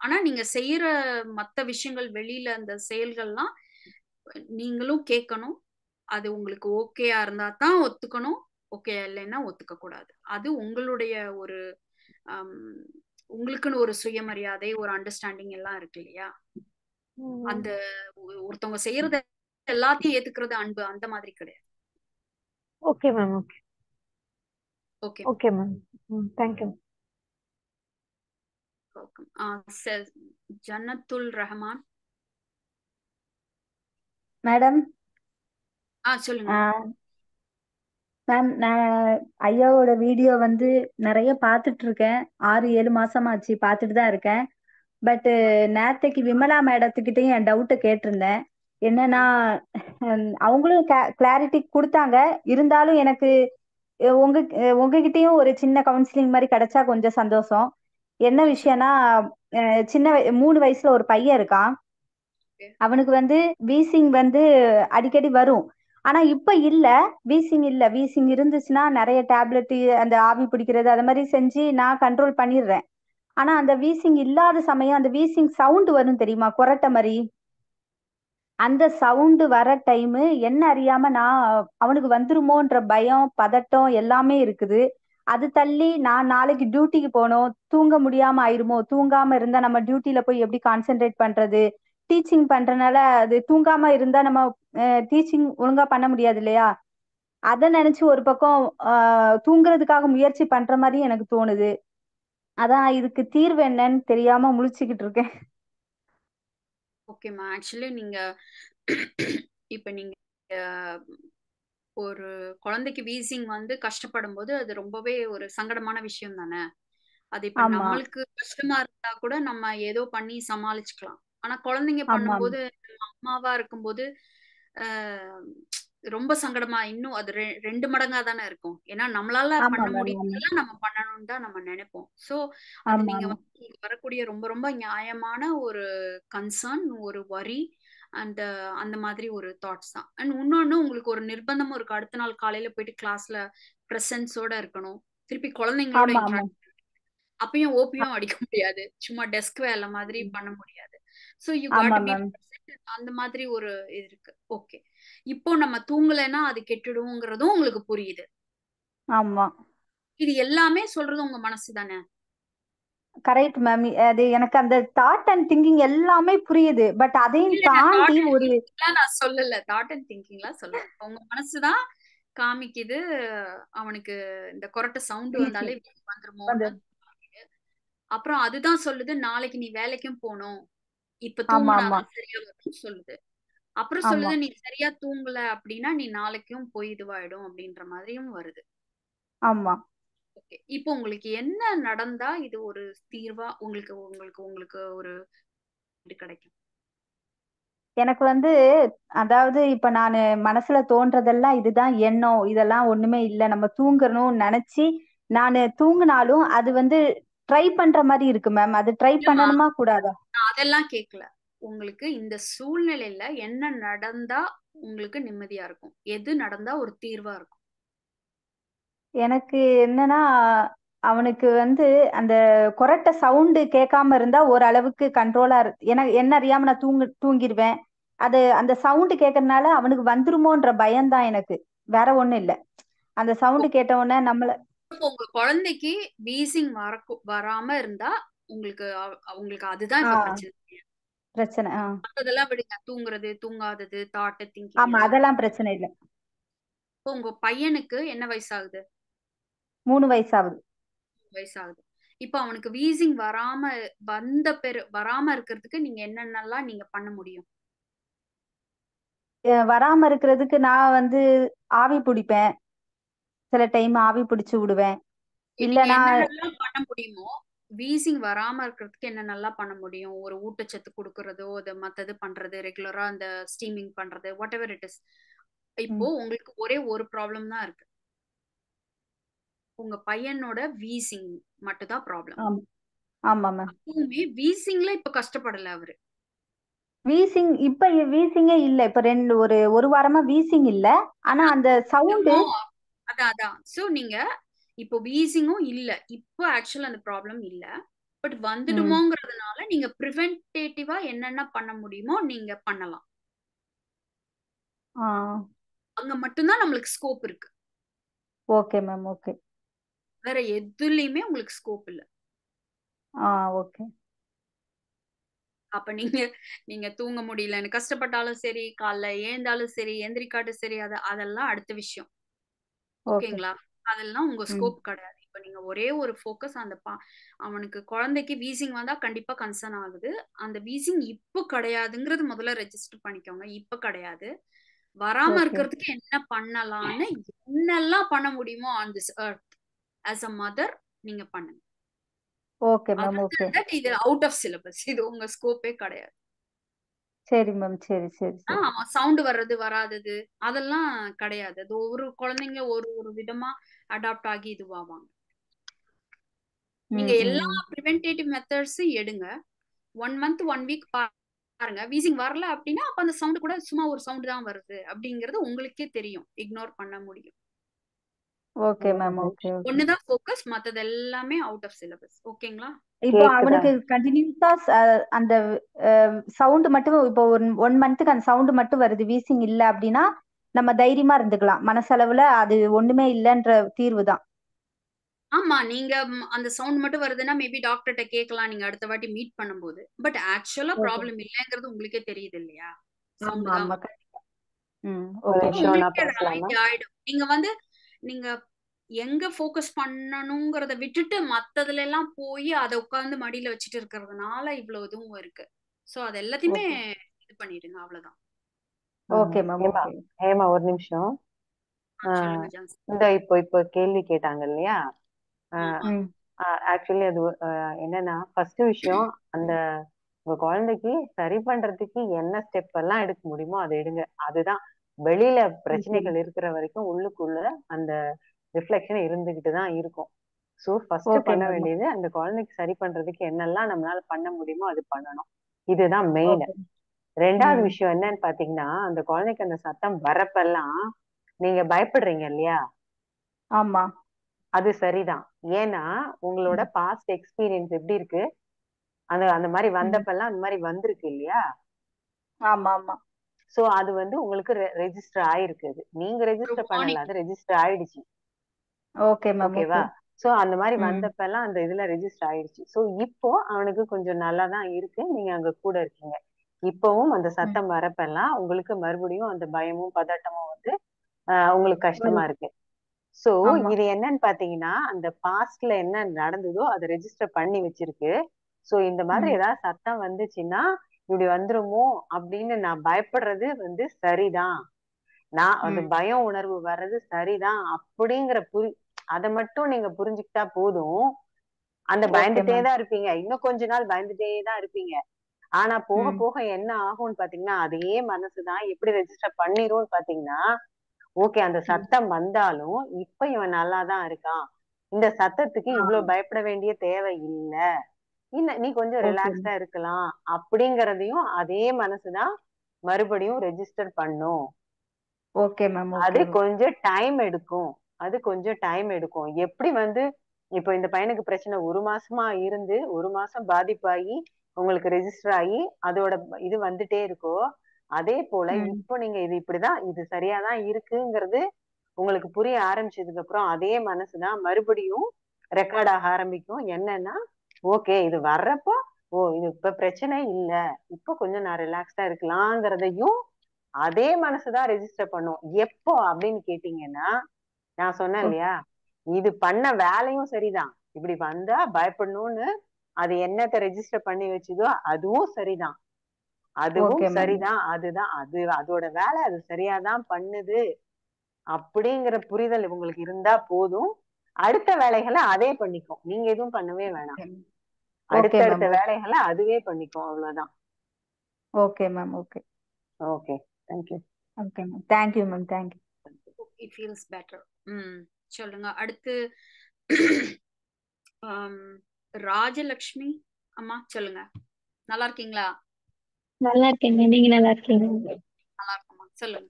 ஆனா நீங்க செய்யற மத்த விஷயங்கள் வெளியில அந்த செயல்கள்லாம் நீங்களும் கேட்கணும். அது உங்களுக்கு ஓகேயா இருந்தா தான் ஒத்துக்கணும். ஓகே இல்லைன்னா ஒத்துக்க கூடாது அது உங்களுடைய ஒரு உங்களுக்குன்னு ஒரு சுயமரியாதை ஒரு அண்டர்ஸ்டாண்டிங் எல்லாம் இருக்கு இல்லையா? அந்த ஒருத்தவங்க செய்யறத எல்லாத்தையும் ஏத்துக்கிறது அன்பு. அந்த மாதிரி கிடையாது. Okay ma'am okay. Okay okay ma'am. Thank you Jannathul Rahman. Madam? ஆ சொல்லுங்க. மேம் நான் ஐயாவோட வீடியோ வந்து நிறைய பார்த்துட்டு இருக்கேன் ஆறு ஏழு மாசமாச்சு பார்த்துட்டு தான் இருக்கேன். பட் நேத்தைக்கு விமலா மேடத்துக்கிட்டையும் என் டவுட்டை கேட்டிருந்தேன். என்னன்னா அவங்களும் கிளாரிட்டி கொடுத்தாங்க. இருந்தாலும் எனக்கு உங்க உங்ககிட்டயும் ஒரு சின்ன கவுன்சிலிங் மாதிரி கிடைச்சா கொஞ்சம் சந்தோஷம். என்ன விஷயம்னா சின்ன மூணு வயசுல ஒரு பையன் இருக்கான். அவனுக்கு வந்து வீசிங் வந்து அடிக்கடி வரும். ஆனா இப்ப இல்ல. வீசிங் இல்ல. வீசிங் இருந்துச்சுன்னா நிறைய டேப்லெட் அந்த ஆவி பிடிக்கிறது அது மாதிரி செஞ்சு நான் கண்ட்ரோல் பண்ணிடுறேன். ஆனா அந்த வீசிங் இல்லாத சமயம் அந்த வீசிங் சவுண்ட் வரும் தெரியுமா? கொரட்டை மாதிரி. அந்த சவுண்டு வர டைமு என்ன அறியாம நான் அவனுக்கு வந்துருமோன்ற பயம் பதட்டம் எல்லாமே இருக்குது. அது தள்ளி நான் நாளைக்கு டியூட்டிக்கு போனோம். தூங்க முடியாம ஆயிருமோ? தூங்காம இருந்தா நம்ம டியூட்டில போய் எப்படி கான்சென்ட்ரேட் பண்றது? டீச்சிங் பண்றதுனால அது தூங்காம இருந்தா நம்ம டீச்சிங் ஒழுங்கா பண்ண முடியாது இல்லையா? அதை நினைச்சு ஒரு பக்கம் ஆஹ் தூங்குறதுக்காக முயற்சி பண்ற மாதிரி எனக்கு தோணுது. அதான் இதுக்கு தீர்வு என்னன்னு தெரியாம முழிச்சுக்கிட்டு இருக்கேன். ஓகேம்மா ஆக்சுவலி நீங்க இப்ப நீங்க ஒரு குழந்தைக்கு வீசிங் வந்து கஷ்டப்படும் போது அது ரொம்பவே ஒரு சங்கடமான விஷயம் தானே? அது இப்ப நம்மளுக்கு கஷ்டமா இருந்தா கூட நம்ம ஏதோ பண்ணி சமாளிச்சுக்கலாம். ஆனா குழந்தைங்க பண்ணும்போது அம்மாவா இருக்கும்போது ரொம்ப சங்கடமா இன்னும் அது ரெண்டு மடங்கா தானே இருக்கும். ஏன்னா நம்மளால பண்ண முடியறதெல்லாம் நம்ம பண்ணணும்னு தான் நம்ம நினைப்போம். சோ அது நீங்க வரக்கூடிய ரொம்ப ரொம்ப நியாயமான ஒரு கன்சர்ன் ஒரு வரி அண்ட் அந்த மாதிரி ஒரு தாட்ஸ் தான். அண்ட் இன்னொன்னு உங்களுக்கு ஒரு நிர்பந்தமும் இருக்கு. அடுத்த நாள் காலையில போயிட்டு கிளாஸ்ல ப்ரெசன்ஸோட இருக்கணும். திருப்பி குழந்தைங்களோட அப்பயும் ஓபியும் அடிக்க முடியாது. சும்மா டெஸ்க் வேலை மாதிரி பண்ண முடியாது. ஸோ யூ அந்த மாதிரி ஒரு இது இருக்கு. ஓகே இப்போ நம்ம தூங்கலைன்னா அது கெட்டுடுங்கிறதும் உங்களுக்கு புரியுது. ஆமா. இது எல்லாமே சொல்றது உங்க மனசு தானே? கரெக்ட் மேம் அது எனக்கு அந்த தாட் அண்ட் திங்கிங் எல்லாமே புரியுது. பட் அதையும் தாண்டி ஒரு நான் சொல்லல. தாட் அண்ட் திங்கிங்லாம் சொல்லல. உங்க மனசுதான் காமிக்குது. அவனுக்கு இந்த கொரட்டை சவுண்ட் வந்தாலே வீசிங் வீடு வந்துருமோன்னு வந்து காமிக்குது. அப்புறம் அதுதான் சொல்லுது. நாளைக்கு நீ வேலைக்கும் போகணும். இப்ப தூங்குனாதான் சரியா வரும்னு சொல்லுது. அப்புறம் சொல்லுது நீ சரியா தூங்கல அப்படின்னா நீ நாளைக்கும் போய் இதுவாயிடும் அப்படின்ற மாதிரியும் வருது. ஆமா. இப்போ உங்களுக்கு என்ன நடந்தா இது ஒரு தீர்வா உங்களுக்கு உங்களுக்கு உங்களுக்கு ஒரு இது கிடைக்கும்? எனக்கு வந்து அதாவது இப்ப நான் மனசுல தோன்றதெல்லாம் இதுதான் எண்ணம். இதெல்லாம் ஒண்ணுமே இல்லை. நம்ம தூங்கணும்னு நினைச்சு நான் தூங்கினாலும் அது வந்து ட்ரை பண்ற மாதிரி இருக்கு மேம் அது ட்ரை பண்ணணுமா கூடாதா? அதெல்லாம் கேட்கல உங்களுக்கு இந்த சூழ்நிலையில என்ன நடந்தா உங்களுக்கு நிம்மதியா இருக்கும்? எது நடந்தா ஒரு தீர்வா இருக்கும்? எனக்கு என்னன்னா அவனுக்கு வந்து அந்த கொரட்டை சவுண்டு கேட்காம இருந்தா ஓரளவுக்கு கண்ட்ரோலா எனக்கு என்ன அறியாம நான் தூங்கு தூங்கிடுவேன் அது அந்த சவுண்டு கேட்கறதுனால அவனுக்கு வந்துருமோன்ற பயம்தான் எனக்கு. வேற ஒண்ணும் இல்ல. அந்த சவுண்டு கேட்ட உடனே நம்மள உங்க குழந்தைக்கு வீசிங் வர வராம இருந்தா உங்களுக்கு உங்களுக்கு அதுதான் பிரச்சனை. பிரச்சனை மத்ததெல்லாம் விடுங்க. தூங்குறது தூங்காதது தாட்டு திங்கிங் ஆமா அதெல்லாம் பிரச்சனை இல்ல. உங்க பையனுக்கு என்ன வயசாகுது? மூணு வயசாகுது. வயசாகுது. இப்போ அவனுக்கு வீசிங் வராம வந்த பெரு வராம இருக்கிறதுக்கு நீங்க என்னென்னலாம் நீங்க பண்ண முடியும்? வராம இருக்கிறதுக்கு நான் வந்து ஆவி பிடிப்பேன். சில டைம் ஆவி பிடிச்சு விடுவேன். இல்லனா பண்ண முடியுமோ வீசிங் வராம இருக்கிறதுக்கு என்னென்னலாம் பண்ண முடியும்? ஒரு ஊட்டச்சத்து கொடுக்கறதோ அது மத்தது பண்றது ரெகுலரா அந்த ஸ்டீமிங் பண்றது வாட் எவர் இட் இஸ் இப்போ உங்களுக்கு ஒரே ஒரு ப்ராப்ளம் தான் இருக்கு. உங்க பையனோட வீசிங் மட்டும் தான் ப்ராப்ளம் ஆமா மேம் அதுவுமே வீசிங்ல இப்ப கஷ்டப்படல அவரு. வீசிங் இப்ப வீசிங்கே இல்ல. இப்ப ரெண்டு ஒரு ஒரு வாரமா வீசிங் இல்ல. ஆனா அந்த சவுண்டு அதான் அதான் சோ நீங்க இப்போ வீசிங்கும் இல்ல. இப்போ ஆக்சுவல் அந்த ப்ராப்ளம் இல்ல. பட் வந்துடுமோங்கிறதுனால நீங்க ப்ரிவென்டேட்டிவா என்னென்ன பண்ண முடியுமோ நீங்க பண்ணலாம். அங்க மட்டும்தான் நம்மளுக்கு ஸ்கோப் இருக்கு. Okay ma'am okay. வேற எதுலயுமே உங்களுக்கு ஸ்கோப் இல்ல. ஆ ஓகே அப்ப நீங்க நீங்க தூங்க முடியலன்னு கஷ்டப்பட்டாலும் சரி காலைல ஏந்தாலும் சரி எந்திரிக்காட்டும் சரி அத அதெல்லாம் அடுத்த விஷயம். ஓகே ஓகேங்களா? அதெல்லாம் உங்க ஸ்கோப் கிடையாது. இப்ப நீங்க ஒரே ஒரு ஃபோக்கஸ் அந்த பா அவனுக்கு குழந்தைக்கு வீசிங் வந்தா கண்டிப்பா கன்சர்ன் ஆகுது. அந்த வீசிங் இப்போ கிடையாதுங்கிறது முதல்ல ரெஜிஸ்டர் பண்ணிக்கோங்க. இப்போ கிடையாது. வராம இருக்கிறதுக்கு என்ன பண்ணலாம்னு என்னெல்லாம் பண்ண முடியுமோ on this earth as a mother நீங்க பண்ணுங்க. ஓகே மேம் ஓகே இது அவுட் ஆஃப் சிலபஸ் இது உங்க ஸ்கோப்பே கிடையாது. சரி மேம் சரி சரி ஆமா சவுண்ட் வர்றது வராதது அதெல்லாம் கிடையாது. அது ஒரு குழந்தைங்க ஒரு ஒரு விதமா அடாப்ட் ஆகி இதுவாவாங்க. நீங்க எல்லா ப்ரிவென்டேட்டிவ் மெத்தட்ஸும் எடுங்க. ஒன் மந்த் ஒன் வீக் பாருங்க. வீசிங் வரல அப்படின்னா அப்ப அந்த சவுண்ட் கூட சும்மா ஒரு சவுண்ட் தான் வருது அப்படிங்கறது உங்களுக்கே தெரியும். இக்னோர் பண்ண முடியும். ஓகே மேம் ஓகே ஒண்ணுதான் ஃபோக்கஸ் மத்தது எல்லாமே அவுட் ஆஃப் சிலபஸ் ஓகேங்களா இப்போ அவனுக்கு கண்டினியூஸா அந்த சவுண்ட் மட்டும் இப்போ ஒன் ஒன் மந்த்துக்கு அந்த சவுண்ட் மட்டும் வருது. வீசிங் இல்ல அப்படின்னா நம்ம தைரியமா இருந்துக்கலாம். மனசளவுல அது ஒண்ணுமே இல்லைன்ற தீர்வு தான். ஆமா நீங்க அந்த சவுண்ட் மட்டும் வருதுன்னா மேபி டாக்டர்கிட்ட கேட்கலாம். நீங்க அடுத்த வாட்டி மீட் பண்ணும்போது. பட் ஆக்சுவலா ப்ராப்ளம் இல்லைங்கிறது உங்களுக்கே தெரியுது இல்லையா? ஒரு ஆயிடும். நீங்க வந்து நீங்க எங்க ஃபோக்கஸ் பண்ணணுங்கிறத விட்டுட்டு மத்ததுல எல்லாம் போய் அதை உட்கார்ந்து மடியில வச்சுட்டு இருக்கிறதுனால இவ்வளவு இதுவும் இருக்கு. சோ அது எல்லாத்தையுமே இது பண்ணிடுங்க அவ்வளவுதான். Okay ma'am Hema okay Hema ஒரு நிமிஷம். இந்த இப்போ இப்போ கேள்வி கேட்டாங்க இல்லையா? ஆக்சுவலி அது ஆஹ் என்னன்னா ஃபர்ஸ்ட் விஷயம் அந்த உங்க குழந்தைக்கு சரி பண்றதுக்கு என்ன ஸ்டெப் எல்லாம் எடுக்க முடியுமோ அதை எடுங்க. அதுதான். வெளியில பிரச்சனைகள் இருக்கிற வரைக்கும் உள்ளுக்குள்ள அந்த ரிஃப்ளெக்ஷன் இருந்துகிட்டு தான் இருக்கும். ஸோ ஃபர்ஸ்ட் பண்ண வேண்டியது அந்த குழந்தைக்கு சரி பண்றதுக்கு என்னெல்லாம் நம்மளால பண்ண முடியுமோ அது பண்ணணும். இதுதான் மெயின் ரெண்டாவது விஷயம் என்னன்னு பாத்தீங்கன்னா அந்த குழந்தைக்கு அந்த சத்தம் வரப்பெல்லாம் நீங்க பயப்படுறீங்க இல்லையா? ஆமா. அது சரிதான். ஏன்னா உங்களோட பாஸ்ட் எக்ஸ்பீரியன்ஸ் எப்படி இருக்கு? அந்த அந்த மாதிரி வந்தப்பெல்லாம் அந்த மாதிரி வந்திருக்கு இல்லையா? ஆமா ஆமா சோ அது வந்து உங்களுக்கு ரெஜிஸ்டர் ஆயிருக்கு அது. நீங்க ரெஜிஸ்டர் பண்ணல அது ரெஜிஸ்டர் ஆயிடுச்சு. ஓகே மேம் ஓகேவா ஓகே சோ அந்த மாதிரி ம். வந்தப்பெல்லாம் அந்த இதுல ரெஜிஸ்டர் ஆயிடுச்சு சோ இப்போ அவனுக்கு கொஞ்சம் நல்லா தான் இருக்கு. நீங்க அங்க கூட இருக்கீங்க. இப்பவும் அந்த சத்தம் வரப்பெல்லாம் உங்களுக்கு மறுபடியும் அந்த பயமும் பதட்டமும் வந்து உங்களுக்கு கஷ்டமா இருக்கு. சோ இது என்னன்னு பாத்தீங்கன்னா அந்த பாஸ்ட்ல என்ன நடந்ததோ அதை ரெஜிஸ்டர் பண்ணி வச்சிருக்கு. சோ இந்த மாதிரி ஏதாவது சத்தம் வந்துச்சுன்னா இப்படி வந்துருமோ அப்படின்னு நான் பயப்படுறது வந்து சரிதான். நான் அந்த பயம் உணர்வு வர்றது சரிதான் அப்படிங்கிற புரி அதை மட்டும் நீங்க புரிஞ்சுக்கிட்டா போதும். அந்த பயந்துட்டே தான் இருப்பீங்க. இன்னும் கொஞ்ச நாள் பயந்துட்டே தான் இருப்பீங்க. ஆனா போக போக என்ன ஆகும்னு பாத்தீங்கன்னா அதே மனசுதான் எப்படி ரெஜிஸ்டர் பண்ணிரும்னு பாத்தீங்கன்னா ஓகே அந்த சத்தம் வந்தாலும் இப்ப இவன் நல்லாதான் இருக்கான். இந்த சத்தத்துக்கு இவ்வளவு பயப்பட வேண்டிய தேவை இல்ல. இல்ல நீ கொஞ்சம் ரிலாக்ஸ்டா இருக்கலாம். அப்படிங்கறதையும் அதே மனசுதான் மறுபடியும் ரெஜிஸ்டர் பண்ணும். ஓகே மேம் அது ஓகே கொஞ்சம் டைம் எடுக்கும். அது கொஞ்சம் டைம் எடுக்கும். எப்படி வந்து இப்போ இந்த பையனுக்கு பிரச்சனை ஒரு மாசமா இருந்து ஒரு மாசம் பாதிப்பாகி உங்களுக்கு ரெஜிஸ்டர் ஆகி அதோட இது வந்துட்டே இருக்கோ அதே போல ம். இப்போ நீங்க இது இப்படிதான் இது சரியாதான் இருக்குங்கிறது உங்களுக்கு புரிய ஆரம்பிச்சதுக்கு அப்புறம் அதே மனசுதான் மறுபடியும் ரெக்கார்ட் ஆக ஆரம்பிக்கும். என்னன்னா ஓகே இது வர்றப்போ ஓ இது இப்ப பிரச்சனை இல்ல. இப்போ கொஞ்சம் நான் ரிலாக்ஸ்டா இருக்கலாங்கிறதையும் அதே மனசுதான் ரெஜிஸ்டர் பண்ணும். எப்போ அப்படின்னு கேட்டீங்கன்னா நான் சொன்னேன் இல்லையா? இது பண்ண வேலையும் சரிதான். இப்படி வந்தா பயப்படணும்னு அது என்னத்த ரெஜிஸ்டர் பண்ணி வச்சுதோ அதுவும் சரிதான். அதுவும் சரிதான். அதுதான். அது அதோட வேலை அது சரியாதான் பண்ணுது. அப்படிங்கிற புரிதல் உங்களுக்கு இருந்தா போதும். அடுத்த வேலைகளை அதே பண்ணிக்கும். நீங்க எதுவும் பண்ணவே வேணாம். அடுத்தடுத்த ஓகே வேலைகளை அதுவே பண்ணிக்கும். அவ்வளவுதான். Okay ma'am. Okay. Okay. Thank you okay ma'am thank you ma'am thank you it feels better hmm சொல்லுங்க. அடுத்து ஆம், ராஜலக்ஷ்மி அம்மா சொல்லுங்க. நல்லா இருக்கீங்களா? நல்லா இருக்கேங்க. நீங்க நல்லா இருக்கீங்க நல்லா இருக்கம்மா. சொல்லுங்க.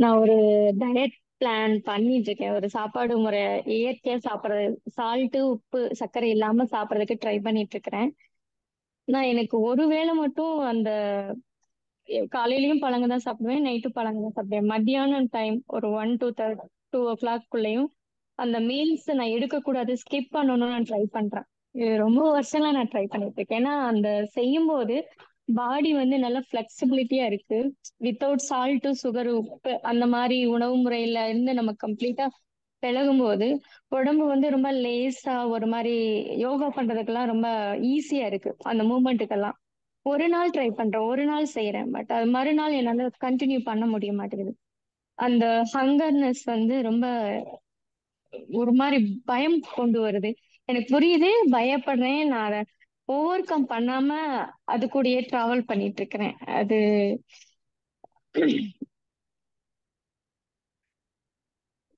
நான் ஒரு டயட் பிளான் பண்ணிட்டு இருக்கேன் ஒரு சாப்பாடு முறை இயற்கையா சாப்பிடுறது சால்ட்டு உப்பு சர்க்கரை இல்லாம சாப்பிடறதுக்கு ட்ரை பண்ணிட்டு இருக்கிறேன் நான் எனக்கு ஒரு வேளை மட்டும் அந்த காலையிலயும் பழங்க தான் சாப்பிடுவேன் நைட்டும் பழங்க தான் சாப்பிடுவேன். மத்தியானம் டைம் ஒரு one two third two o'clock குள்ளேயும் அந்த மீல்ஸ் நான் எடுக்கக்கூடாது ஸ்கிப் பண்ணணும்னு நான் ட்ரை பண்றேன். இது ரொம்ப வருஷம்லாம் நான் ட்ரை பண்ணிட்டு இருக்கேன். ஏன்னா அந்த செய்யும்போது பாடி வந்து நல்லா ஃபிளெக்சிபிலிட்டியா இருக்கு. வித்தவுட் சால்ட்டு சுகர் உப்பு அந்த மாதிரி உணவு முறையில இருந்து நம்ம கம்ப்ளீட்டா பழகும்போது உடம்பு வந்து ரொம்ப லேசா ஒரு மாதிரி யோகா பண்றதுக்கெல்லாம் ரொம்ப ஈஸியா இருக்கு. அந்த மூமெண்ட்டுக்கெல்லாம் ஒரு நாள் ட்ரை பண்றேன் ஒரு நாள் செய்யறேன் பட் அது மறுநாள் என்னால கண்டினியூ பண்ண முடிய மாட்டேங்குது. அந்த ஹங்கர்னஸ் வந்து ரொம்ப ஒரு மாதிரி பயம் கொண்டு வருது. எனக்கு புரியுது பயப்படுறேன் நான் ஓவர் கம் பண்ணாம அது கூடயே டிராவல் பண்ணிட்டு இருக்கிறேன் அது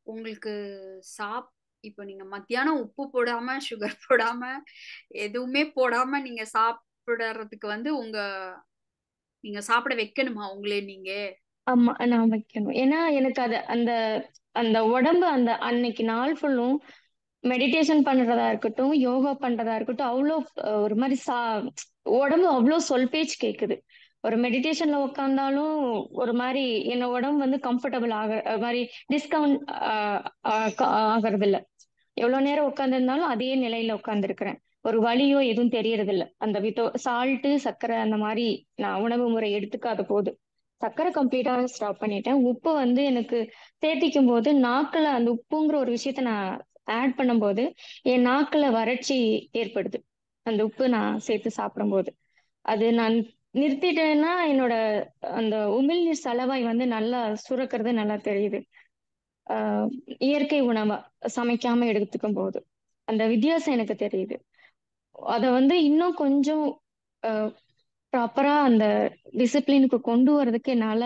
உங்களுக்கு சாப் இப்போ நீங்க மத்தியானம் உப்பு போடாம சுகர் போடாம எதுவுமே போடாம நீங்க சாப் சாப்பிடறதுக்கு வந்து உங்க நீங்க சாப்பிட வைக்கணுமா? உங்களே நீங்க? ஆமா நான் வைக்கணும். ஏன்னா எனக்கு அது அந்த அந்த உடம்பு அந்த அன்னைக்கு நாள் ஃபுல்லும் மெடிடேஷன் பண்றதா இருக்கட்டும் யோகா பண்றதா இருக்கட்டும் அவ்வளோ ஒரு மாதிரி சா உடம்பு அவ்வளோ சொல் பேச்சு கேக்குது. ஒரு மெடிடேஷன்ல உட்காந்தாலும் ஒரு மாதிரி என்ன உடம்பு வந்து கம்ஃபர்டபுள் ஆகிற ஒரு மாதிரி டிஸ்கவுண்ட் ஆகிறது இல்லை எவ்வளவு நேரம் உட்காந்துருந்தாலும் அதே நிலையில உட்கார்ந்துருக்கிறேன் ஒரு வழியோ எதுவும் தெரியறது இல்ல அந்த வித்தோ சால்ட்டு சர்க்கரை அந்த மாதிரி நான் உணவு முறை எடுத்துக்காத போது. சர்க்கரை கம்ப்ளீட்டா ஸ்டாப் பண்ணிட்டேன். உப்பு வந்து எனக்கு சேர்த்திக்கும் போது நாக்குல அந்த உப்புங்கிற ஒரு விஷயத்த நான் ஆட் பண்ணும்போது என் நாக்குல வறட்சி ஏற்படுது. அந்த உப்பு நான் சேர்த்து சாப்பிடும்போது. அது நான் நிறுத்திட்டேன்னா என்னோட அந்த உமிழ்நீர் சலவாய் வந்து நல்லா சுரக்கிறது நல்லா தெரியுது. ஆஹ் இயற்கை உணவை சமைக்காம எடுத்துக்கும் போது. அந்த வித்தியாசம் எனக்கு தெரியுது. அத வந்து இன்னும் கொஞ்சம் ப்ராப்பரா அந்த டிசிப்ளினுக்கு கொண்டு வர்றதுக்கு என்னால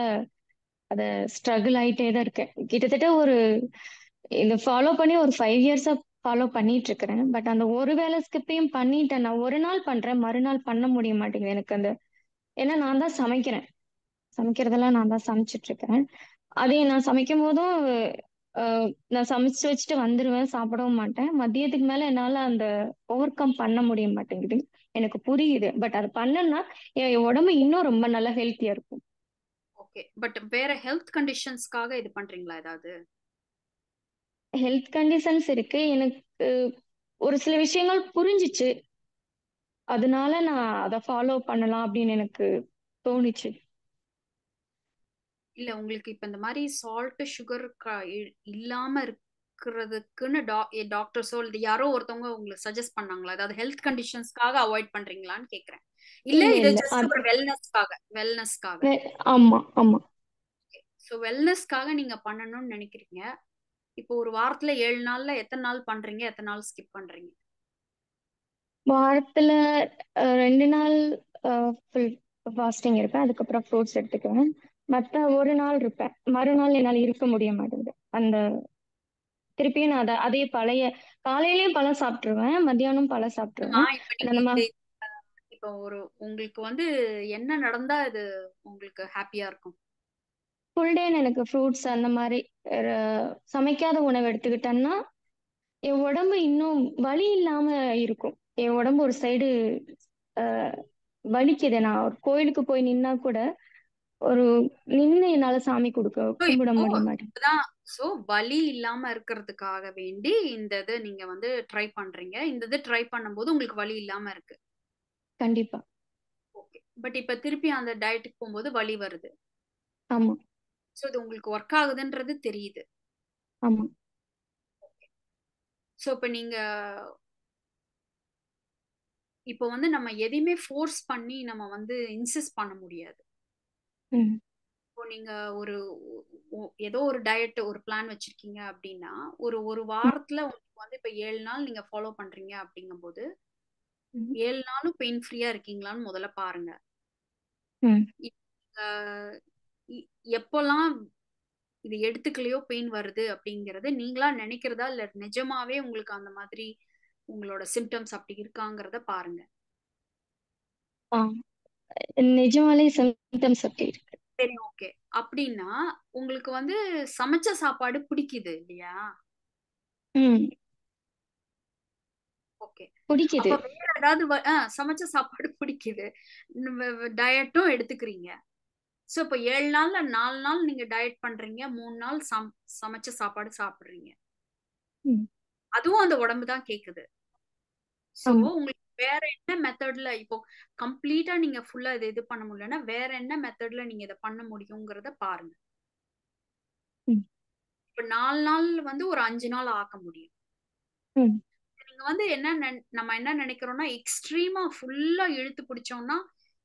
அத ஸ்ட்ரகிள் ஆயிட்டே தான் இருக்கேன். கிட்டத்தட்ட ஒரு இதை ஃபாலோ பண்ணி ஒரு ஃபைவ் இயர்ஸா ஃபாலோ பண்ணிட்டு இருக்கிறேன். பட் அந்த ஒரு வேலை ஸ்கிப்பையும் பண்ணிட்டேன். நான் ஒரு நாள் பண்றேன் மறுநாள் பண்ண முடிய மாட்டேங்குது எனக்கு அந்த ஏன்னா நான் தான் சமைக்கிறேன். சமைக்கிறதெல்லாம் நான் தான் சமைச்சிட்டு இருக்கேன். அதே நான் சமைக்கும் போதும் நான் சமைச்சு வச்சுட்டு வந்துருவேன் சாப்பிடவும் மாட்டேன். மதியத்துக்கு மேல என்னால அந்த ஓவர் கம் பண்ண முடிய மாட்டேங்குது. எனக்கு புரியுது. பட் அது பண்ணேன்னா என் உடம்பு இன்னும் ரொம்ப நல்லா ஹெல்த்தியா இருக்கும். ஓகே பட் வேற ஹெல்த் கண்டிஷன்ஸ்க்காக இது பண்றீங்களா ஏதாவது? ஹெல்த் கண்டிஷன்ஸ் இருக்கு. எனக்கு ஒரு சில விஷயங்கள் புரிஞ்சிச்சு. அதனால நான் அதை ஃபாலோ பண்ணலாம் அப்படின்னு எனக்கு தோணுச்சு. இல்ல உங்களுக்கு இப்ப இந்த மாதிரி சால்ட் சுகர் இல்லாம இருக்கிறதுக்குன்னு டாக்டர்ஸோ இல்ல யாரோ ஒருத்தவங்க உங்களுக்கு சஜஸ்ட் பண்ணாங்களா? அதாவது ஹெல்த் கண்டிஷன்ஸ்க்காக அவாய்ட் பண்றீங்களான்னு கேக்குறேன். இல்ல இது ஜஸ்ட் வெல்னஸ்க்காக வெல்னஸ்க்காக ஆமா ஆமா. ஸோ வெல்னஸ்க்காக நீங்க பண்ணணும்னு நினைக்கிறீங்க. இப்போ ஒரு வாரத்துல ஏழு நாள்ல எத்தனை நாள் பண்றீங்க? எத்தனை நாள் ஸ்கிப் பண்றீங்க? வாரத்துல ரெண்டு நாள் ஃபுல் ஃபாஸ்டிங் இருப்பேன். அதுக்கப்புறம் ஃப்ரூட்ஸ் எடுத்துக்குவேன். மத்த ஒரு நாள் இருப்பேன். மறுநாள் என்னால இருக்க முடிய மாட்டேங்குது. அந்த திருப்பியும் நான் அதை அதே பழைய காலையிலயும் பழம் சாப்பிட்டுருவேன் மத்தியானம் பழம் சாப்பிட்டுருவேன். இப்ப ஒரு உங்களுக்கு வந்து என்ன நடந்தா இது உங்களுக்கு ஹாப்பியா இருக்கும்? ஃபுல் டே எனக்கு ஃப்ரூட்ஸ் அந்த மாதிரி சமைக்காத உணவு எடுத்துக்கிட்டேன்னா என் உடம்பு இன்னும் வலி இல்லாம இருக்கும். என் உடம்பு ஒரு சைடு வலிக்குது. நான் ஒரு கோயிலுக்கு போய் நின்னா கூட ஒரு நின்று என்னால சாமி கொடுக்க கும்பிட முடிய சோ வலி இல்லாம இருக்கிறதுக்காக வேண்டி இந்த இது நீங்க வந்து ட்ரை பண்றீங்க. இந்த இது ட்ரை பண்ணும்போது உங்களுக்கு வலி இல்லாம இருக்கு. கண்டிப்பா. ஓகே. பட் இப்ப திருப்பி அந்த டயட்டுக்கு போகும்போது வலி வருது. ஆமா. சோ இது உங்களுக்கு ஒர்க் ஆகுதுன்றது தெரியுது. ஆமா. சோ இப்ப நீங்க இப்போ வந்து நம்ம எதையுமே ஃபோர்ஸ் பண்ணி நம்ம வந்து இன்சிஸ்ட் பண்ண முடியாது. ம். இப்போ நீங்க ஒரு ஒ- ஏதோ ஒரு டயட் ஒரு பிளான் வச்சிருக்கீங்க அப்படின்னா ஒரு ஒரு வாரத்துல உங்களுக்கு வந்து இப்ப ஏழு நாள் நீங்க ஃபாலோ பண்றீங்க அப்படிங்கும்போது ம். ஏழு நாளும் பெயின் ஃப்ரீயா இருக்கீங்களான்னு முதல்ல பாருங்க. ம். இ- இது எடுத்துக்கலையோ பெயின் வருது அப்படிங்கறது நீங்களா நினைக்கிறதா? இல்ல நிஜமாவே உங்களுக்கு அந்த மாதிரி உங்களோட சிம்டம்ஸ் அப்படி இருக்காங்கிறத பாருங்க. ஆ. நிஜமாலே சிம்டம்ஸ் அப்படி இருக்கு. சரி ஓகே அப்படின்னா உங்களுக்கு வந்து சமைச்ச சாப்பாடு பிடிக்குது இல்லையா? ம். ஓகே பிடிக்குது. ஏதாவது சமைச்ச சாப்பாடு பிடிக்குது. டயட்டும் எடுத்துக்கிறீங்க. சோ இப்ப ஏழு நாள்ல நாலு நாள் நீங்க டயட் பண்றீங்க மூணு நாள் சம் சமைச்ச சாப்பாடு சாப்பிடுறீங்க. அதுவும் அந்த உடம்பு தான் கேக்குது. சோ உங்களுக்கு வேற என்ன மெத்தட்ல இப்போ கம்ப்ளீட்டா நீங்க ஃபுல்லா இது இது பண்ண முடியலன்னா வேற என்ன மெத்தட்ல நீங்க இதை பண்ண முடியுங்கிறத பாருங்க. இப்ப நாலு நாள் வந்து ஒரு அஞ்சு நாள் ஆக்க முடியும். நீங்க வந்து என்ன நம்ம என்ன நினைக்கிறோம்னா எக்ஸ்ட்ரீமா ஃபுல்லா இழுத்து பிடிச்சோம்னா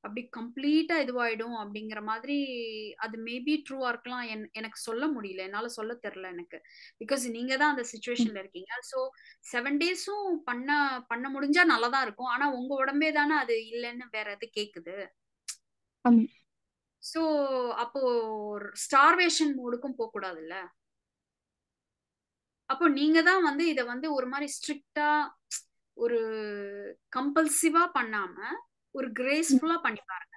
அப்படி கம்ப்ளீட்டா இதுவாயிடும் அப்படிங்கிற மாதிரி அது மேபி ட்ரூவா இருக்கலாம். என் எனக்கு சொல்ல முடியல. என்னால சொல்ல தெரியல எனக்கு. பிகாஸ் நீங்க தான் அந்த சுச்சுவேஷன்ல இருக்கீங்க. ஸோ செவன் டேஸும் பண்ண பண்ண முடிஞ்சா நல்லதா இருக்கும். ஆனா உங்க உடம்பே தானே அது இல்லைன்னு வேற எது கேக்குது? ஸோ அப்போ ஸ்டார்வேஷன் மோடுக்கும் போக கூடாதுல்ல? அப்போ நீங்க தான் வந்து இதை வந்து ஒரு மாதிரி ஸ்ட்ரிக்டா ஒரு கம்பல்சிவா பண்ணாம ஒரு கிரேஸ்ஃபுல்லா பண்ணி பாருங்க.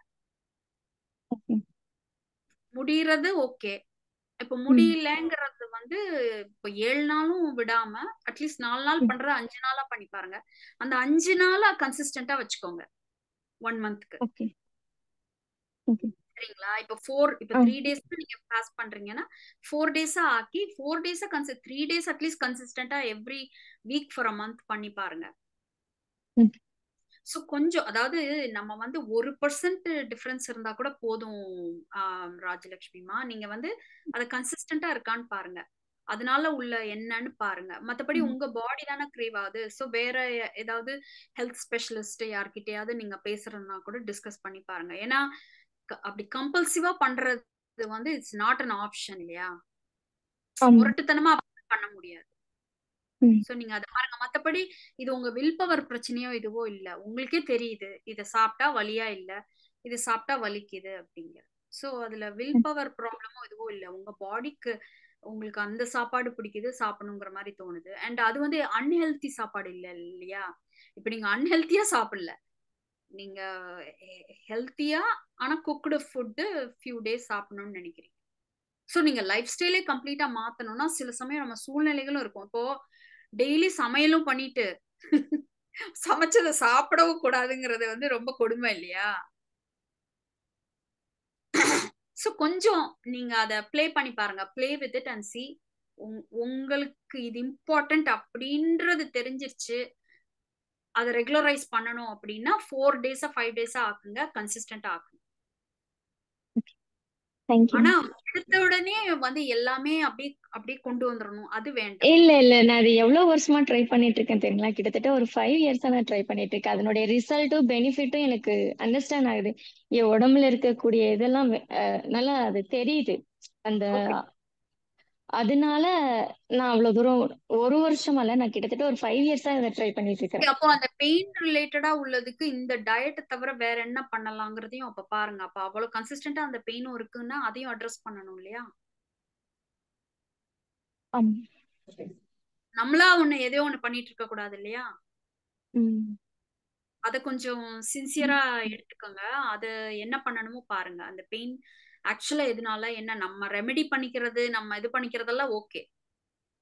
முடியறது ஓகே. இப்ப முடியலங்கிறது வந்து இப்ப ஏழு நாளும் விடாம அட்லீஸ்ட் நாலு நாள் ம். பண்றது அஞ்சு நாளா பண்ணி பாருங்க. அந்த அஞ்சு நாளா கன்சிஸ்டன்டா வச்சுக்கோங்க ஒன் மந்த்க்கு சரிங்களா? இப்ப ஃபோர் இப்ப த்ரீ டேஸ் நீங்க பாஸ் பண்றீங்கன்னா ஃபோர் டேஸா ஆக்கி ஃபோர் டேஸா கன்சி three days at least கன்சிஸ்டன்டா every week for a month பண்ணி பாருங்க. ஸோ கொஞ்சம் அதாவது நம்ம வந்து ஒரு பர்சன்ட் டிஃபரன்ஸ் இருந்தா கூட போதும் ராஜலட்சுமிமா. நீங்க வந்து அதை கன்சிஸ்டன்டா இருக்கான்னு பாருங்க. அதனால உள்ள என்னன்னு பாருங்க. மத்தபடி உங்க பாடி தானே கிரேவ் ஆகுது. ஸோ வேற ஏதாவது ஹெல்த் ஸ்பெஷலிஸ்ட் யார்கிட்டயாவது நீங்க பேசுறதுனா கூட டிஸ்கஸ் பண்ணி பாருங்க. ஏன்னா அப்படி கம்பல்சிவா பண்றது வந்து இட்ஸ் நாட் அன் ஆப்ஷன் இல்லையா? முரட்டுத்தனமா அப்படி பண்ண முடியாது. சோ நீங்க அதை பாருங்க. மத்தபடி இது உங்க வில் பவர் பிரச்சனையோ இதுவோ இல்ல. உங்களுக்கே தெரியுது. இதை சாப்பிட்டா வலியா இல்ல? இது சாப்பிட்டா வலிக்குது அப்படிங்கிற. சோ அதுல வில் பவர் ப்ராப்ளமோ இதுவோ இல்ல. உங்க பாடிக்கு உங்களுக்கு அந்த சாப்பாடு பிடிக்குது சாப்பிடணுங்கிற மாதிரி தோணுது. அண்ட் அது வந்து அன்ஹெல்தி சாப்பாடு இல்ல இல்லையா? இப்ப நீங்க அன்ஹெல்த்தியா சாப்பிடல. நீங்க ஹெல்த்தியா ஆனா குக்டு ஃபுட்டு ஃபியூ டேஸ் சாப்பிடணும்னு நினைக்கிறீங்க. ஸோ நீங்க லைஃப் ஸ்டைலே கம்ப்ளீட்டா மாத்தணும்னா சில சமயம் நம்ம சூழ்நிலைகளும் இருக்கும். இப்போ டெய்லி சமையலும் பண்ணிட்டு சமைச்சதை சாப்பிடவும் கூடாதுங்கிறது வந்து ரொம்ப கொடுமை இல்லையா? ஸோ கொஞ்சம் நீங்க அதை ப்ளே பண்ணி பாருங்க. Play with it and see உங்களுக்கு இது இம்பார்ட்டன்ட் அப்படின்றது தெரிஞ்சிருச்சு. அதை ரெகுலரைஸ் பண்ணணும் அப்படின்னா ஃபோர் டேஸா ஃபைவ் டேஸா ஆக்குங்க. கன்சிஸ்டன்ட் ஆக்குங்க. ஆனா எடுத்த உடனே வந்து எல்லாமே அப்படியே அப்படியே கொண்டு வந்துடணும் அது வேண்டாம். இல்ல இல்ல. நான் அது எவ்வளவு வருஷமா ட்ரை பண்ணிட்டு இருக்கேன் தெரியுங்களா? கிட்டத்தட்ட ஒரு ஃபைவ் இயர்ஸா நான் ட்ரை பண்ணிட்டு இருக்கேன் அதனுடைய ரிசல்ட்டும் பெனிஃபிட்டும் எனக்கு அண்டர்ஸ்டாண்ட் ஆகுது. என் உடம்புல இருக்கக்கூடிய இதெல்லாம் நல்லா அது தெரியுது. அந்த அதனால நான் அவ்வளவு தூரம் ஒரு வருஷம் அல்ல நான் கிட்டத்தட்ட ஒரு ஃபைவ் இயர்ஸா இதை ட்ரை பண்ணிட்டு Okay, இருக்கிறேன் அப்போ அந்த பெயின் ரிலேட்டடா உள்ளதுக்கு இந்த டயட்டை தவிர வேற என்ன பண்ணலாங்கிறதையும் அப்ப பாருங்க. அப்ப அவ்வளவு கன்சிஸ்டன்டா அந்த பெயினும் இருக்குன்னா அதையும் அட்ரஸ் பண்ணணும் இல்லையா? நம்மளா ஒண்ணு எதையோ ஒண்ணு பண்ணிட்டு இருக்க கூடாது இல்லையா? அத கொஞ்சம் சின்சியரா எடுத்துக்கோங்க. அது என்ன பண்ணணுமோ பாருங்க. அந்த பெயின் ஆக்சுவலா எதனால என்ன நம்ம ரெமெடி பண்ணிக்கிறது நம்ம இது பண்ணிக்கிறதெல்லாம் ஓகே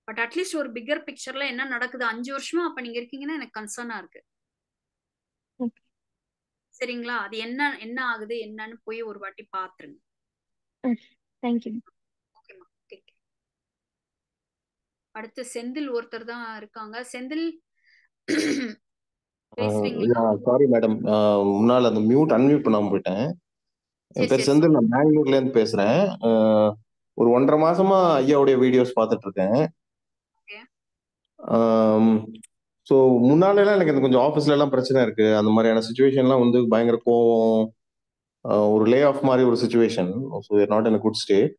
பட் அட்லீஸ்ட் ஒரு பிக்கர் பிக்சர்ல என்ன நடக்குது? அஞ்சு வருஷமா அப்ப நீங்க இருக்கீங்கன்னா எனக்கு கன்சர்னா இருக்கு. ஓகே சரிங்களா? அது என்ன என்ன ஆகுது என்னன்னு போய் ஒரு வாட்டி பாத்துருங்க. தேங்க்யூ ஓகேமா டேக் அடுத்து செந்தில் ஒருத்தர் தான் இருக்காங்க. செந்தில் பேசுறீங்களா? சாரி மேடம் முன்னால் அந்த மியூட் அன்மியூட் பண்ணாம போயிட்டேன். என் சரி பேர் செந்தில் நான் பெங்களூர்ல இருந்து பேசுறேன். ஒரு ஒன்றரை மாசமா ஐயாவுடைய வீடியோஸ் பார்த்துட்டு இருக்கேன் ஸோ முன்னால எல்லாம் எனக்கு இந்த கொஞ்சம் ஆஃபீஸ்ல எல்லாம் பிரச்சனை இருக்கு. அந்த மாதிரியான சுச்சுவேஷன்லாம் வந்து பயங்கர கோவம் ஒரு லே ஆஃப் மாதிரி ஒரு situation so not in good state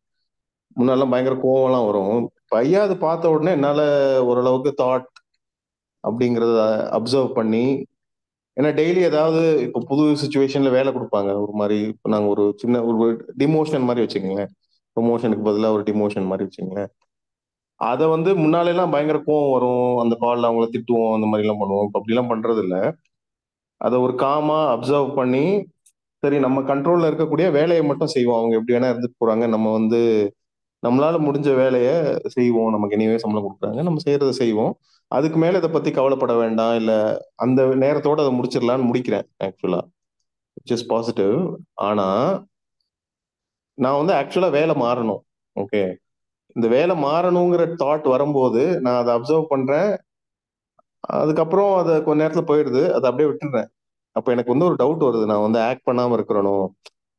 முன்னாலாம் பயங்கர கோவம்லாம் வரும். இப்போ ஐயா அது பார்த்த உடனே என்னால ஓரளவுக்கு தாட் அப்படிங்கிறத அப்சர்வ் பண்ணி ஏன்னா டெய்லி ஏதாவது இப்போ புது சுச்சுவேஷன்ல வேலை கொடுப்பாங்க. ஒரு மாதிரி இப்போ நாங்கள் ஒரு சின்ன ஒரு டிமோஷன் மாதிரி வச்சுக்கோங்களேன். ப்ரொமோஷனுக்கு பதிலாக ஒரு டிமோஷன் மாதிரி வச்சுக்கோங்களேன். அதை வந்து முன்னாலெல்லாம் பயங்கர கோவம் வரும். அந்த காலில் அவங்கள திட்டுவோம். அந்த மாதிரிலாம் பண்ணுவோம். இப்போ அப்படிலாம் பண்ணுறது இல்லை. அதை ஒரு காமா அப்சர்வ் பண்ணி சரி நம்ம கண்ட்ரோல்ல இருக்கக்கூடிய வேலையை மட்டும் செய்வோம். அவங்க எப்படி வேணா இருந்துட்டு போறாங்க. நம்ம வந்து நம்மளால முடிஞ்ச வேலையை செய்வோம். நமக்கு இனிவே சம்பளம் கொடுக்குறாங்க. நம்ம செய்யறதை செய்வோம். அதுக்கு மேல இதை பத்தி கவலைப்பட வேண்டாம். இல்ல அந்த நேரத்தோட அதை முடிச்சிடலான்னு முடிக்கிறேன் ஆக்சுவலா இஸ் பாசிட்டிவ் ஆனா நான் வந்து ஆக்சுவலா வேலை மாறணும். ஓகே இந்த வேலை மாறணுங்கிற தாட் வரும்போது நான் அதை அப்சர்வ் பண்றேன். அதுக்கப்புறம் அதை கொஞ்ச நேரத்துல போயிடுது. அதை அப்படியே விட்டுடுறேன். அப்ப எனக்கு வந்து ஒரு டவுட் வருது. நான் வந்து ஆக்ட் பண்ணாம இருக்கிறனோ?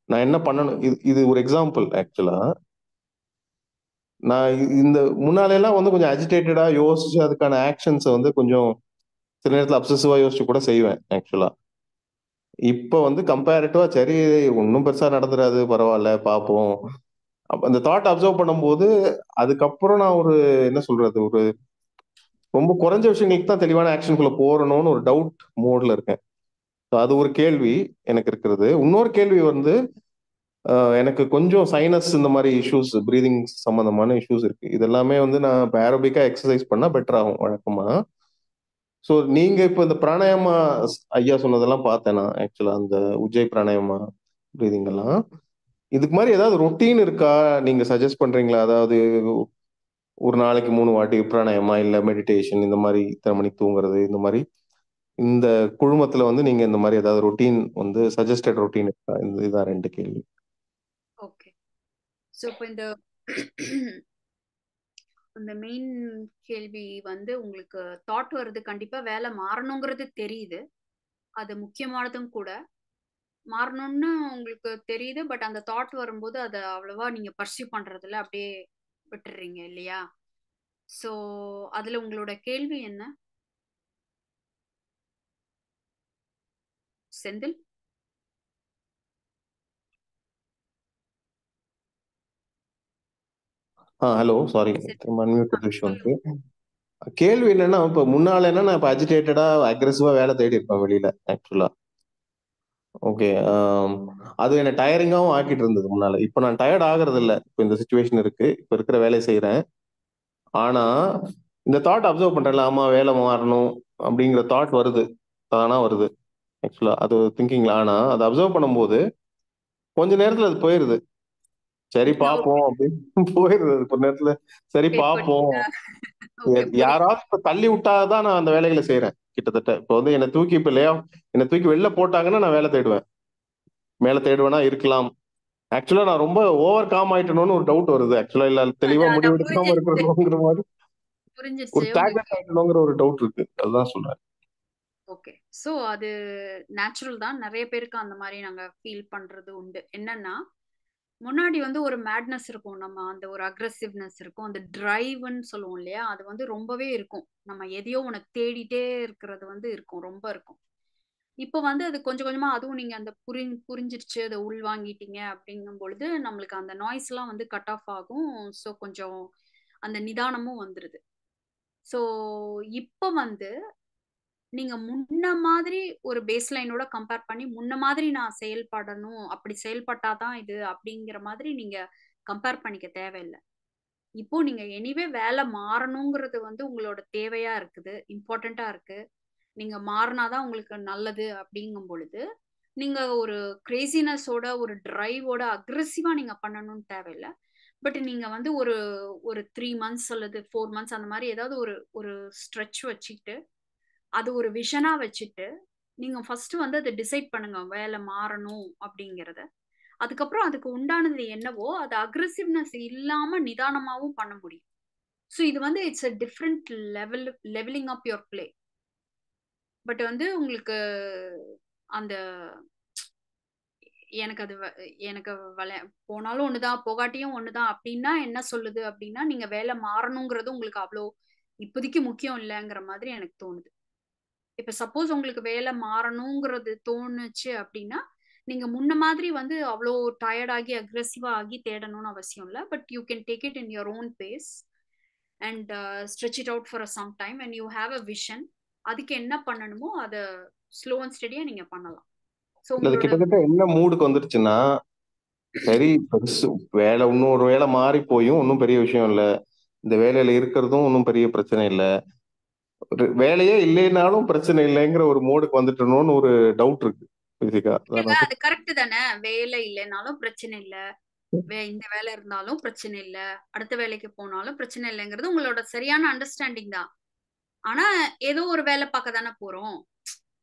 நான் என்ன பண்ணணும்? இது இது ஒரு எக்ஸாம்பிள் ஆக்சுவலா நான் இந்த முன்னாலையெல்லாம் வந்து கொஞ்சம் அஜிடேட்டடா யோசிச்சு அதுக்கான ஆக்ஷன்ஸை வந்து கொஞ்சம் சில நேரத்தில் அப்சசிவா யோசிச்சு கூட செய்வேன் ஆக்சுவலா இப்போ வந்து கம்பேரிட்டிவா சரி ஒன்றும் பெருசா நடந்துடாது பரவாயில்ல பார்ப்போம் அந்த தாட் அப்சர்வ் பண்ணும்போது அதுக்கப்புறம் நான் ஒரு என்ன சொல்றது ஒரு ரொம்ப குறைஞ்ச விஷயங்களுக்கு தான் தெளிவான ஆக்ஷனுக்குள்ள போறணும்னு ஒரு டவுட் மோட்ல இருக்கேன். அது ஒரு கேள்வி எனக்கு இருக்கிறது இன்னொரு கேள்வி வந்து எனக்கு கொஞ்சம் சைனஸ் இந்த மாதிரி இஷ்யூஸ் ப்ரீதிங் சம்மந்தமான இஷ்யூஸ் இருக்கு. இதெல்லாமே வந்து நான் இப்போ ஏரோபிக்கா எக்ஸசைஸ் பண்ணா பெட்டர் ஆகும் வழக்கமா. ஸோ நீங்க இப்போ இந்த பிராணாயாமா ஐயா சொன்னதெல்லாம் பார்த்தேன் நான் ஆக்சுவலா அந்த உஜய் பிராணாயாமா ப்ரீதிங் எல்லாம். இதுக்கு மாதிரி ஏதாவது ரொட்டீன் இருக்கா? நீங்க சஜஸ்ட் பண்றீங்களா? அதாவது ஒரு நாளைக்கு மூணு வாட்டி பிராணாயாமா இல்ல மெடிடேஷன் இந்த மாதிரி இத்தனை மணிக்கு தூங்குறது இந்த மாதிரி. இந்த குழுமத்துல வந்து நீங்க இந்த மாதிரி ஏதாவது ரொட்டீன் வந்து சஜஸ்டட் ரொட்டீன் இருக்கா? இந்த இதான் ரெண்டு கேள்வி. ஸோ இப்போ இந்த இந்த மெயின் கேள்வி வந்து உங்களுக்கு தாட் வருது. கண்டிப்பா வேலை மாறணுங்கிறது தெரியுது. அது முக்கியமானதும் கூட. மாறணும்னு உங்களுக்கு தெரியுது. பட் அந்த தாட் வரும்போது அதை அவ்வளவா நீங்க பர்சியூ பண்றதுல அப்படியே விட்டுறீங்க இல்லையா? ஸோ அதுல உங்களோட கேள்வி என்ன? செந்தில்? ஆ ஹலோ சாரி. திரும்ப ஆ அன்மியூட்டட் விஷயம் வந்து கேள்வி என்னன்னா இப்ப முன்னால என்ன நான் இப்ப அஜிடேட்டடா அக்ரெசிவா வேலை தேடி இருப்பேன் வெளியில ஆக்சுவலா ஓகே அது என்ன டயரிங்காவும் ஆக்கிட்டு இருந்தது முன்னால. இப்ப நான் டயர்ட் ஆகுறது இல்ல இப்ப இந்த சுச்சுவேஷன் இருக்கு. இப்ப இருக்கிற வேலையை செய்யறேன் ஆனா இந்த தாட் அப்சர்வ் பண்றேன்ல ஆமா வேலை மாறணும் அப்படிங்கிற தாட் வருது. தானா வருது ஆக்சுவலா அது திங்கிங்ல ஆனா அதை அப்சர்வ் பண்ணும்போது கொஞ்ச நேரத்துல அது போயிருது. சரி ஓகே பார்ப்போம் அப்படின்னு போயிருது அது கொஞ்ச நேரத்துல. சரி யா- யாராவது இப்ப தள்ளி விட்டாதான் நான் அந்த வேலைகளை செய்யறேன் கிட்டத்தட்ட. இப்ப வந்து என்னை தூக்கி இப்ப லே என்னை தூக்கி வெளில போட்டாங்கன்னா நான் வேலை தேடுவேன். மேல தேடுவேனா இருக்கலாம். ஆக்சுவலா நான் ரொம்ப ஓவர் காம் ஆயிட்டணும்னு ஒரு டவுட் வருது. ஆக்சுவலா இல்ல தெளிவா அதான் முடிவு அதான் எடுக்காம புரிஞ்சிருச்சு. இருக்கணுங்கிற மாதிரி. ஒரு உங்களுக்கு. ஆயிட்டணுங்கிற ஒரு டவுட் இருக்கு. அதுதான் சொல்றேன். ஓகே ஸோ அது நேச்சுரல் தான். நிறைய பேருக்கு அந்த மாதிரி நாங்க ஃபீல் பண்றது உண்டு. என்னன்னா முன்னாடி வந்து ஒரு மேட்னஸ் இருக்கும். நம்ம அந்த ஒரு அக்ரஸிவ்னஸ் இருக்கும். அந்த டிரைவ்னு சொல்லுவோம் இல்லையா? அது வந்து ரொம்பவே இருக்கும். நம்ம எதையோ உனக்கு தேடிட்டே இருக்கிறது வந்து இருக்கும். ரொம்ப இருக்கும். இப்போ வந்து அது கொஞ்சம் கொஞ்சமா அதுவும் நீங்க அந்த புரி புரிஞ்சிருச்சு அதை உள்வாங்கிட்டீங்க அப்படிங்கும் பொழுது நம்மளுக்கு அந்த நாய்ஸ் எல்லாம் வந்து கட் ஆஃப் ஆகும். ஸோ கொஞ்சம் அந்த நிதானமும் வந்துருது. ஸோ இப்போ வந்து நீங்க முன்ன மாதிரி ஒரு பேஸ் லைனோட கம்பேர் பண்ணி முன்ன மாதிரி நான் செயல்படணும் அப்படி செயல்பட்டாதான் இது அப்படிங்கிற மாதிரி நீங்க கம்பேர் பண்ணிக்க தேவையில்லை. இப்போ நீங்க எனிவே வேலை மாறணுங்கிறது வந்து உங்களோட தேவையா இருக்குது இம்பார்ட்டண்டா இருக்கு. நீங்க மாறினாதான் உங்களுக்கு நல்லது அப்படிங்கும் பொழுது நீங்க ஒரு கிரேசினஸோட ஒரு டிரைவோட அக்ரெசிவா நீங்க பண்ணணும்னு தேவையில்லை. பட் நீங்க வந்து ஒரு ஒரு த்ரீ மந்த்ஸ் அல்லது ஃபோர் மந்த்ஸ் அந்த மாதிரி ஏதாவது ஒரு ஒரு ஸ்ட்ரெச் வச்சுக்கிட்டு அது ஒரு விஷனா வச்சுட்டு நீங்க ஃபர்ஸ்ட் வந்து அதை டிசைட் பண்ணுங்க வேலை மாறணும் அப்படிங்கிறத. அதுக்கப்புறம் அதுக்கு உண்டானது என்னவோ அது அக்ரெசிவ்னஸ் இல்லாம நிதானமாவும் பண்ண முடியும். ஸோ இது வந்து it's a different level levelling up your play but வந்து உங்களுக்கு அந்த எனக்கு அது வ- எனக்கு விளை போனாலும் ஒண்ணுதான் போகாட்டியும் ஒண்ணுதான். அப்படின்னா என்ன சொல்லுது அப்படின்னா நீங்க வேலை மாறணுங்கிறது உங்களுக்கு அவ்வளோ இப்போதைக்கு முக்கியம் இல்லைங்கிற மாதிரி எனக்கு தோணுது. இப்ப சப்போஸ் உங்களுக்கு வேலை மாறணுங்கிறது தோணுச்சு அப்படின்னா நீங்க முன்ன மாதிரி வந்து அவ்வளோ டயர்ட் ஆகி அக்ரெசிவா ஆகி தேடணும்னு அவசியம் இல்லை. But you can take it in your own pace and stretch it out for some time and you have a vision அதுக்கு என்ன பண்ணணுமோ அதை ஸ்லோ அண்ட் ஸ்டடியா நீங்க பண்ணலாம். ஸோ கிட்டத்தட்ட என்ன மூடுக்கு வந்துருச்சுன்னா சரி பெருசு வேலை இன்னொரு வேலை மாறி போயும் ஒன்றும் பெரிய விஷயம் இல்ல. இந்த வேலையில இருக்கிறதும் ஒன்றும் பெரிய பிரச்சனை இல்ல. ஒரு வேலையே இல்லைனாலும் பிரச்சனை இல்லைங்கிற ஒரு மோடுக்கு வந்துட்டணும்னு ஒரு டவுட் இருக்கு பேசிக்கா அது கரெக்ட் தானே? வேலை இல்லைனாலும் பிரச்சனை இல்ல. இந்த வேலை இருந்தாலும் பிரச்சனை இல்ல. அடுத்த வேலைக்கு போனாலும் பிரச்சனை இல்லைங்கிறது உங்களோட சரியான அண்டர்ஸ்டாண்டிங் தான். ஆனா ஏதோ ஒரு வேலை பார்க்க தானே போறோம்.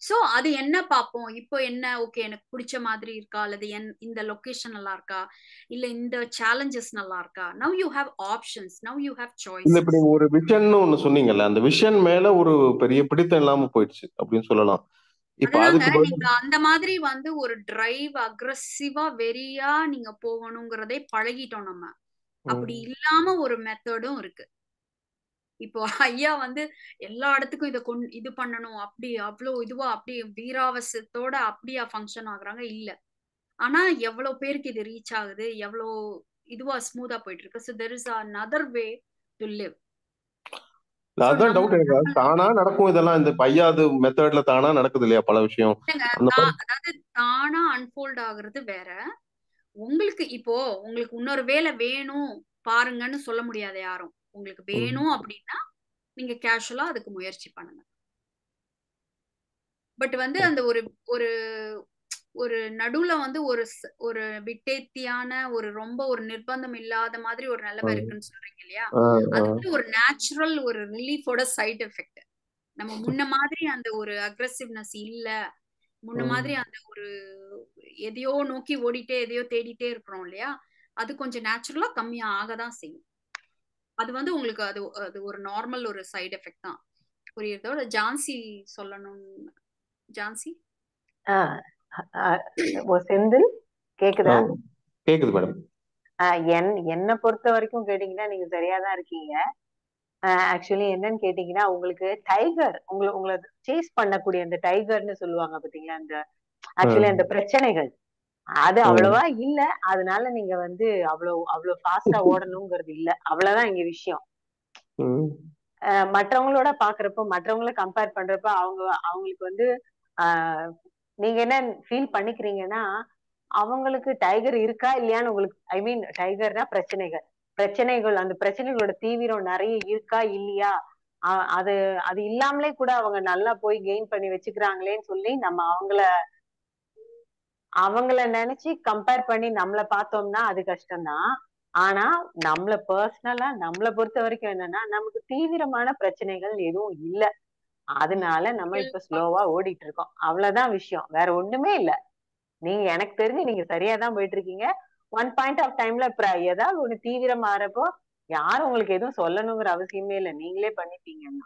சோ அது என்ன பார்ப்போம் இப்போ என்ன? ஓகே எனக்கு பிடிச்ச மாதிரி இருக்கா? அல்லது என் இந்த லொகேஷன் நல்லா இருக்கா? இல்ல இந்த சேலஞ்சஸ் நல்லா இருக்கா? Now you have options now you have இல்ல இப்ப சாய்ஸஸ் நீங்க ஒரு விஷன் ஒண்ணு சொன்னீங்கல்ல அந்த விஷன் மேல ஒரு பெரிய பிடித்தம் இல்லாம போயிடுச்சு அப்படின்னு சொல்லலாம். நீங்க அந்த மாதிரி வந்து ஒரு டிரைவ் அக்ரஸிவா வெறியா நீங்க போகணுங்கிறதே பழகிட்டோம் நம்ம. அப்படி இல்லாம ஒரு மெத்தடும் இருக்கு. இப்போ ஐயா வந்து எல்லா இடத்துக்கும் இதை கொண் இது பண்ணணும் அப்படி அவ்வளோ இதுவா அப்படி வீராவசத்தோட அப்படியா ஃபங்க்ஷன் ஆகுறாங்க? இல்ல. ஆனா எவ்வளவு பேருக்கு இது ரீச் ஆகுது? எவ்வளோ இதுவா ஸ்மூதா போயிட்டு இருக்கு? So there is another way to live அதான் டவுட் எனக்கு. தானா நடக்கும் இதெல்லாம் இந்த பையாது மெத்தட்ல தானா நடக்குது இல்லையா? பல விஷயம். அதாவது தானா அன்ஃபோல்ட் ஆகுறது வேற. உங்களுக்கு இப்போ உங்களுக்கு இன்னொரு வேலை வேணும் பாருங்கன்னு சொல்ல முடியாது யாரும். உங்களுக்கு வேணும் அப்படின்னா நீங்க கேஷுவலா அதுக்கு முயற்சி பண்ணுங்க. பட் வந்து அந்த ஒரு ஒரு ஒரு நடுவுல வந்து ஒரு ஒரு விட்டேத்தியான ஒரு ரொம்ப ஒரு நிர்பந்தம் இல்லாத மாதிரி ஒரு நிலைமை இருக்குன்னு சொல்றீங்க இல்லையா? அது வந்து ஒரு நேச்சுரல் ஒரு ரிலீஃபோட சைடு எஃபெக்ட் நம்ம முன்ன மாதிரி அந்த ஒரு அக்ரெசிவ்னஸ் இல்ல. முன்ன. மாதிரி அந்த ஒரு எதையோ நோக்கி ஓடிட்டே எதையோ தேடிட்டே இருக்கிறோம் இல்லையா? அது கொஞ்சம் நேச்சுரலா கம்மியா ஆகதான் செய்யும். அது வந்து உங்களுக்கு அது அது ஒரு நார்மல் ஒரு சைடு எஃபெக்ட் தான். புரியுறதோட ஜான்சி சொல்லணும். ஜான்சி? செந்தில்? கேக்குதா? கேக்குது மேடம். ஆஹ் என் என்னை பொறுத்த வரைக்கும் கேட்டீங்கன்னா நீங்க சரியா தான் இருக்கீங்க. ஆக்சுவலி என்னன்னு கேட்டீங்கன்னா உங்களுக்கு டைகர் உங்களை உங்களை சேஸ் பண்ணக்கூடிய அந்த டைகர்னு சொல்லுவாங்க பாத்தீங்களா? அந்த ஆக்சுவலி அந்த பிரச்சனைகள். அது அவ்வளவா இல்ல. அதனால நீங்க வந்து அவ்வளவு அவ்வளவு ஃபாஸ்டா ஓடணுங்கிறது இல்ல. அவ்வளவுதான் இங்க விஷயம். மற்றவங்களோட பாக்குறப்போ மற்றவங்கள கம்பேர் பண்றப்ப அவங்க அவங்களுக்கு வந்து நீங்க என்ன ஃபீல் பண்ணிக்கிறீங்கன்னா அவங்களுக்கு டைகர் இருக்கா இல்லையான்னு உங்களுக்கு ஐ மீன் டைகர்னா பிரச்சனைகள். பிரச்சனைகள் அந்த பிரச்சனைகளோட தீவிரம் நிறைய இருக்கா இல்லையா? அது அது இல்லாமலே கூட அவங்க நல்லா போய் கெயின் பண்ணி வச்சுக்கிறாங்களேன்னு சொல்லி நம்ம அவங்கள அவங்கள நினைச்சு கம்பேர் பண்ணி நம்மள பார்த்தோம்னா அது கஷ்டம்தான். ஆனா நம்மள பர்சனலா நம்மள பொறுத்த வரைக்கும் என்னன்னா நமக்கு தீவிரமான பிரச்சனைகள் எதுவும் இல்ல. அதனால நம்ம இப்ப ஸ்லோவா ஓடிட்டு இருக்கோம் அவ்வளவுதான் விஷயம். வேற ஒண்ணுமே இல்ல. நீங்க எனக்கு தெரிஞ்சு நீங்க சரியா தான் போயிட்டு இருக்கீங்க ஒன் பாயிண்ட் ஆஃப் டைம்ல ஏதாவது ஒண்ணு தீவிரம் ஆறப்போ யாரும் உங்களுக்கு எதுவும் சொல்லணுங்கிற அவசியமே இல்ல. நீங்களே பண்ணிப்பீங்கன்னா.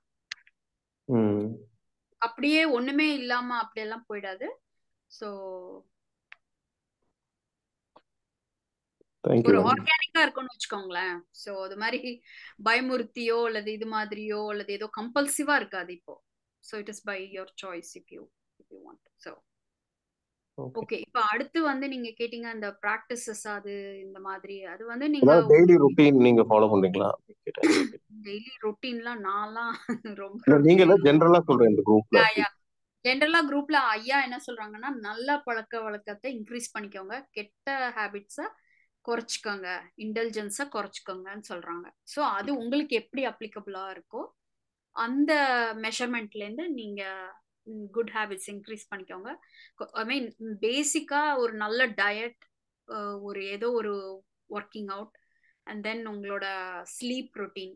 ம். அப்படியே ஒண்ணுமே இல்லாம அப்படியெல்லாம் போயிடாது. ஸோ தேங்க்யூ ஒரு ஆர்கானிக்கா இருக்கும்னு வச்சுக்கோங்களேன். ஸோ அது மாதிரி பயமுறுத்தியோ அல்லது இது மாதிரியோ அல்லது ஏதோ கம்பல்சிவா இருக்காது இப்போ. So it is by your choice if you if you want so okay இப்ப அடுத்து வந்து நீங்க கேட்டீங்க அந்த பிராக்டிசஸ் அது இந்த மாதிரி. அது வந்து நீங்க டெய்லி ருட்டீன் நீங்க ஃபாலோ பண்றீங்களா? டெய்லி ரொட்டீன்லாம் நான்லாம் ரொம்ப நீங்க ஜென்ரலா சொல்றேன் இந்த குரூப்ல ஜென்ரலா குரூப்ல ஐயா என்ன சொல்றாங்கன்னா நல்ல பழக்க வழக்கத்தை இன்க்ரீஸ் பண்ணிக்கோங்க. கெட்ட ஹேபிட்ஸை குறைச்சிக்கோங்க. இன்டெலிஜென்ஸை குறைச்சிக்கோங்கன்னு சொல்றாங்க. ஸோ அது உங்களுக்கு எப்படி அப்ளிகபிளா இருக்கோ அந்த மெஷர்மெண்ட்லேருந்து நீங்கள் நீங்க குட் ஹேபிட்ஸ் இன்க்ரீஸ் பண்ணிக்கோங்க. ஐ மீன் பேசிக்கா ஒரு நல்ல டயட் ஒரு ஏதோ ஒரு ஒர்க்கிங் அவுட் அண்ட் தென் உங்களோட ஸ்லீப் ரொட்டீன்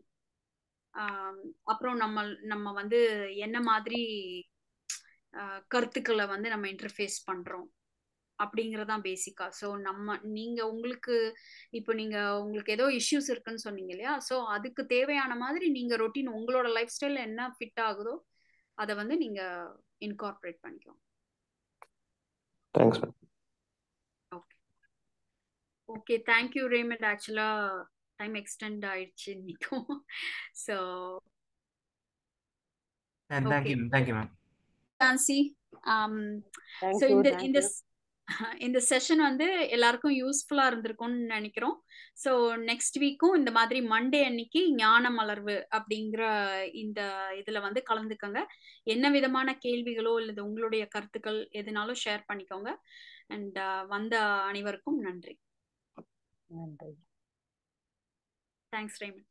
அப்புறம் நம்ம நம்ம வந்து என்ன மாதிரி கருத்துக்களை வந்து நம்ம இன்டர்ஃபேஸ் பண்றோம். அப்படிங்கறதான் பேசிக்கா ஸோ நம்ம நீங்க உங்களுக்கு இப்போ நீங்க உங்களுக்கு ஏதோ இஷ்யூஸ் இருக்குன்னு சொன்னீங்க இல்லையா? ஸோ அதுக்கு தேவையான மாதிரி நீங்க ரொட்டீன் உங்களோட லைஃப் ஸ்டைல் என்ன ஃபிட் ஆகுதோ அதை வந்து நீங்க இன்கார்பரேட் பண்ணிக்கோங்க. Thanks okay okay thank you Raymond ஆக்சுவலா டைம் எக்ஸ்டெண்ட் ஆயிடுச்சு இன்னைக்கும். So thank you thank you ma'am சான்சி Thank so you, இந்த thank இந்த you. இந்த செஷன் வந்து எல்லாருக்கும் யூஸ்ஃபுல்லா இருந்திருக்கும்னு நினைக்கிறோம். ஸோ நெக்ஸ்ட் வீக்கும் இந்த மாதிரி மண்டே அன்னைக்கு ஞான மலர்வு அப்படிங்கிற இந்த இதுல வந்து கலந்துக்கங்க. என்ன விதமான கேள்விகளோ இல்லது உங்களுடைய கருத்துக்கள் எதுனாலும் ஷேர் பண்ணிக்கோங்க. அண்ட் வந்த அனைவருக்கும் நன்றி. நன்றி. Thanks ramen